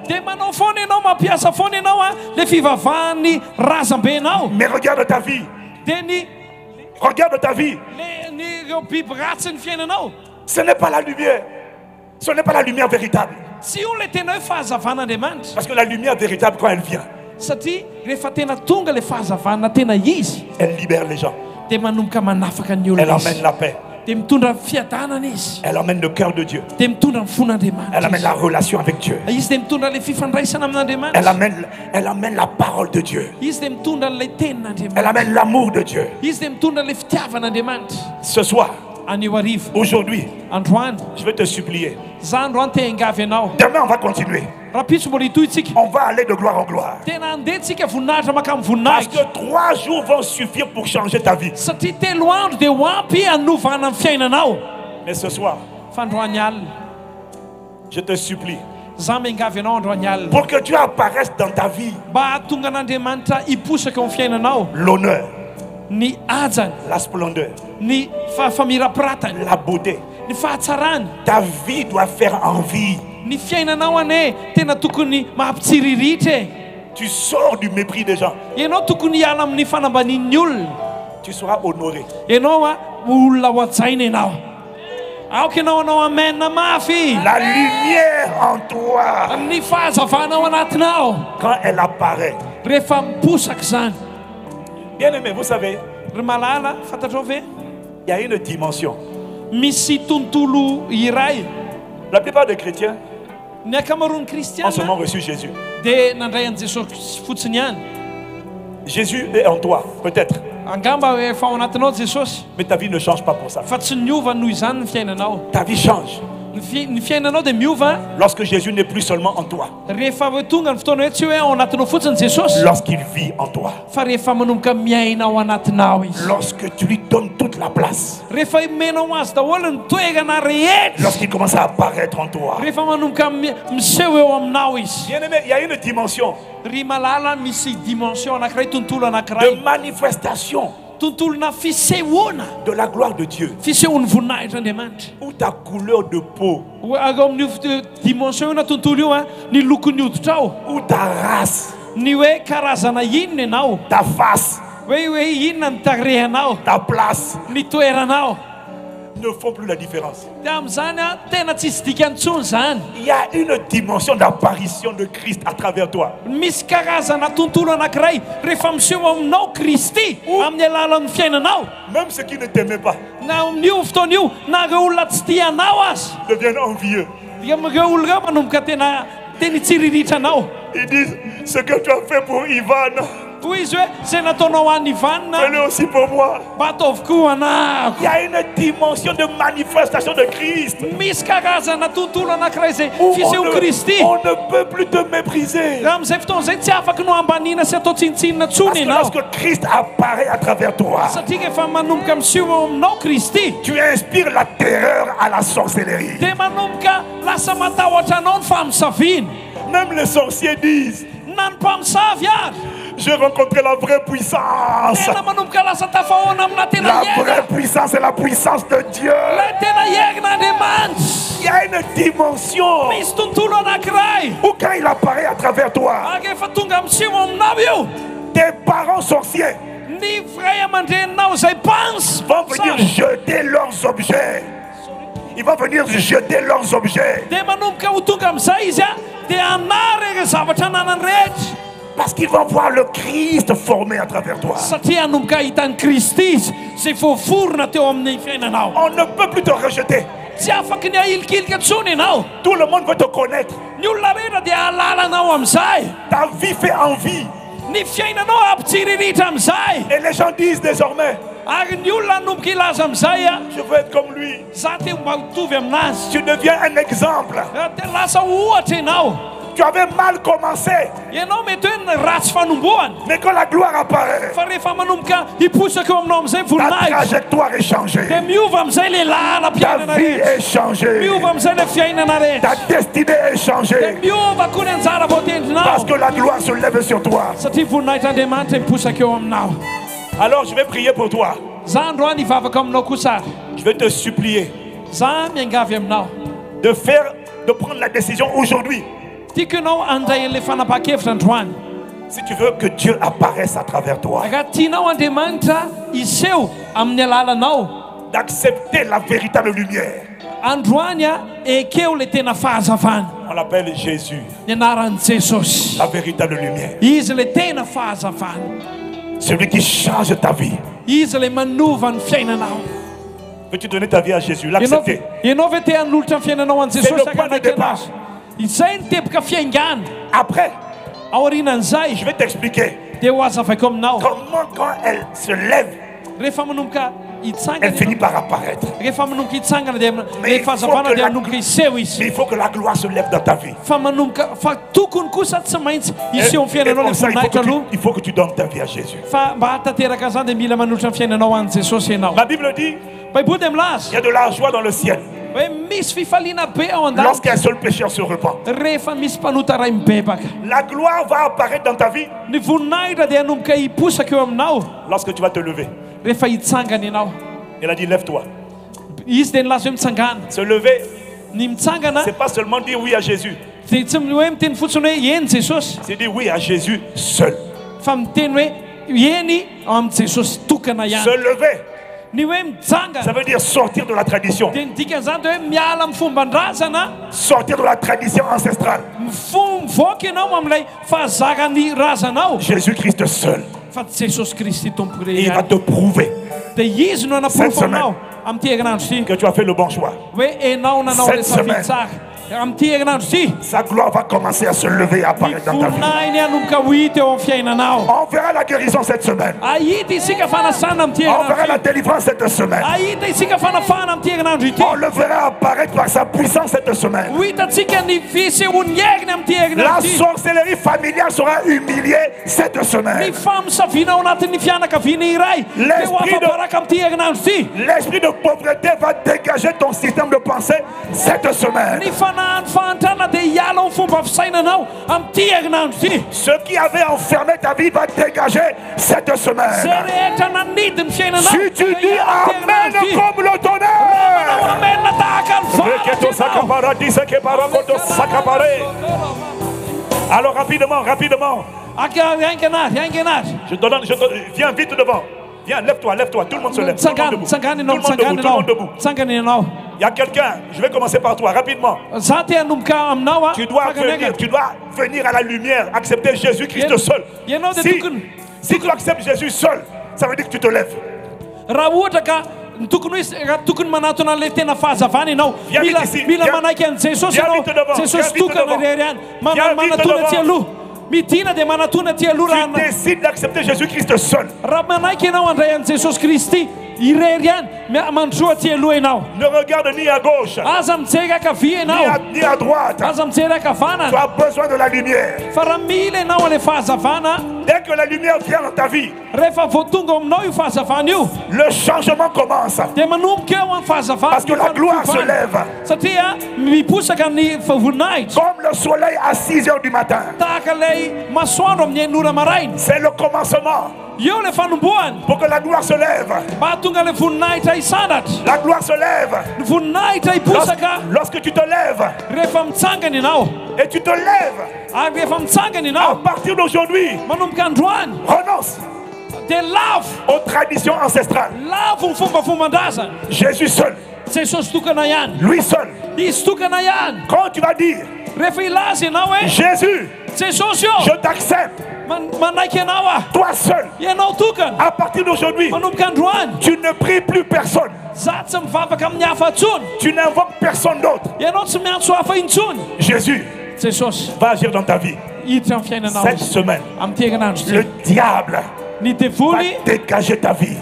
razambenao Mais regarde ta vie. Regarde ta vie. Ce n'est pas la lumière. Ce n'est pas la lumière véritable. Parce que la lumière véritable, quand elle vient, elle libère les gens. Elle izy la paix. Elle emmène le cœur de Dieu. Elle amène la relation avec Dieu. Elle amène, elle amène la parole de Dieu. Elle amène l'amour de Dieu. izy dia aujourd'hui, je vais te supplier. Demain, on va continuer. On va aller de gloire en gloire. Parce que trois jours vont suffire pour changer ta vie. Mais ce soir, je te supplie, pour que Dieu apparaisse dans ta vie, fiainanao l'honneur, ny ajany la splendeur, ny fa- famirapiratany la beauté. ny fahatsarany Ta vie doit faire envie. ny fiainanao ane tena tokony e Tu sors du mépris des gens. ianao tokony hiala amin'ny fanambanin'ny olona Tu seras honoré. ianao a olona ho ajaina ianao aoka ianao anao amena mafy La lumière en toi, ny fahazavana ao anatinao quand elle apparaît. rehefa miposaka zany Bien aimé, vous savez, il y a une dimension. La plupart des chrétiens ont seulement reçu Jésus. Jésus est en toi, peut-être. jesosy Mais ta vie ne change pas pour ça. Ta vie change lorsque Jésus n'est plus seulement en toi, lorsqu'il vit en toi, lorsque tu lui donnes toute la place, lorsqu'il commence à apparaître en toi. Bien aimé, il y a une dimension. De manifestation de la gloire de Dieu. Voninahitr'andriamanitra où ta couleur de peau, hoditra ao où ta race, ta face, ta place ne font plus la différence. zany Il y a une dimension d'apparition de Christ à travers toi. Même ceux qui ne t'aimaient pas deviennent envieux. Ils disent ce que tu as fait pour Ivan, fais-le aussi pour moi. Il y a une dimension de manifestation de Christ. Où on ne, on ne peut plus te mépriser. ianao lorsque Christ apparaît à travers toi, tu inspires la terreur à la sorcellerie. Même les sorciers disent J'ai rencontré la vraie puissance. La vraie puissance est la puissance de Dieu. Il y a une dimension où quand il apparaît à travers toi, io tes parents sorciers vont venir jeter leurs objets. Ils vont venir jeter leurs objets parce qu'ils vont voir le Christ formé à travers toi. On ne peut plus te rejeter. Tout le monde veut te connaître. Ta vie fait envie. Et les gens disent désormais, je veux être comme lui. Tu deviens un exemple. Tu avais mal commencé, mais quand la gloire apparaît, ta trajectoire est changée. Ta vie est changée. Ta destinée est changée. Parce que la gloire se lève sur toi. Alors je vais prier pour toi. Je vais te supplier de faire, de prendre la décision aujourd'hui. Andray fanapaha-kevitra androany Si tu veux que Dieu apparaisse à travers toi, raha tianao andriamanitra iseho amin'ny alalanao d'accepter la véritable lumière. androany a ekeo le tena fahazavana On l'appelle Jésus, ny anaran'i jesosy la véritable lumière. izy le tena fahazavana Celui qui change ta vie. izy le manova ny fiainanao Veux-tu donner ta vie à Jésus, l'accepter. C'est le point de départ. Après, je vais t'expliquer. Comment quand elle se lève, elle finit par apparaître. Mais il faut que la- manomboka iseho Mais izy il faut que la gloire se lève dans ta vie. Et, et ça, il faut, que tu, il faut que tu donnes ta vie à Jésus. La Bible dit il y a de la joie dans le ciel lorsqu'un seul pécheur se repent. La gloire va apparaître dans ta vie lorsque tu vas te lever. Il a dit lève-toi. Se lever, c'est pas seulement dire oui à Jésus, c'est dire oui à Jésus seul. Se lever, ça veut dire sortir de la tradition, sortir de la tradition ancestrale. Jésus-Christ seul. Et il va te prouver Cette ity que tu as fait le bon choix. Cette semaine. Sa gloire va commencer à se lever et à apparaître dans ta vie. On verra la guérison cette semaine. On verra la délivrance cette semaine. On le verra apparaître par sa puissance cette semaine. La sorcellerie familiale sera humiliée cette semaine. de- L'esprit de pauvreté va dégager ton système de pensée cette semaine. Ny fanahany fahantrana dia hiala ho fomba fisainanao amin'ity herinandro ity Ce qui avait enfermé ta vie va dégager cette semaine. fiainanao Si tu dis amin'ity Amen comme le tonnerre. sakapare. Alors rapidement, rapidement. Je te donne, je te, viens vite devant. Viens, lève-toi, lève-toi. Tout le monde se lève. Tout le monde debout. Tout le monde debout, tout le monde debout. Il y a quelqu'un, je vais commencer par toi, rapidement. Tu dois venir, tu dois venir à la lumière, accepter Jésus-Christ seul. Si, si tu acceptes Jésus seul, ça veut dire que tu te lèves. tokony tokony manatona an'ilay tena fahazavana ianao mila mila manaiky an jesosy ianao jesosy tokana rery any manatona ty aloha midina dia manatona ty alorana décide d'accepter jésus christ seul. Raha manaiky ianao andray an' jesosy kristy irery any mia mandroa ty aloha ianao. Ne regarde ni à gauche. Aza mijery akavia ianao. ni à droite. Aza mijery akavanana as besoin de la lumière. Fa raha mila ianao ale fahazavana Dès que la lumière vient dans ta vie, le changement commence. Parce que la gloire se lève. voninahitra Comme le soleil à 6 heures du matin. C'est le commencement. Pour que la gloire se lève. La gloire se lève. Lorsque, lorsque tu te lèves et tu te lèves, mitsangana à partir d'aujourd'hui, renonce dia lavo aux traditions ancestrales. fombafomban-drazana Jésus seul, ihany lui seul. Quand tu vas dire, Jésus, jesosy je t'accepte, toi seul, à partir d'aujourd'hui, tu ne pries plus personne. Tu n'invoques personne d'autre. Jésus va agir dans ta vie. Cette semaine, le diable va dégager ta vie.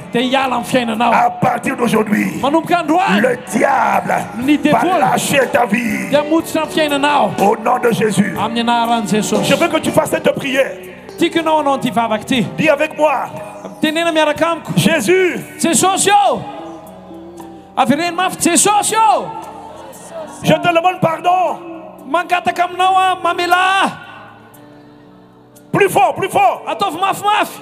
À partir d'aujourd'hui, le diable va lâcher ta vie. Au nom de Jésus. Je veux que tu fasses cette prière. Dis avec moi, Jésus, je te demande pardon. Mangataka aminao a Plus fort, plus fort. ataovy mafimafy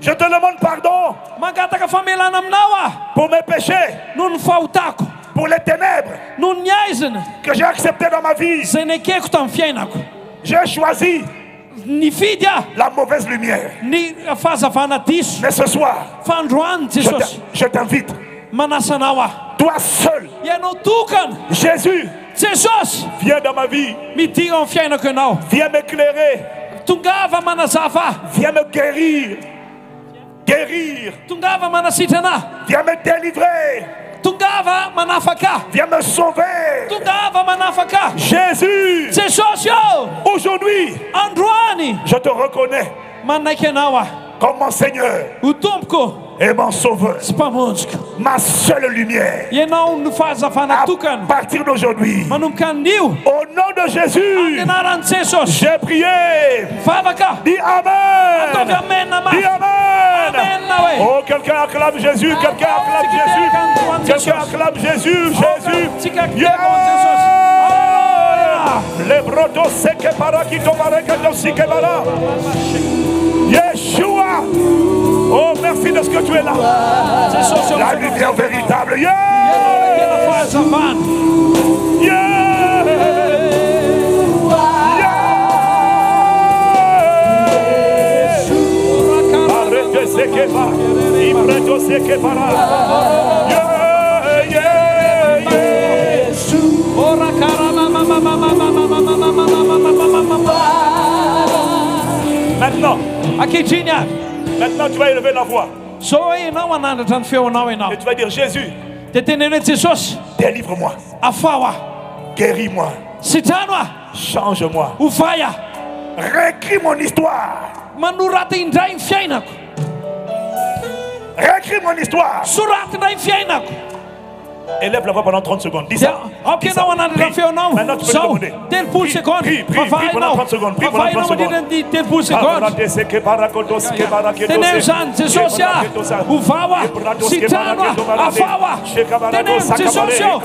Je te demande pardon mangataka famelana aminao ah pour mes péchés, noho ny fahotako pour les ténèbres noho ny aizina que j'ai acceptées dans ma vie. zay nekeko tamin'ny fiainako J'ai choisi nifidy ah la mauvaise lumière. ny fahazavana diso Mais ce soir, fa androany je jesosy je t'invite, manasa anao ah toi seul, ianao tokana Jésus, jesosy viens dans ma vie, midira amin'ny fiainako ianao viens m'éclairer, tongava manazava viens me guérir, guérir, tongava manasitra anah viens me délivrer, tongava manafaka viens me sauver. tongava manafaka Jésus, jesosy io aujourd'hui, androany je te reconnais. Manaiky anao ah comme mon Seigneur. Tompoko et mon Sauveur, sy mpamonjiko ma seule lumière. À partir d'aujourd'hui, au nom de Jésus, j'ai prié. Dis Amen. Dis Amen. Oh, quelqu'un acclame Jésus, quelqu'un acclame Jésus, quelqu'un acclame Jésus, Jésus. Yeah. Le broto seke para kito sike bara. Yeshua. Oh, merci de ce que tu es là. La lumière véritable. Yeah. fahazavana Yeah. Yeah. Arrête seke bara. Ibreto seke bara. Yeah, yeah, yeah. ora Maintenant, ankehitriny ary maintenant tu vas élever la voix. Et tu vas dire Jésus, délivre-moi, guéris-moi, change-moi, réécris mon histoire, réécris mon histoire. Élève la voix pendant 30 secondes. Dis dia ça. aoka Dis ça. ianao anandratra ny Prie. feonao Maintenant tu peux zao demander. telopolo Prie, seconde prie, prie, prie pendant 30 secondes. Prie pendant 30 secondes. vavainao mandritra ny telopolo seconde teneno zany jesosy ah. Hovao ah. sitrano ah afao ah teneno jesosy io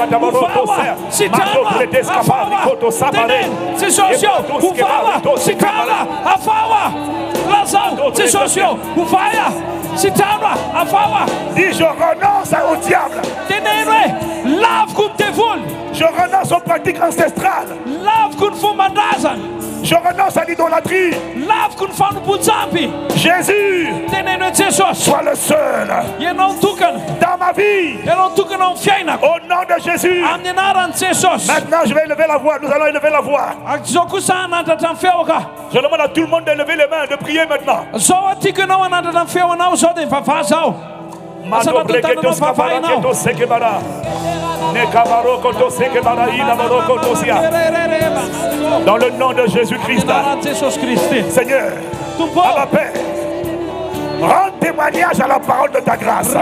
ah sitrano ah afao ah Dis je renonce au diable. Je renonce aux pratiques ancestrales. Je renonce à l'idolâtrie. Jésus, sois le seul dans ma vie. Au nom de Jésus. Maintenant, je vais élever la voix. Nous allons élever la voix. Je demande à tout le monde d'élever les mains, de prier maintenant. Sekebara. Nekabarokotos sekebara inabarokotosia. Dans le nom de Jésus-Christ. Seigneur, à ma Père, Rends témoignage à la parole de ta grâce.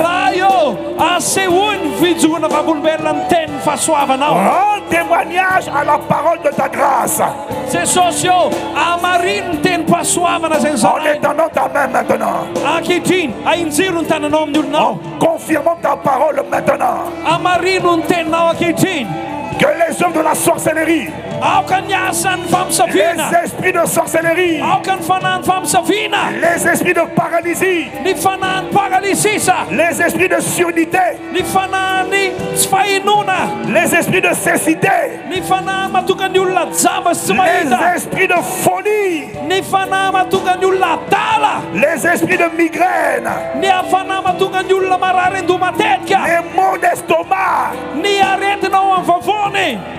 Rends témoignage à la parole de ta grâce. On En étendant ta main maintenant. En confirmant ta parole maintenant. Que les hommes de la sorcellerie aoka ny asan'ny famisaviana les esprits de sorcellerie. Aoka ny fanan'ny famisaviana les esprits de paralysie. Ny fanan'ny paralysisa. Les esprits de surdité ny fanahany tsy fahinona les esprits de cécité. Ny fanahy mahatonga ny olona jamba sy tsy mahita les esprits de folie. Ny fanahy mahatonga ny olona dala les esprits de migraine. Ny afanahy mahatonga ny olona marary ndo matetika. Les maux d'estomac. Ny aretinao amin'ny vavony.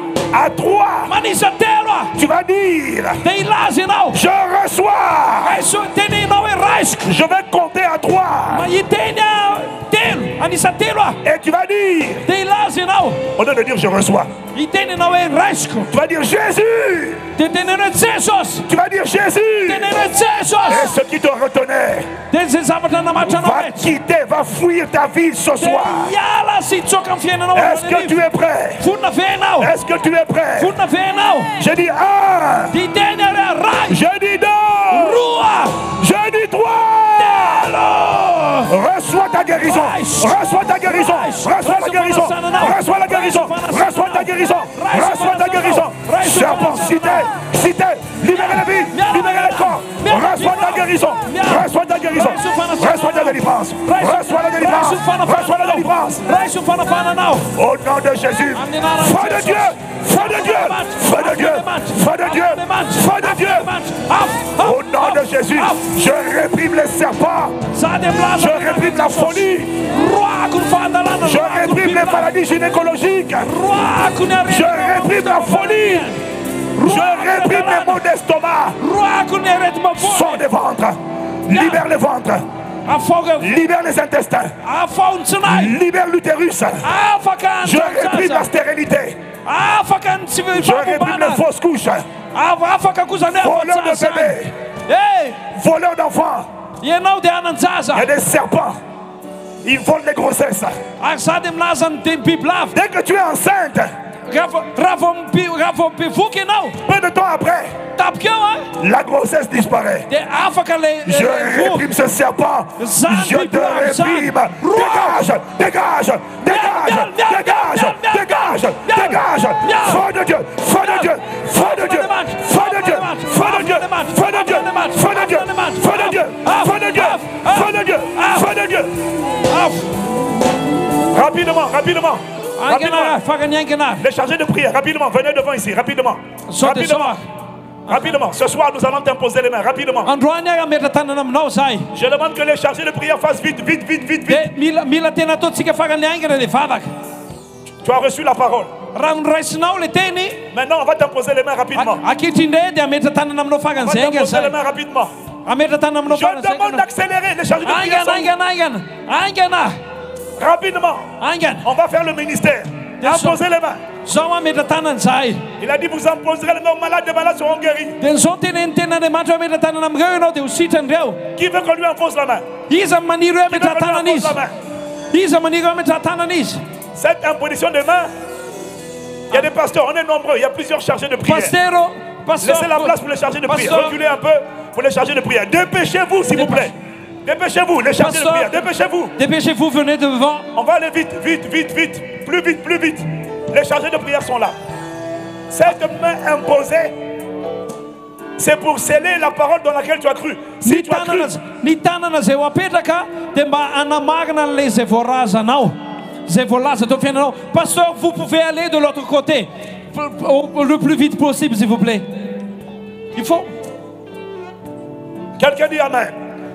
à toi. Tu vas dire Je reçois. Je vais compter à toi. Et tu vas dire. Tem lá sinal. On doit dire je reçois. Tu vas dire Jésus. Tu vas dire Jésus. Et ce qui te retenait. Desejava. Quitter, va fuir ta vie ce soir. Est-ce que tu es prêt? Est-ce que tu es prêt? Je dis un. Je dis deux. Je dis trois. Reçois ta guérison. Reçois ta guérison. Reçois la guérison. Reçois la guérison. Reçois ta guérison. Reçois ta guérison. Serpent, cité, cité, libérez la vie, libérez le corps. Reçois ta guérison. Reçois ta guérison. Reçois ta délivrance. Reçois la délivrance. Reçois la délivrance. Au nom de Jésus. Feu de Dieu. Feu de Dieu. Feu de Dieu. Feu de Dieu. Feu de Dieu. Au nom de Jésus, je réprime les serpents. Je réprime la folie. Je réprime les maladies gynécologiques. Je réprime la folie. Je réprime les maux d'estomac. Sors des ventres. Libère les ventres. Libère les intestins. Libère l'utérus. Je réprime la stérilité. Je réprime les fausses couches. Voleurs de bébés. Voleurs d'enfants. Il y a des serpents. Ils volent les grossesses. Dès que tu es enceinte, raha vo- raha vao mibi- raha vao bevoky ianao peu de temps après, la grossesse disparaît. Je réprime ce serpent. Je te réprime. Dégage, dégage, dégage, dégage, dégage, dégage. Feu de Dieu, feu de Dieu, feu de Dieu, feu de Dieu, feu de Dieu, feu de Dieu, feu de Dieu, feu de Dieu, feu de Dieu, feu de Dieu, feu de Dieu. Rapidement, rapidement. Rapidement. Les chargés de prière, rapidement, venez devant ici, rapidement. Rapidement. Ce soir nous allons t'imposer les mains, rapidement. Je demande que les chargés de prière fassent vite, vite, vite, vite, vite. Tu as reçu la parole. Maintenant, on va t'imposer les mains rapidement. On va t'imposer les mains rapidement. Je demande d'accélérer les chargés de prière rapidement. On va faire le ministère. Imposer les mains. Il a dit vous imposerez les mains aux malades, les malades seront guéris. Qui veut qu'on lui impose la main? Qui veut qu'on lui impose la Cette imposition de main, il y a des pasteurs, on est nombreux, il y a plusieurs chargés de prière. Laissez la place pour les chargés de prière. Reculez un peu pour les chargés de prière. Dépêchez-vous, s'il vous plaît. Dépêchez-vous, les chargés de prière. Dépêchez-vous. dépêchez-vous venez devant On va aller vite, vite, vite, vite. Plus vite, plus vite. Les chargés de prière sont là. Cette main imposée, c'est pour sceller la parole dans laquelle tu as cru. Si tu as cru, tanana ny tanana zay ho apetraka dia mba anamarina an'ilay zay voarazanao zay voalaza tao fiainanao pasteur vous pouvez aller de l'autre côté le plus vite possible s'il vous plaît il faut quelqu'un dit Amen.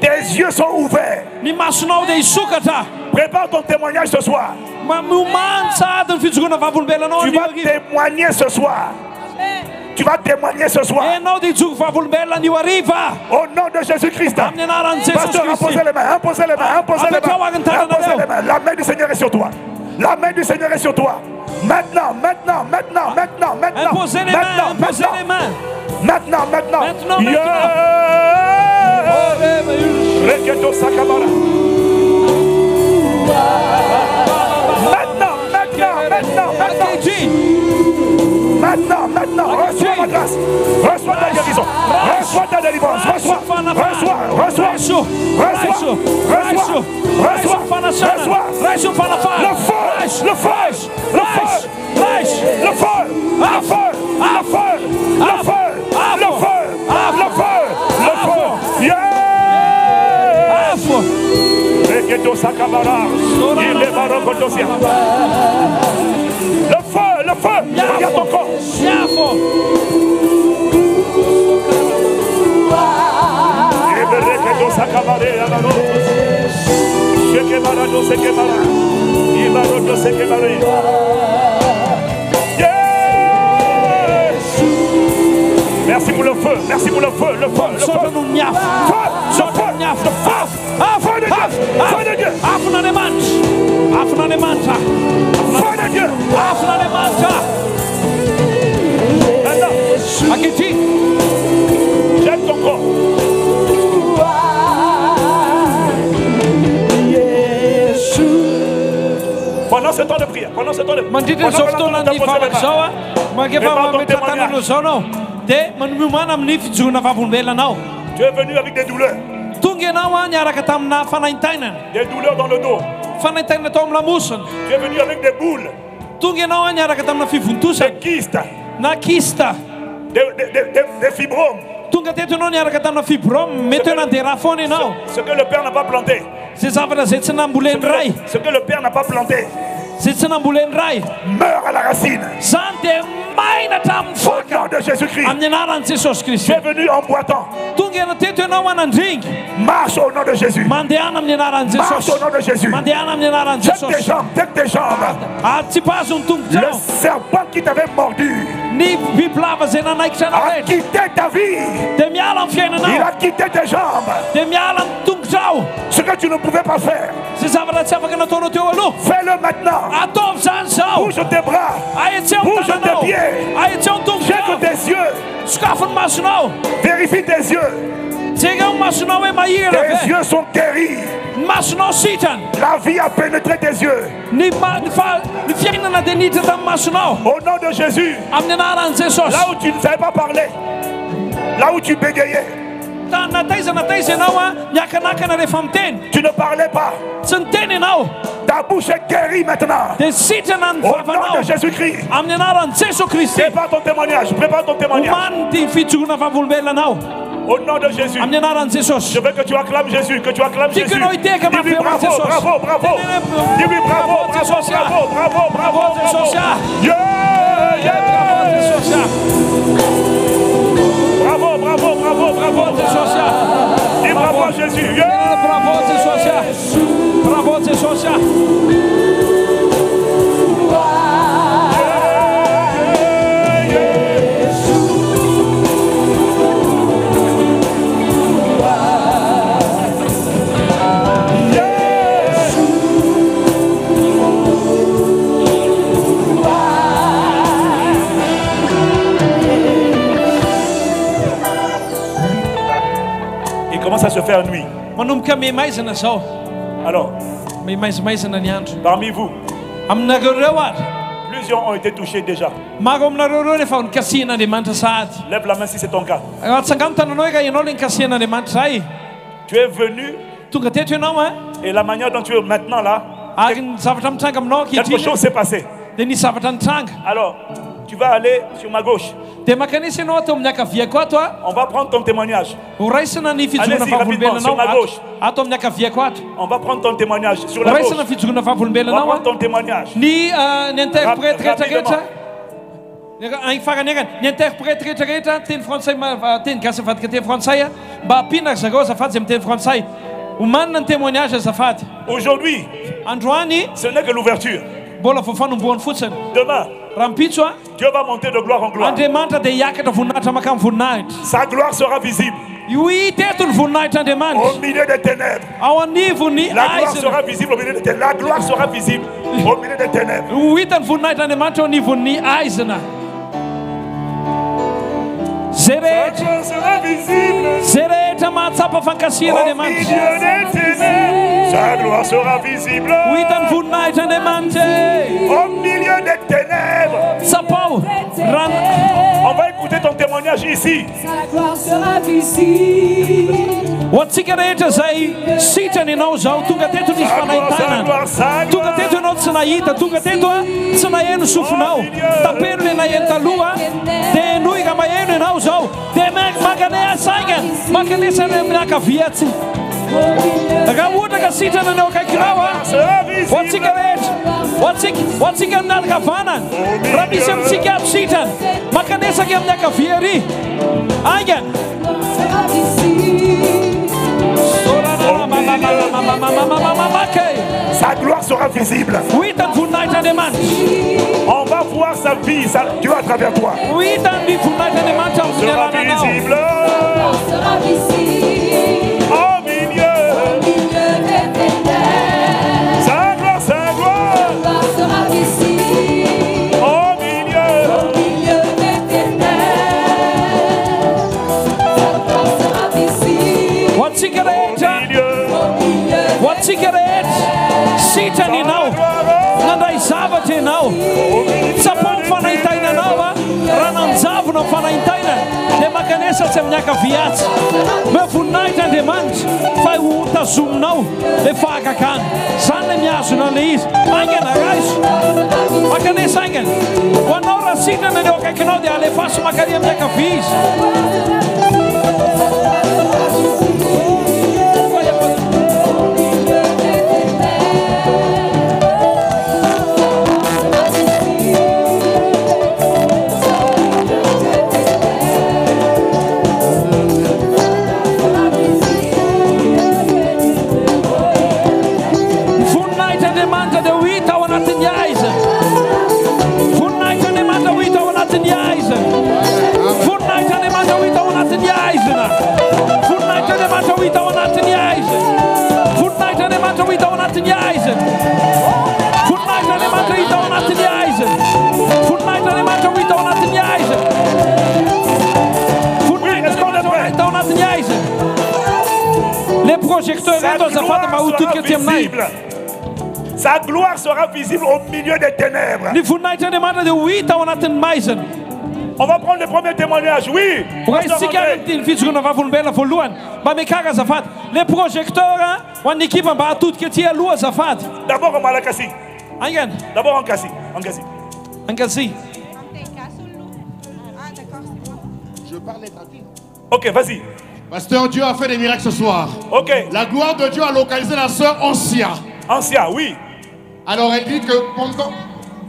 Tes yeux sont ouverts. Prépare ton témoignage ce soir. Tu vas témoigner ce soir. Tu vas témoigner ce soir. Au nom de Jésus-Christ. Pasteur, imposez les mains, imposez les mains, imposez les mains. Imposez les mains. La main du Seigneur est sur toi. La main du Seigneur est sur toi. Maintenant, maintenant, maintenant, maintenant, maintenant. imposez les mains Maintenant, imposez les maintenant, mains maintenant, maintenant. Maintenant, Yeah. Maintenant, maintenant, maintenant, maintenant. Maintenant, maintenant, reçois ma grâce. Reçois ta guérison. Reçois ta délivrance. Reçois, reçois, reçois. Reçois, reçois, reçois, reçois. Le feu, le feu, le feu, le feu, le feu, le feu, le feu, Le feu, le feu. Regarde ton corps. Merci pour le feu, merci pour le feu, le feu, le feu. le feu, le feu. Afo, Feu de Dieu, Afo, feu de Dieu, Afo na ne manta, Afo na ne manta, feu de Dieu. Afo na ne manta, Maintenant, Akiji, jette ton corps. Pendant ce temps de prière, pendant ce temps de mandritra pendant zao que fotoana l'on ny t'a posé les vavaka zao mains, a makefa Prépare ton mametratananao zao anao dia manomiomana amin'ny fijoroana vavolombelonao tu es venu avec des douleurs, a niaraka tamina des douleurs dans le dos. amin'ny lamosina Tu es venu avec des boules, tonga ianao a niaraka tamina fivontosana des kystes, na kista. Des, des, des, des- des fibromes. tonga teto ianao niaraka tamina fibrome mety hoe nandeha foana ianao Ce que le Père n'a pas planté, zay zavatra zay tsy ce namboleny que, ray ce que le Père n'a pas planté, namboleny ray meurt à la racine. dia maina hatramin'ny Au nom de Jésus-Christ, amin'ny anaran'i jesosy tu es venu en boitant. tonga iana teto ianao anandringy Marche au nom de Jésus. mandehana amin'ny anaran'i Marche au nom de Jésus. mandehana amin'ny anaran'i Tête tes jambes, tes jambes. pazo ny Le serpent qui t'avait mordu anao a quitté ta vie. Il a quitté tes jambes. Ce que tu ne pouvais pas faire, fais-le maintenant. Bouge tes bras. Bouge tes pieds. Check tes yeux. Vérifie tes yeux. Tes yeux sont guéris. La vie a pénétré tes yeux. Au nom de Jésus. Là où tu ne savais pas parler. Là où tu bégayais. Miteny Tu ne parlais pas. Ta bouche est guérie maintenant. Au nom de Jésus-Christ. Prépare ton témoignage. Prépare ton témoignage. Au nom de Jésus. Je veux que tu acclames Jésus, que tu acclames Jésus. Dis-lui bravo, bravo, bravo. Dis-lui bravo, bravo, bravo, bravo, bravo, Bravo. Yeah, yeah. Jesosy a Bravo, bravo, bravo, bravo. jesosy a Dis bravo à Jésus. Yeah. bravo jesosy a bravo jesosy commence à se faire nuit? Alors, parmi vous, plusieurs ont été touchés déjà. Lève la main si c'est ton cas. Tu es venu ianao a et la manière dont tu es maintenant là, Quelque chose s'est passé. Alors, tu vas aller sur ma gauche. amin'ny akaviako ato a? On va prendre ton témoignage. ho raisina ny fijoroana Allez-y, rapidement, sur vavolombelonao gauche. ato amin'ny akaviako ato On va prendre ton témoignage. Sur la gauche. raisina ny fijoroana On va prendre ton témoignage. ny ny interprète Rap- rehetrarehetra any farany akany ny interprète rehetrarehetra teny frantsay ma- va- teny gasy avadika teny frantsay a? Mba hampinaka zareo azafady zay miteny frantsay ho manina ny témoignage azafady Aujourd'hui, androany ce n'est que l'ouverture. Mbola vao fanombohany fotsiny Demain, raha mipitso a Dieu va monter de gloire en gloire. andriamanitra dia hiakatra voninahitra makamy voninahitra Sa gloire sera visible. Io hiteto ny voninahitra au andriamanitra milieu des ténèbres. ao anivony La gloire aizina sera visible au milieu des ténèbres. La gloire sera visible au milieu des ténèbres. ho hitany voninahitra andriamanitra ao anivony aizina zay La rehetra gloire sera visible zay light, Andemante. Au milieu des ténèbres. Sa pauvre. On va écouter ton témoignage ici. Sa gloire sera visible. watsika rehetra zay? Sitrana ianao zao tonga teto nisy fanahitanana tonga teto ianao tsy nahita tonga eh? teto a tsy naheno sofinao tapeno le naheno taloha dia noika maheno ianao zao. Dia maiky makane asaigna makanysany aminakaviatsy raha ohatra ka sitrana anao akaikinao amin'ny raha misy amintsika aby makanesaka amin'ny. Sa gloire sera visible. On va voir sa vie, sa Dieu à travers toi. amin'ny Sera visible Sera visible. manao fanaintainana dia makanesatsy amin'ny akaviatsy. Meo voninahitra andriamanitra fa ho tazominao la fahakakana zany le miazona le izy. Aingana raizo. Makanesa aingana ho anao raha sitrana aneo akaikinao dia alefaso makary amin'ny akavia izy les projecteurs Sa gloire. Sa gloire sera visible au milieu des ténèbres. On va prendre le premier témoignage. Oui. Pasteur raisitsika André. ny fijoroana vavolombelona voalohany mba mikaka azafady le projecteur a ho an'ny ekipa mba hatodika aty aloha azafady D'abord en Malakasi. D'abord en Kassi. En Kassi. angazy Ok, vas-y. Pasteur, Dieu a fait des miracles ce soir. Ok. La gloire de Dieu a localisé la sœur Ancia. Ancien, oui. Alors elle dit que pendant...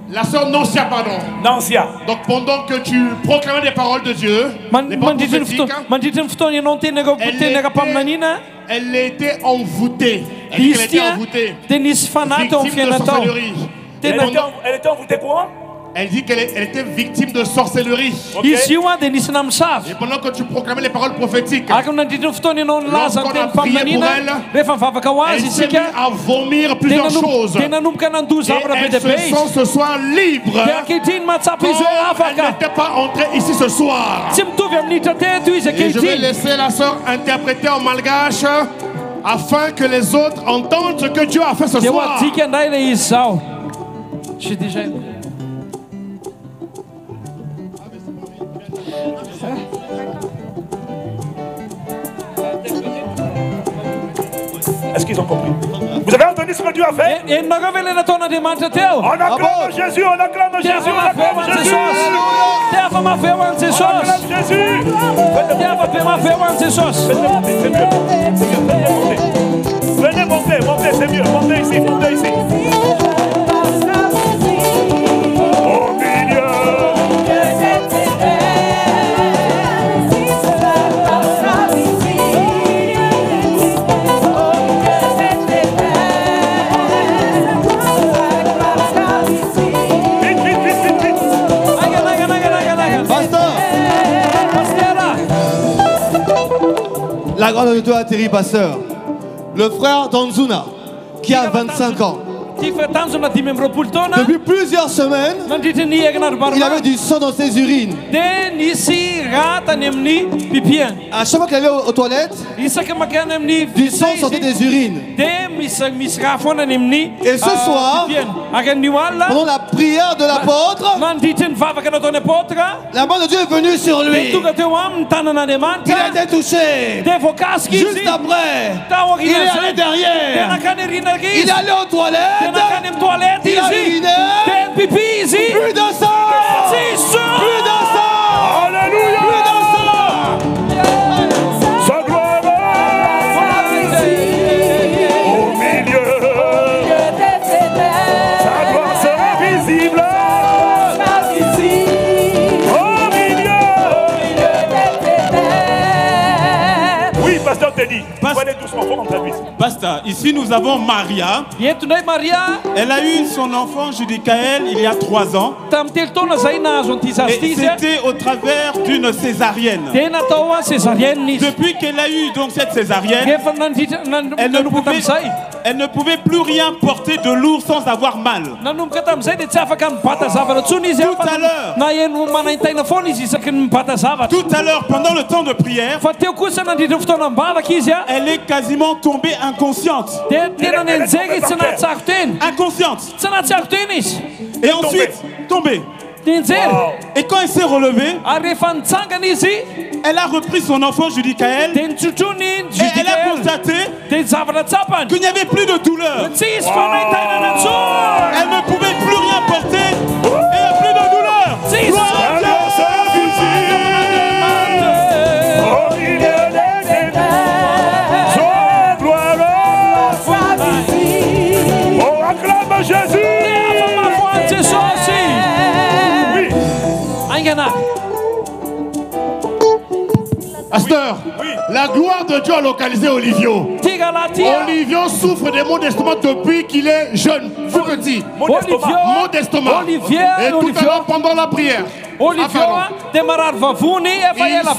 La sœur Noncia, pardon. Nancia. Donc pendant que tu proclamais les paroles de Dieu, les paroles prophétiques, Elle était envoûtée. Elle était envoûtée. était, elle était envoûtée quoi Elle dit qu'elle était victime de sorcellerie. Et pendant que tu proclamais les paroles prophétiques, azy s'est mise isika à vomir plusieurs choses. nandoa Et elle se sent ce soir libre. elle n'était pas entrée ici ce soir. Et je vais laisser la sœur interpréter en malgache afin que les autres entendent ce que Dieu a fait ce soir. zao sy déjà Est-ce qu'ils ont compris? Vous avez entendu ce que Dieu a fait? On acclame Jésus, on acclame Jésus, on acclame Jésus. On acclame Jésus. Venez monter, montez, c'est mieux. Montez ici, montez ici. La grande de toi atterrit, pasteur. Le frère Danzuna, qui a 25 ans. Depuis plusieurs semaines, egnar il avait du sang dans ses urines. À chaque fois qu'il allait aux, toilettes, du sang sortait des urines. Et ce soir, pendant la prière de l'apôtre, la main de Dieu est venue sur lui. De Il a été touché. Juste après, il est allé derrière. Il est allé aux toilettes. Toilette. Plus de sang. Plus de sang. Ici, nous avons Maria. Elle a eu son enfant Judicaël il y a trois ans. Et c'était au travers d'une césarienne. Depuis qu'elle a eu donc cette césarienne, elle ne, pouvait. Elle ne pouvait plus rien porter de lourd sans avoir mal. Tout à l'heure. Tout à l'heure, pendant le temps de prière, elle est quasiment tombée inconsciente. Inconsciente. Et ensuite, tombée. Et quand elle s'est relevée. Elle a repris son enfant Judicaël et elle a constaté qu'il n'y avait plus de douleur. Elle ne pouvait plus rien porter la gloire de Dieu a localisé Olivio. Olivio souffre des maux d'estomac depuis qu'il est jeune, tout petit. Maux d'estomac. Et tout à l'heure, pendant la prière, Olivia Afaro, demarar vavuni e fa il ela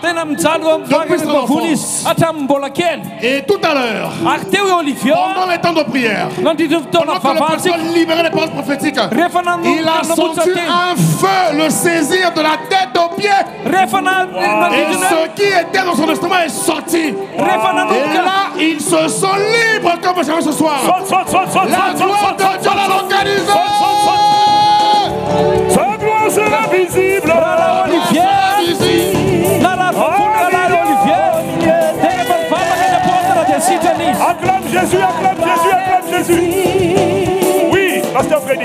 tena mitsalo mbola Et tout à l'heure, teo pendant les temps de prière, les paroles prophétiques, il a senti un feu le saisir de la tête aux pieds. Et ce qui était dans son estomac est sorti. Et là, ils se sont libres comme jamais ce soir. La gloire de Dieu l'a localisé. Sera visible. la Olivia la la Acclame Jésus, acclame Jésus, acclame Jésus. Oui, Pasteur Freddy.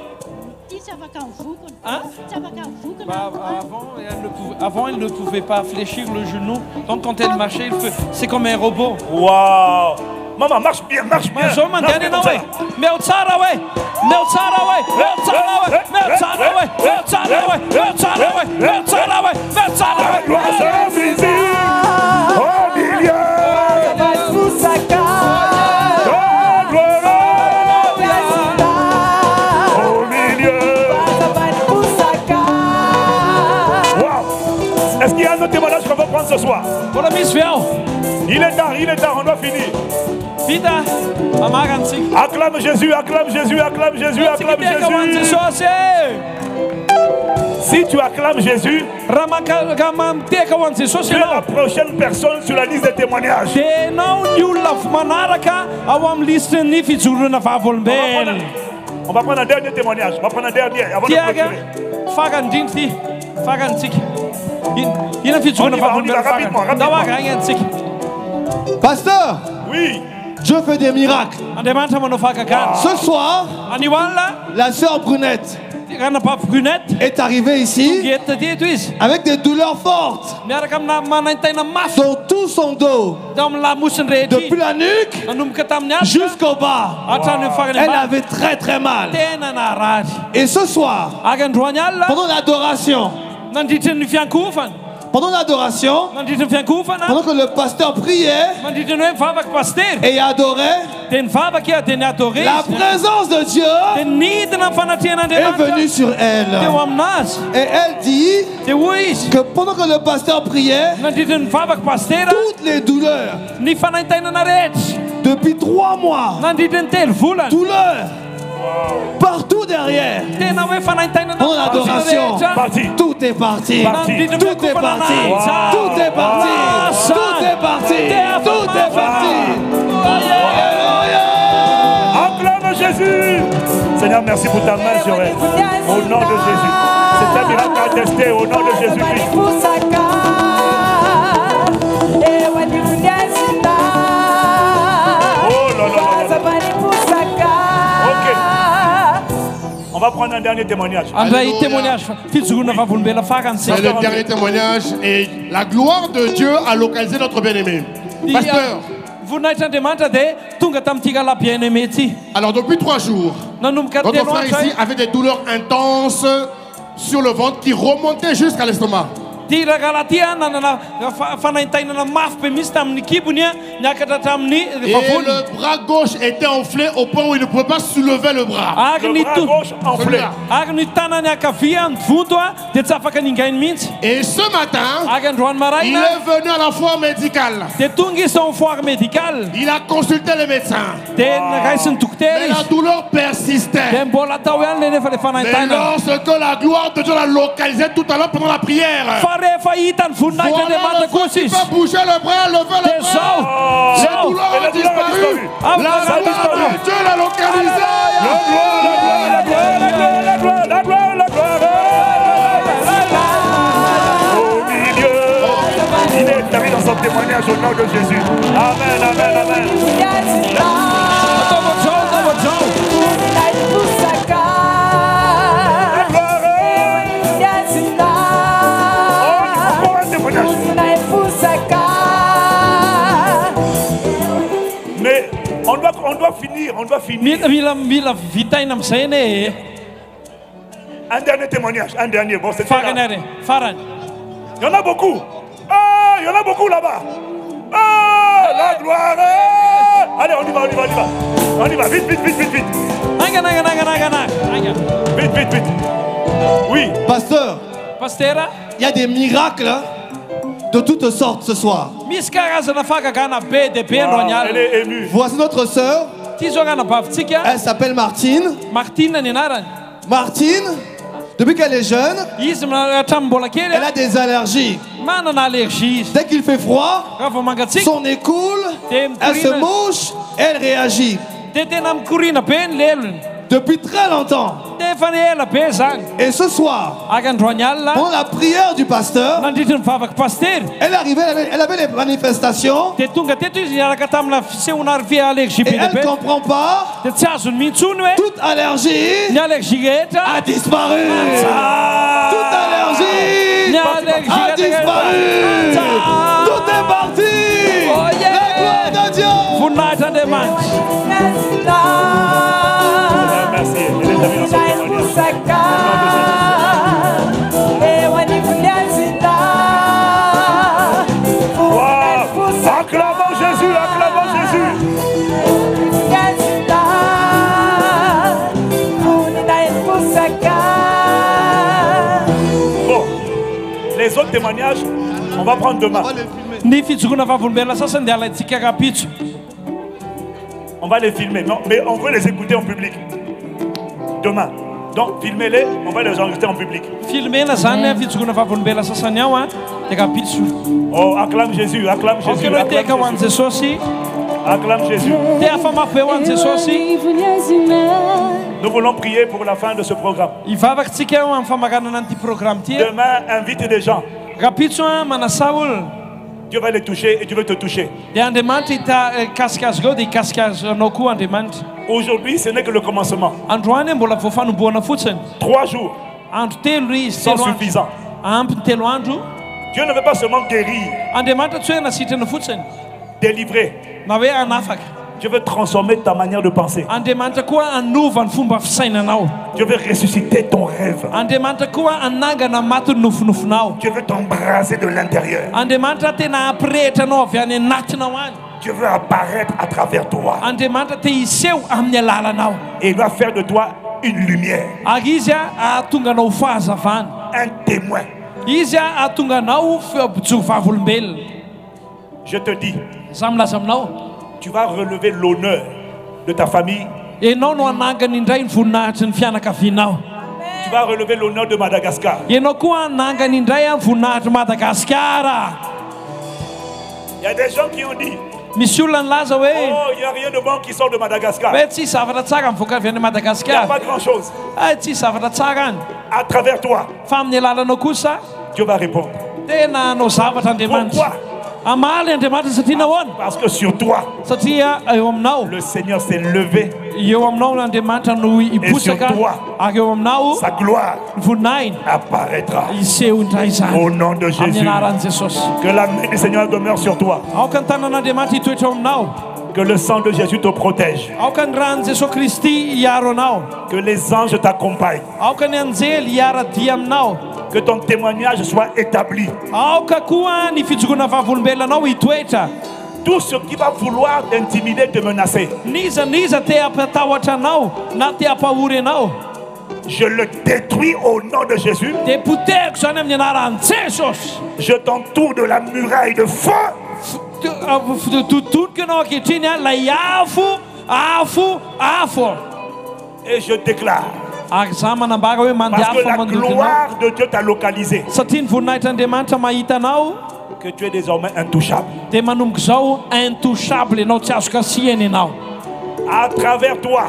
mivokona. Bah, avant, elle ne pouvait, avant, elle ne pouvait pas fléchir le genou. Donc, quand elle marchait, c'est comme un robot. Waouh. Maman, marche bien, marche bien. Tsara tsara tsara tsara tsara tsara tsara tsara ce soir. Il est tard, il est tard, on doit finir. Acclame Jésus, acclame Jésus, acclame Jésus, acclame Jésus. Si tu acclames Jésus, tu es la prochaine personne sur la liste des témoignages. On va prendre un dernier témoignage. On va prendre un dernier avant de tiaga clôturer. On y va. Pasteur Oui. Dieu fait des miracles. Ce soir, la sœur Brunette est arrivée ici avec des douleurs fortes. Dans tout son dos, depuis la nuque jusqu'au bas. Elle avait très très mal. Et ce soir, pendant l'adoration, pendant l'adoration, pendant que le pasteur priait et adorait, la présence de Dieu est venue sur elle. Et elle dit que pendant que le pasteur priait, toutes les douleurs depuis trois mois, douleurs partout derrière, tena hoe fanaintainana pendant l'adoration, Parti. tout est parti. Parti. Tout est parti. Tout est parti. Tout est parti. Tout est parti. Acclame Jésus. Seigneur, merci pour ta main sur elle. Au nom de Jésus. C'est un miracle attesté au nom de Jésus-Christ. Va prendre un dernier témoignage. Alléluia. C'est le dernier témoignage et la gloire de Dieu a localisé notre bien-aimé. Pasteur, alors depuis trois jours, telo frère ici avait des douleurs intenses sur le ventre qui remontaient jusqu'à l'estomac. Ty raha kala ty a nanana fa- fanaintainana mafy be misy tamin'ny kibony a niakatra hatramin'ny Et vavony le bras gauche était enflé au point où il ne pouvait pas soulever le bras. ary Le ny bras to- gauche enflé. Celui-là. ary ny tanany akavia ny vonto a dia tsy afaka ningainy mihitsy Et ce matin, ary androany il est venu à la foire médicale. dia tonga izy tao foire médical Il a consulté les médecins. dia dokotera la douleur dia persistait. mbola atao ihany le nefa le Mais fanaintainana lorsque la gloire de Dieu l'a localisé tout à l'heure pendant la prière, refa hitany voninahitra andriamanitra kosa izy de zao zao Il est établi dans son témoignage au nom de Jésus. Amen, amen, amen. Doit, on doit finir, on doit finir. Un dernier témoignage, un dernier. Bon, c'est Il y en a beaucoup. Ah, il y en a beaucoup là-bas. Ah, la gloire. Allez, on y va, on y va, on y va. On y va, vite, vite, vite, vite, vite. Vite, vite, vite. Oui. Pasteur, pastera? Il y a des miracles de toutes sortes ce soir. misy karazana fakagana be dia be androany Ah, elle est émue. Voici notre sœur. Elle s'appelle Martine. Martine, depuis qu'elle est jeune, elle a des allergies. Dès qu'il fait froid, son nez coule, elle se mouche, elle réagit. Depuis très longtemps. Et ce soir, pendant la prière du pasteur, elle est arrivée, elle avait, elle avait les manifestations. Et elle ne comprend pas. Toute allergie a disparu. Toute allergie a disparu. Tout est parti. Oh. La gloire de Dieu. Acclamons Jésus, acclamons Jésus. Bon, les autres témoignages, on va prendre demain. On va les filmer. Non, mais on veut les écouter en public. Demain. Donc, filmez-les, on va les enregistrer en public. filmena zany a fijokona vavolombelona sasany ao a de kapitso Oh, acclame Jésus, acclame Jésus. Acclame Jésus. Acclame jesosy Nous voulons prier pour la fin de ce programme. Demain, invite des gens. olona Dieu va les toucher et tu veux te toucher. andriamanitra Aujourd'hui, ce n'est que le commencement. Trois jours sont suffisants. Dieu ne veut pas seulement guérir, délivrer. Dieu veut transformer ta manière de penser. andriamanitra koa anova ny fomba fisainanao Dieu veut ressusciter ton rêve. andriamanitra koa anangana maty ny nofinofinao Dieu veut t'embraser de l'intérieur. andriamanitra tena ampirehitranao avy any anatinao any Dieu veut apparaître à travers toi. andriamanitra te hiseho amin'ny alalanao Et il va faire de toi une lumière, ary izy a ahatonga anao fahazavana un témoin. izy a ahatonga anao fiabojo vavolombelona Je te dis, za milaza aminao tu vas relever l'honneur de ta famille. ianao no anangana indray ny voninahitry ny fianakavianao Tu vas relever l'honneur de Madagascar. ianao koa anangana indray a voninahitry madagasikara Il y a des gens qui ont dit, misy olona nylaza hoe oh, il n'y a rien de bon qui sort de Madagascar. hoe tsy zavatra tsara mivoaka avy any Il n'y a pas grand-chose. zavatra tsara any À travers toi, fa amin'ny alalanao kosa Dieu va répondre. tena anao zavatra andriamanitra Parce que sur toi, aminao le Seigneur s'est levé. sur toi, Sa gloire apparaîtra. Au nom de Jésus. Que la main du Seigneur demeure sur toi. Que le sang de Jésus te protège. Que les anges t'accompagnent. Que ton témoignage soit établi. Tout ce qui va vouloir t'intimider, te menacer, je le détruis au nom de Jésus. Je t'entoure de la muraille de feu. Totonika anao ankehitriny a lay afo afo afo Et je déclare, parce que la gloire de Dieu t'a localisé, que tu es désormais intouchable. intouchable À travers toi,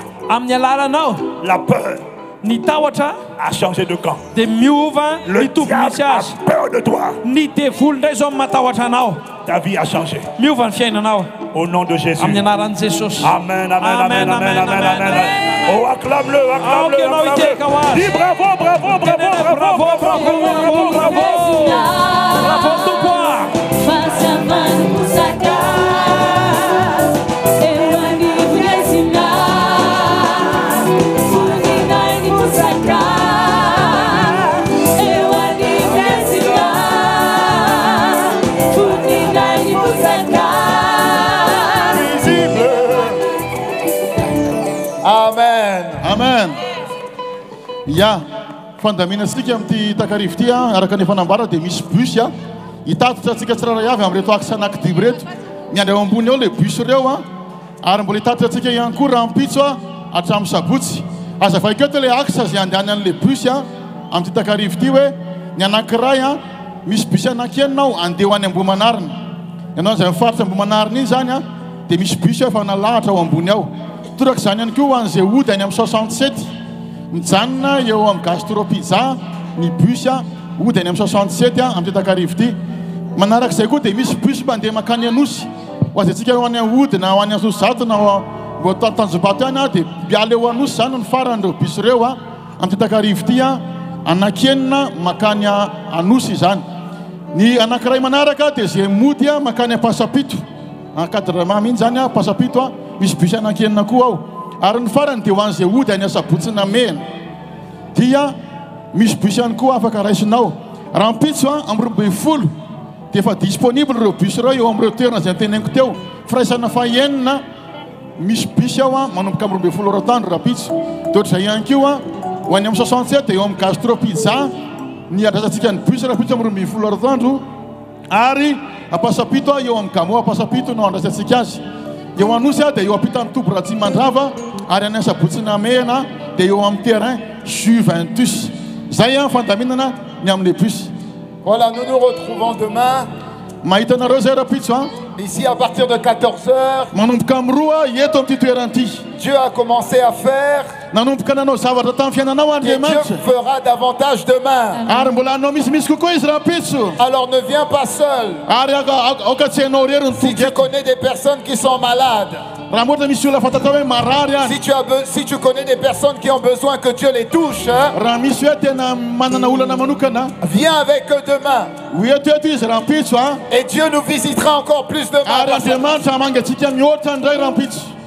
la peur ny tahotra a changé de camp. dia miova Le mitovy diable a peur de toi. ny devoly indray zao matahotra anao Ta vie a changé. Au nom de Jésus. jesosy Amen, amen, amen, amen, amen, amen. Oh, acclame-le, acclame-le. Aoka ianao hiteka ho acclame-le. azy Dis bravo, bravo, bravo, Tenene bravo, bravo bravo bravo bravo bravo tompo a amen ya fandaminantsika amity takarivo ty a ah, araka ny fanambara dia misy bus a hitatotra atsika tsiraray avy am'reto aksa anakidimy reto miandry ao ambony ao la bus reo a ah. ary mbola hitatotra atsika ihany koa raha mpitso a atramin'ny sabotsy. Azavaiko eto la aksa zay andehany an'la bus a am'ity takarivo ty hoe ny anankiray a misy bus anankianinao andeha ho any ambomanarina. Ianao zay mifaritra ambomanarina iny zany a dia misy bus efa nalahatra ao ambony ao. Toraka izany ihany koa ho an'izay ody any amin'ny soixante sept mijanona eo amin'ny gastro pizza ny bus a odiny amin'ny soixante-sept a amtetrakarivo ty manarak'izay koa dia misy bus mandeha makany anosy. Ho azy antsika ho any aody na ho any asozato na tanjobato any a dia mpiala eo anosy zany ny faranyreo bus reo a amtetrakarivo ty a. Anakenina mankany anosy zany ny anankiray manaraka dia zay mody a makany apasapito ankadrema mihiny zany a pasapito a. Misy bus anankenina koa ao. ary ny farany dia ho an'izay ody any asabotsina mena. Dia misy bus ihany koa afaka raisinao. Raha mpitso a ah, amroambe folo dia efa disponible reo bus reo eo am'ireo toerina zay anteneniko teo. Firaisana fahenina misy bus aho a ah, manomboka amroambe folo rotandro raha pitso. Toatr'izay ihany keo a ah, ho any amin'ny soixantiset eo amin'ny gastro pizza ny adrasantsika ny bus raha pitso amroambe folo rotandro ary apasapito a eo amin'ny gamo apasapito no andrasantsika azy. Eo anosy a dia eo ampitan'ny tobo raha tsy mandrava ary any asabotsina mena dia eo amin'ny terrain juventus zay a fandaminana ny amin'le bus Voilà, nous nous retrouvons demain. mahita anareo zay raha pitso a Ici, à partir de 14h, manomboka amin'ny roa eto amin'ity toerana ity Dieu a commencé à faire. Et Dieu fera davantage demain. Alors ne viens pas seul. Si tu connais des personnes qui sont malades, si tu, as si tu connais des personnes qui ont besoin que Dieu les touche, hein, viens avec eux demain. Et Dieu nous visitera encore plus demain.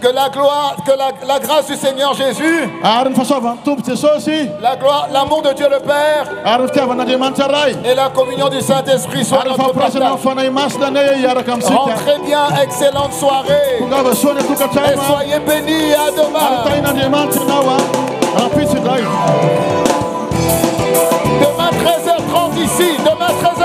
Que la gloire, que la, la grâce du Seigneur Jésus, la gloire, l'amour de Dieu le Père et la communion du Saint-Esprit soient notre partage. Rentrez bien, excellente soirée. Et soyez bénis. À demain. Demain 13h30 ici. Demain 13h30.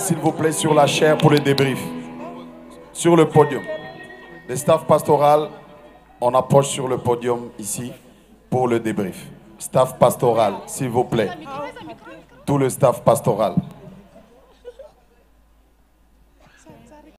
S'il vous plaît, sur la chair pour le débrief. Sur le podium. Les staffs pastoral, on approche sur le podium ici pour le débrief. Staff pastoral, s'il vous plaît. Tout le staff pastoral.